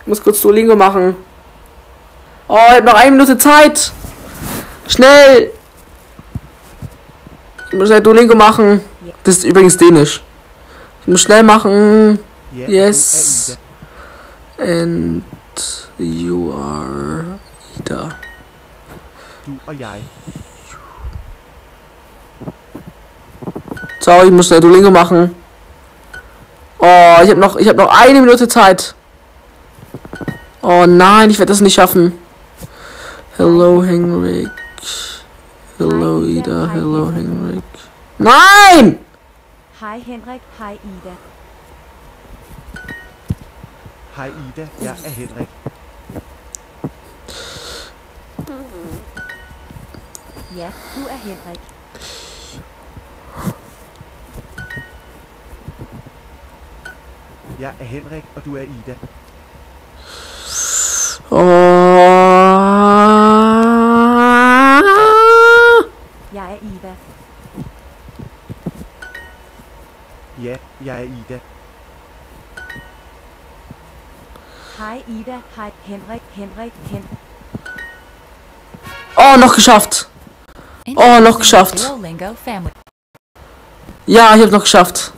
Speaker 1: Ich muss kurz Duolingo machen. Oh, ich habe noch eine Minute Zeit. Schnell. Ich muss schnell Duolingo machen. Das ist übrigens Dänisch. Ich muss schnell machen. Yes. And you are Ida.
Speaker 3: Du og jeg.
Speaker 1: So, ich muss schnell Duolingo machen. Oh, ich habe noch, ich habe noch eine Minute Zeit. Oh nein, ich werde das nicht schaffen. Hello Henrik. Hello Ida. Hello Henrik. Nein!
Speaker 5: Hej Henrik, hej Ida.
Speaker 3: Hej Ida, jeg er Henrik.
Speaker 5: Ja, du er Henrik.
Speaker 3: Jeg er Henrik, og du er Ida.
Speaker 1: Oh.
Speaker 5: Jeg er Ida.
Speaker 3: Ja, jeg er Ida.
Speaker 5: Hej Ida, hej Henrik, Henrik, Henrik.
Speaker 1: Oh, noch geschafft. Oh, noch geschafft. Ja, ich habe noch geschafft.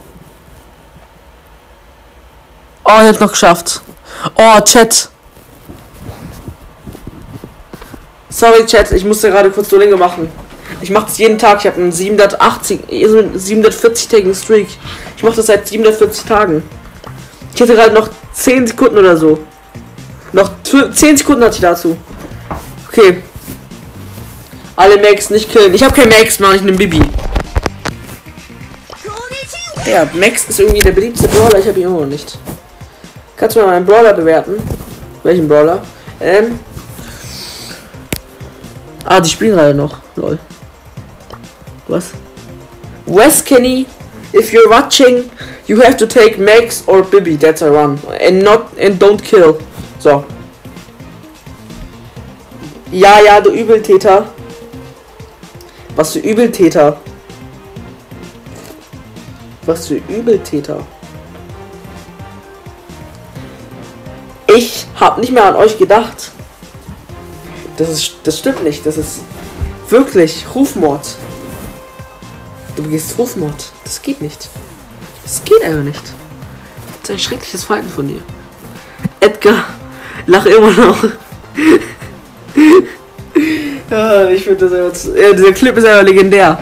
Speaker 1: Oh, ich habe noch geschafft. Oh, Chat. Sorry, Chat, ich musste gerade kurz Duolingo machen. Ich mache das jeden Tag. Ich habe einen 780, 740-tägigen Streak. Ich mache das seit 740 Tagen. Ich hätte gerade noch 10 Sekunden oder so. Noch tw- 10 Sekunden hatte ich dazu. Okay. Alle Max nicht killen. Ich habe kein Max, Mann. Ich nehme Bibi. Ja, Max ist irgendwie der beliebteste Brawler. Ich habe ihn immer noch nicht. Kannst du mal meinen Brawler bewerten? Welchen Brawler? Ähm. Ah, die spielen gerade noch. Lol. Was? Wes Kenny, if you're watching, you have to take Max or Bibi. That's a run. And not and don't kill. So. Ja, ja, du Übeltäter. Was für Übeltäter. Was für Übeltäter. Ich habe nicht mehr an euch gedacht. Das ist, das stimmt nicht. Das ist wirklich Rufmord. Du begehst Rufmord. Das geht nicht. Das geht einfach nicht. Das ist ein schreckliches Verhalten von dir. Edgar, lach immer noch. ich finde das einfach, ja, dieser Clip ist einfach legendär.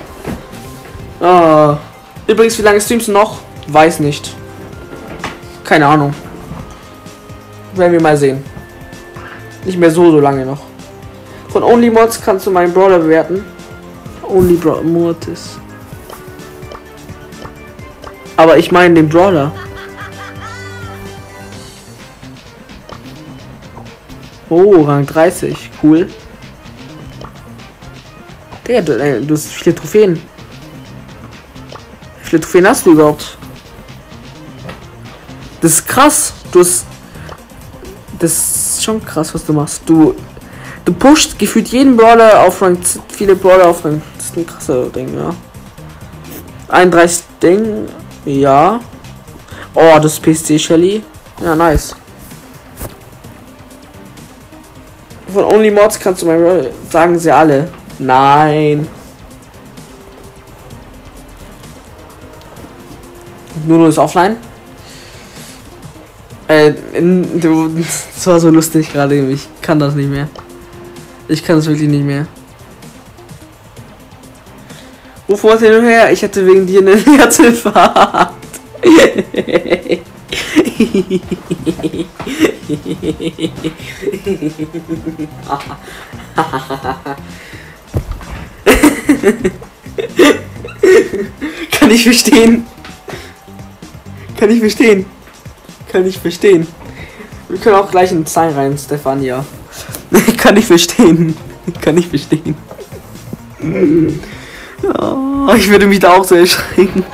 Speaker 1: Ah. Übrigens, wie lange streamst du noch? Weiß nicht. Keine Ahnung. Werden wir mal sehen. Nicht mehr so, so lange noch. Von Only Mods kannst du meinen Brawler bewerten. Only Bra Mortis. Aber ich meine den Brawler. Oh, Rang 30. Cool. Digga, du, äh, du hast viele Trophäen. Wie viele Trophäen hast du überhaupt? Das ist krass. Du hast. Das ist schon krass, was du machst. Du. Du pusht gefühlt jeden Brawler auf Rang. Viele Brawler auf Rang. Das ist ein krasser Ding, ja. 31 Ding. Ja. Oh, das PC Shelly. Ja, nice. Von Only Mods kannst du mal sagen sie alle. Nein. Nuno ist offline. Äh, in- du, das war so lustig gerade. Ich kann das nicht mehr. Ich kann das wirklich nicht mehr. Wovor ist denn her? Ich hatte wegen dir eine Herzinfarkt. Kann ich verstehen. Kann ich verstehen. Kann ich verstehen. Wir können auch gleich in Zahlen rein, Stefania. Kann ich verstehen. Kann ich verstehen. Oh, ich würde mich da auch so erschrecken.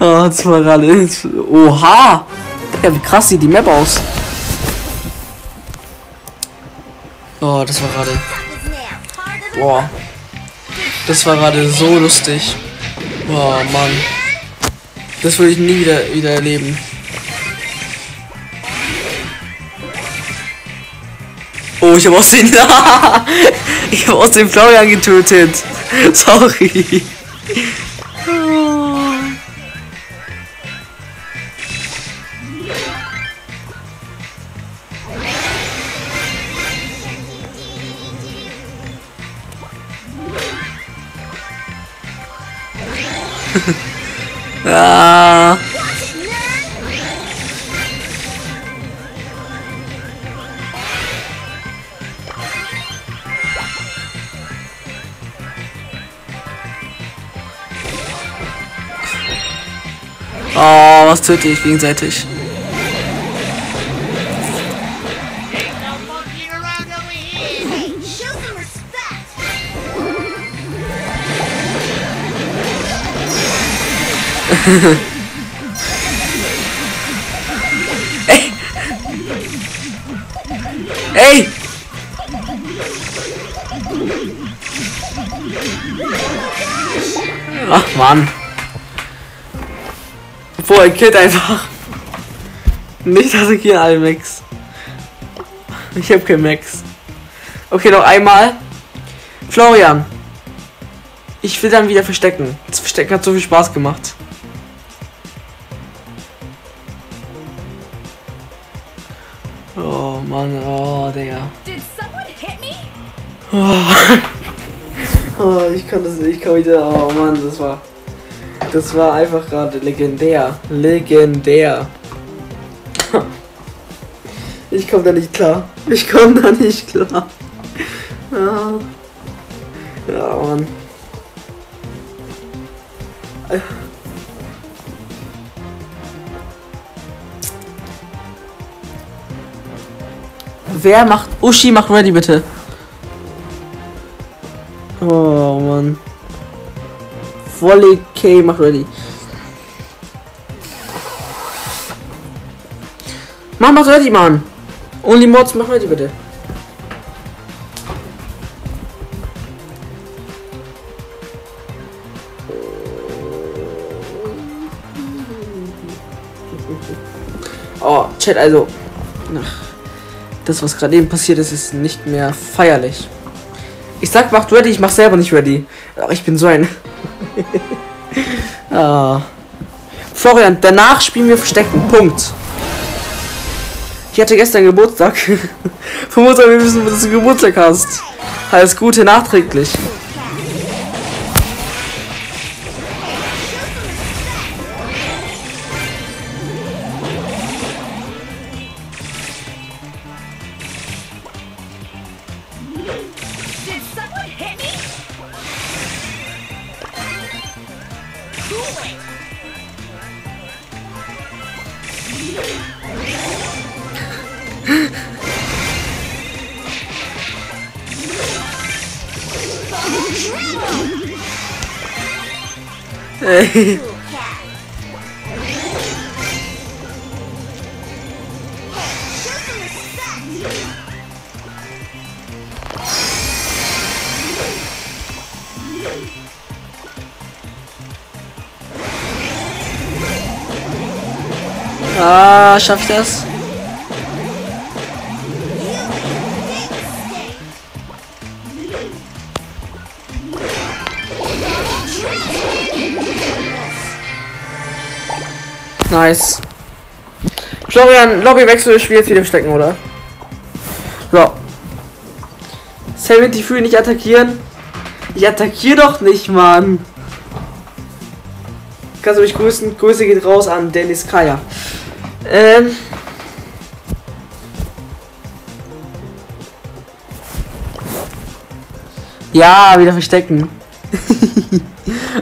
Speaker 1: Oh, das war gerade. Oha! Ja, wie krass sieht die Map aus. Oh, das war gerade. Boah. Das war gerade so lustig. Oh Mann. Das würde ich nie wieder, wieder erleben. Oh, ich habe aus den. ich habe aus dem Florian getötet. Sorry. Was töte ich gegenseitig?
Speaker 5: Respect.
Speaker 1: Ey! Ach Mann. Boah, er killt einfach. Nicht attackieren alle Max. Ich hab kein Max. Okay, noch einmal. Florian. Ich will dann wieder verstecken. Das Verstecken hat so viel Spaß gemacht. Oh Mann, oh Digga.
Speaker 6: Me?
Speaker 1: Oh, ich kann das nicht, ich kann wieder. Oh Mann, das war. Das war einfach gerade legendär. Legendär. Ich komme da nicht klar. Ich komme da nicht klar. Ja. Ja, Mann. Wer macht. Uschi, mach ready bitte. Oh Mann. Volley K, mach ready. Mach ready, Mann. Only Mods, mach ready bitte. Oh, Chat, also. Ach, das, was gerade eben passiert ist, ist nicht mehr feierlich. Ich sag, macht ready, ich mach selber nicht ready. Ach, ich bin so ein. ah. Florian, danach spielen wir Verstecken. Punkt. Ich hatte gestern Geburtstag. Vermutlich, wir wissen, dass du Geburtstag hast. Alles Gute nachträglich. Ah, schaff ich das? Nice. Florian, Lobbywechsel, Spiel jetzt wieder stecken, oder? So. 73 nicht attackieren. Ich attackiere doch nicht, Mann. Kannst du mich grüßen? Grüße geht raus an Dennis Kaya. Ähm. Ja, wieder verstecken.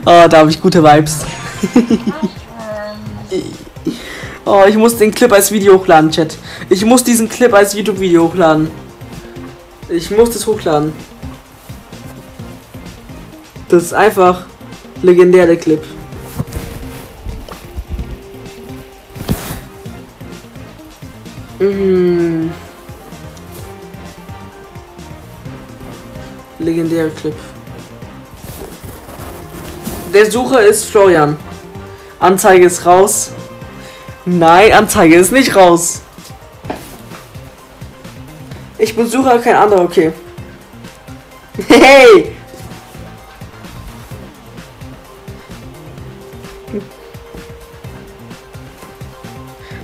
Speaker 1: oh, da habe ich gute Vibes. oh, ich muss den Clip als Video hochladen, Chat. Ich muss diesen Clip als YouTube-Video hochladen. Ich muss das hochladen. Das ist einfach legendär, der Clip. Legendärer Clip. Der Sucher ist Florian. Anzeige ist raus. Nein, Anzeige ist nicht raus. Ich bin Sucher, kein anderer, okay. Hey!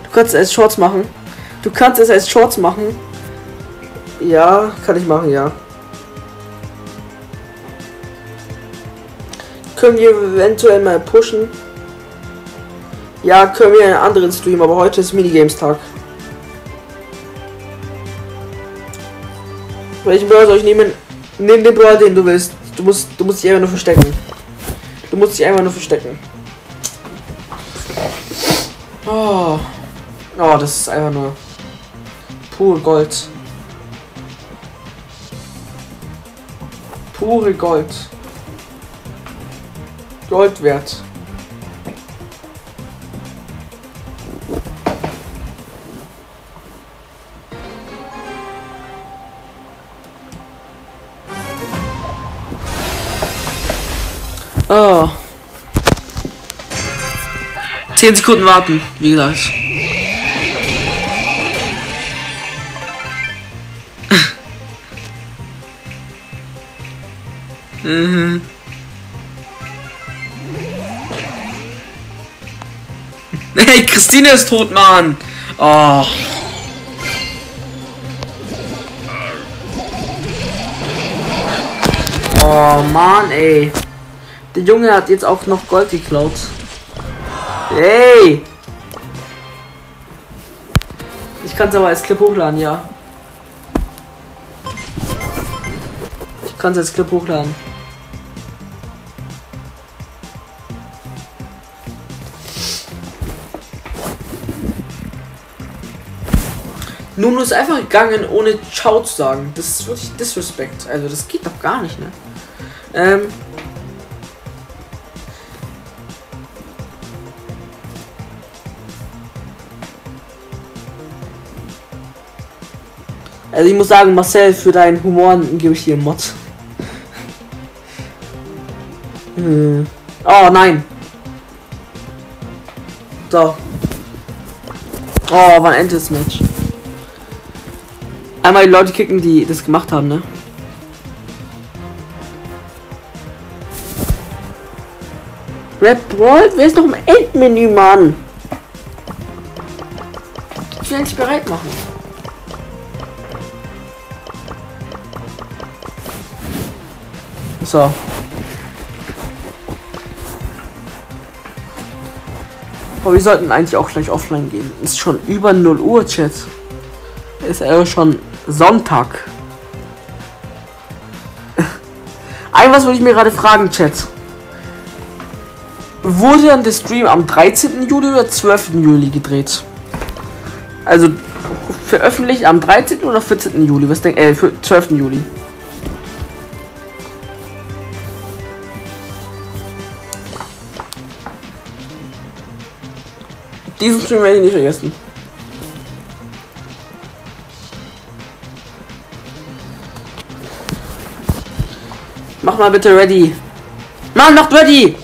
Speaker 1: Du kannst es Shorts machen. Du kannst es als Shorts machen. Ja, kann ich machen, ja. Können wir eventuell mal pushen? Ja, können wir in einen anderen Stream, aber heute ist Minigames-Tag. Welchen Brawler soll ich nehmen? Nimm den Brawler, den du willst. Du musst, du musst dich einfach nur verstecken. Du musst dich einfach nur verstecken. Oh. Oh, das ist einfach nur pure Gold. Pure Gold. Gold wert. Oh. 10 Sekunden warten, wie gesagt. Mhm. Hey, Christine ist tot, Mann. Oh. Oh Mann, ey. Der Junge hat jetzt auch noch Gold geklaut. Hey! Ich kann es aber als Clip hochladen, ja. Ich kann es als Clip hochladen. Nuno ist einfach gegangen, ohne Ciao zu sagen. Das ist wirklich Disrespect. Also das geht doch gar nicht, ne? Ähm, Also ich muss sagen, Marcel, für deinen Humor gebe ich dir einen Mod. Hm. Oh nein. So. Oh, wann endet das Match? Einmal die Leute kicken, die das gemacht haben, ne? Red Brawl, wer ist noch im Endmenü, Mann? Ich will nicht bereit machen. So. Aber wir sollten eigentlich auch gleich offline gehen. Ist schon über 0 Uhr, Chat. Ist ja schon Sonntag. Ein was würde ich mir gerade fragen, Chat. Wurde dann der Stream am 13. Juli oder 12. Juli gedreht? Also veröffentlicht am 13. oder 14. Juli? Was denkt äh, 12. Juli. Diesen Stream werde ich nicht vergessen. Mach mal bitte ready. Mann, macht ready!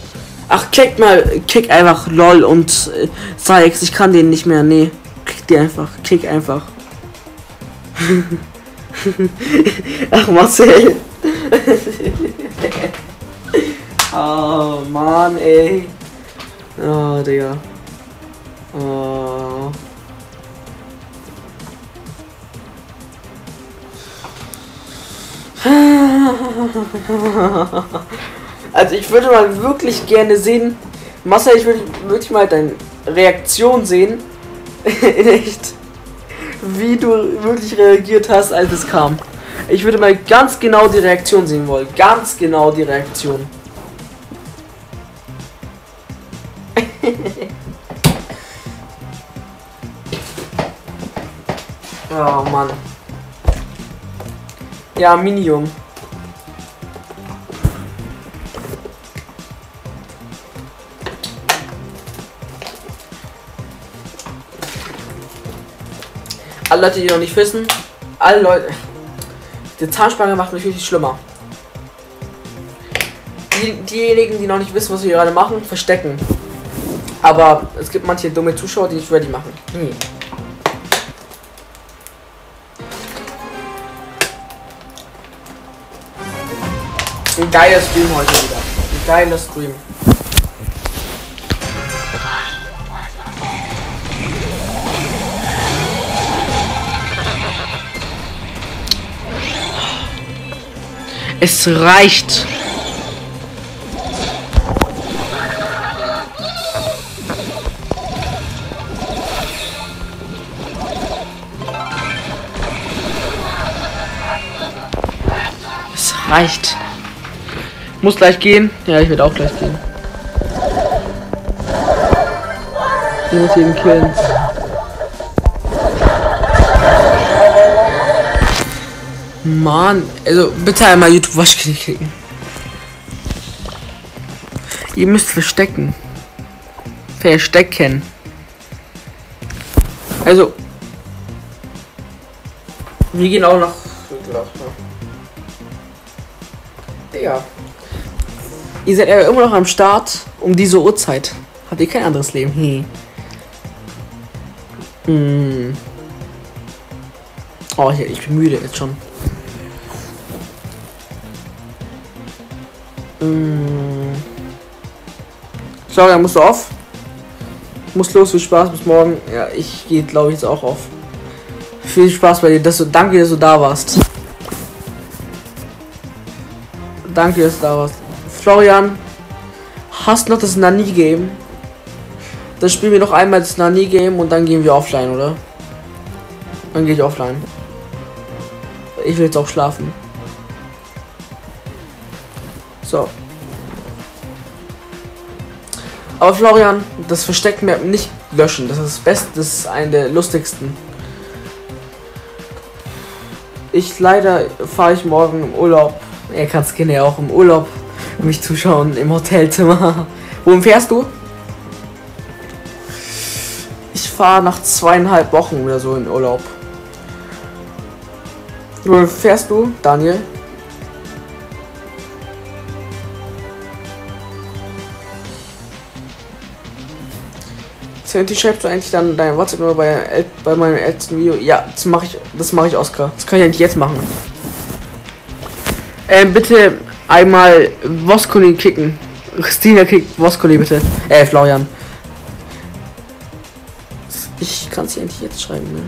Speaker 1: Ach, kick mal, kick einfach LOL und äh, Sykes, ich kann den nicht mehr, nee. Kick die einfach, kick einfach. Ach, Marcel. oh, Mann, ey. Oh, Digga. Oh. Also ich würde mal wirklich gerne sehen, Marcel, ich würde wirklich mal deine Reaktion sehen. Echt. Wie du wirklich reagiert hast, als es kam. Ich würde mal ganz genau die Reaktion sehen wollen. Ganz genau die Reaktion. oh Mann. Ja, Minium. Alle Leute, die noch nicht wissen, alle Leute. Die Zahnspange macht mich richtig schlimmer. Die, diejenigen, die noch nicht wissen, was wir gerade machen, verstecken. Aber es gibt manche dumme Zuschauer, die nicht ready machen. Hm. Ein geiler Stream heute wieder. Ein geiler Stream. Es reicht. Es reicht. Muss gleich gehen. Ja, ich werde auch gleich gehen. Ich muss ihn killen. Mann, also bitte einmal YouTube Waschknie klicken. Ihr müsst verstecken. Verstecken. Also. Wir gehen auch nach. Digga. Ihr seid ja immer noch am Start um diese Uhrzeit. Habt ihr kein anderes Leben? Hm. Hm. Oh, ich, ich bin müde jetzt schon. Hm. Sorry, musst du auf? Muss los, viel Spaß, bis morgen. Ja, ich gehe, glaube ich, jetzt auch auf. Viel Spaß bei dir, dass du, danke, dass du da warst. Danke, dass du da warst. Florian, hast noch das Nani-Game? Dann spielen wir noch einmal das Nani-Game und dann gehen wir offline, oder? Dann gehe ich offline. Ich will jetzt auch schlafen. So. Aber Florian, das Versteck Map nicht löschen. Das ist das Beste, das ist eine der lustigsten. Ich leider fahre ich morgen im Urlaub. Er kann es gerne auch im Urlaub mich zuschauen im Hotelzimmer. Wohin fährst du? Ich fahre nach zweieinhalb Wochen oder so in Urlaub. Wohin fährst du, Daniel? Sandy, schreibst du eigentlich dann dein WhatsApp nur bei, bei meinem letzten Video? Ja, das mache ich, das mache ich, Oscar. Das kann ich eigentlich jetzt machen. Ähm, bitte einmal Voskoli kicken. Christina kickt Voskoli bitte. Äh, Florian. Ich kann es eigentlich jetzt schreiben, ne?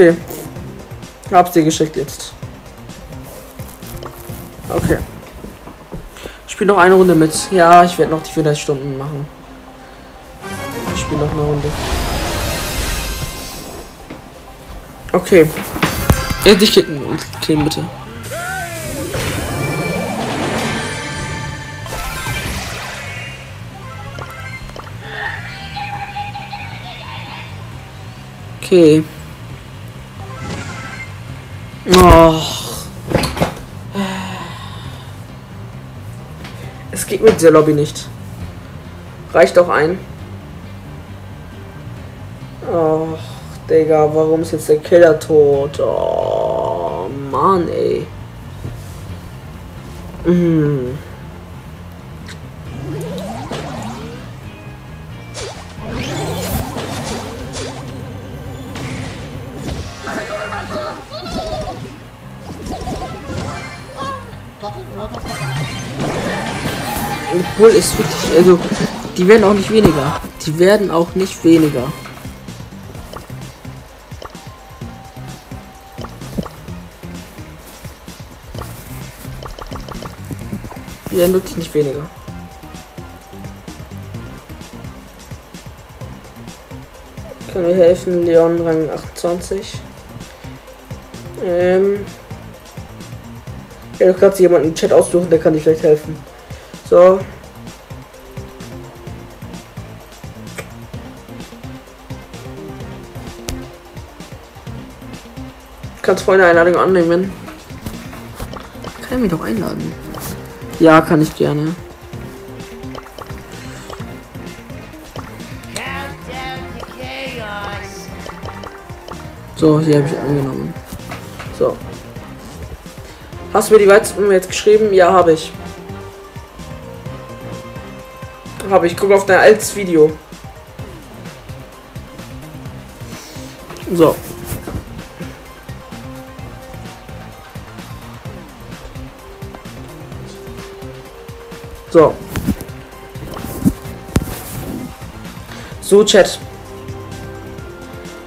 Speaker 1: Okay. Hab's dir geschickt jetzt. Okay. Ich spiele noch eine Runde mit. Ja, ich werde noch die 400 Stunden machen. Ich spiele noch eine Runde. Okay. Ja, dich klicken, klicken bitte. Okay. Oh. Es geht mit dieser Lobby nicht. Reicht auch ein. Oh, Digga, warum ist jetzt der Killer tot? Oh, Mann, ey. Mm. Obwohl es wirklich, also, die werden auch nicht weniger. Die werden auch nicht weniger. Die werden wirklich nicht weniger. Kann mir helfen, Leon Rang 28. Ähm. Ja, du kannst jemanden im Chat aussuchen, der kann dir vielleicht helfen. So. Kannst vorhin eine Einladung annehmen. Kann er mich doch einladen? Ja, kann ich gerne. So, hier habe ich angenommen. So. Hast du mir die Weizen jetzt geschrieben? Ja, habe ich. Habe ich. Guck auf dein altes Video. So. So. So, Chat.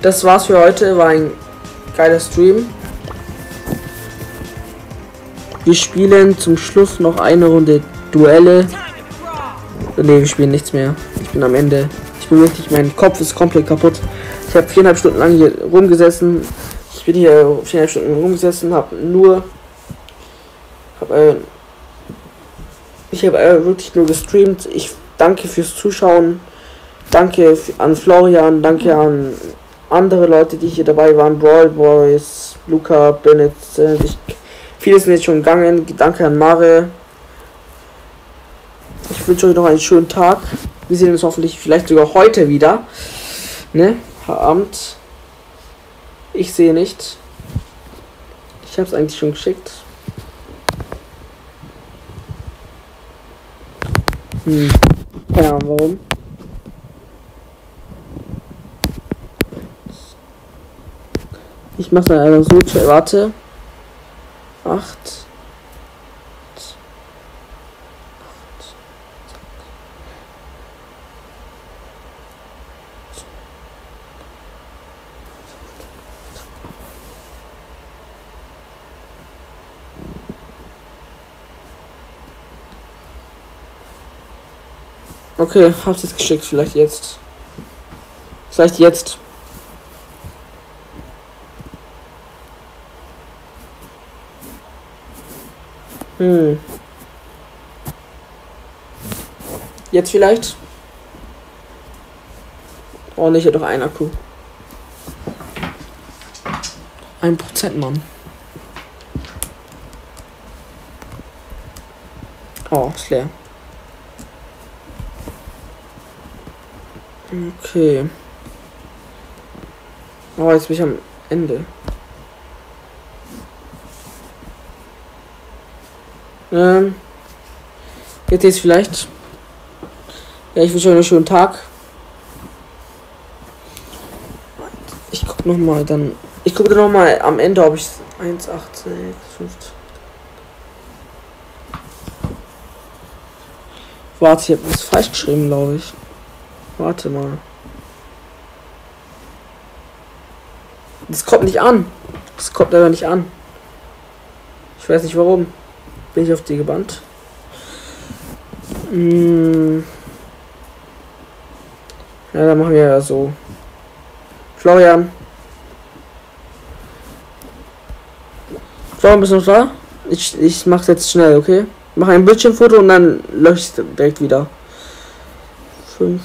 Speaker 1: Das war's für heute. War ein geiler Stream. Wir spielen zum Schluss noch eine Runde Duelle. Ne, wir spielen nichts mehr. Ich bin am Ende. Ich bin wirklich, mein Kopf ist komplett kaputt. Ich habe viereinhalb Stunden lang hier rumgesessen. Ich bin hier viereinhalb Stunden rumgesessen, habe nur, habe, äh, ich habe äh, wirklich nur gestreamt. Ich danke fürs Zuschauen. Danke an Florian, danke an andere Leute, die hier dabei waren. Brawl Boys, Luca, Bennett. Äh, ich, viele sind jetzt schon gegangen. Danke an Mare. Ich wünsche euch noch einen schönen Tag. Wir sehen uns hoffentlich vielleicht sogar heute wieder. Ne? Abend. Ich sehe nicht. Ich habe es eigentlich schon geschickt. Hm. Keine Ahnung warum. Ich mach's mal einfach so. Warte. Acht. Okay, hab's jetzt geschickt, vielleicht jetzt. Vielleicht jetzt. Hm. Jetzt vielleicht? Oh, nicht, doch ein Akku. Ein Prozent, Mann. Oh, ist leer. Okay. Oh, jetzt bin ich am Ende. Ähm. Jetzt jetzt vielleicht. Ja, ich wünsche euch einen schönen Tag. Ich guck noch mal dann. Ich gucke noch mal am Ende, ob ich 1, 8, 6, 5. Warte, ich habe was falsch geschrieben, glaube ich. Warte mal. Das kommt nicht an. Das kommt aber nicht an. Ich weiß nicht warum. Bin ich auf die gebannt. Hm. Ja, dann machen wir ja so. Florian. Florian, bist du noch da? Ich, ich mach's jetzt schnell, okay? Mach ein Bildschirmfoto und dann lösche ich direkt wieder. Fünf.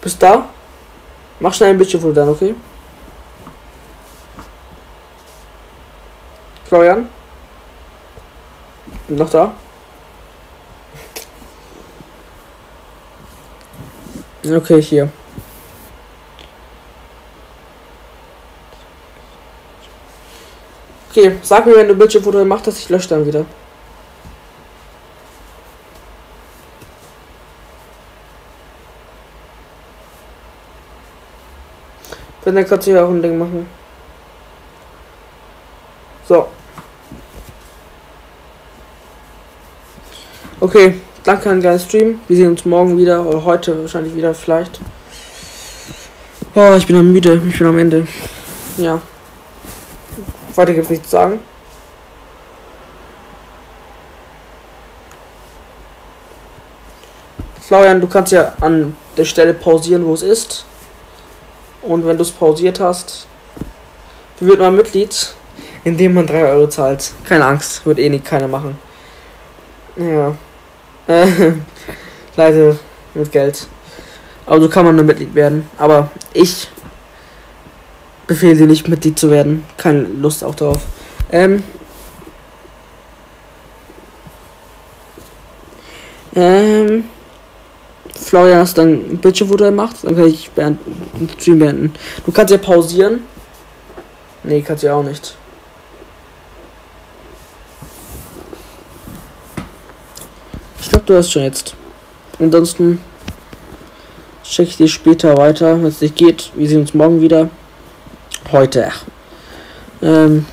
Speaker 1: Bist da? Mach schnell ein Bildschirmfoto dann, okay? Florian? Noch da? Okay, hier. Okay, sag mir, wenn du Bildschirmfoto gemacht hast, ich lösche dann wieder. Wenn dann kannst du ja auch ein Ding machen. So. Okay, danke an geilen Stream. Wir sehen uns morgen wieder oder heute wahrscheinlich wieder vielleicht. Oh, ich bin am müde, ich bin am Ende. Ja. Weiter gibt's nichts zu sagen. Florian, du kannst ja an der Stelle pausieren, wo es ist. Und wenn du es pausiert hast, wird man Mitglied, indem man 3 Euro zahlt. Keine Angst, wird eh nicht keiner machen. Ja. Äh, Leute, mit Geld. Aber so kann man nur Mitglied werden. Aber ich befehle dir nicht, Mitglied zu werden. Keine Lust auch darauf. Ähm. Ähm. Florian hast dann ein Bildschirmfoto gemacht, dann kann ich den Stream beenden. Du kannst ja pausieren. Nee, kannst ja auch nicht. Ich glaube, du hast schon jetzt. Ansonsten check ich dir später weiter, wenn es nicht geht. Wir sehen uns morgen wieder. Heute. Ähm,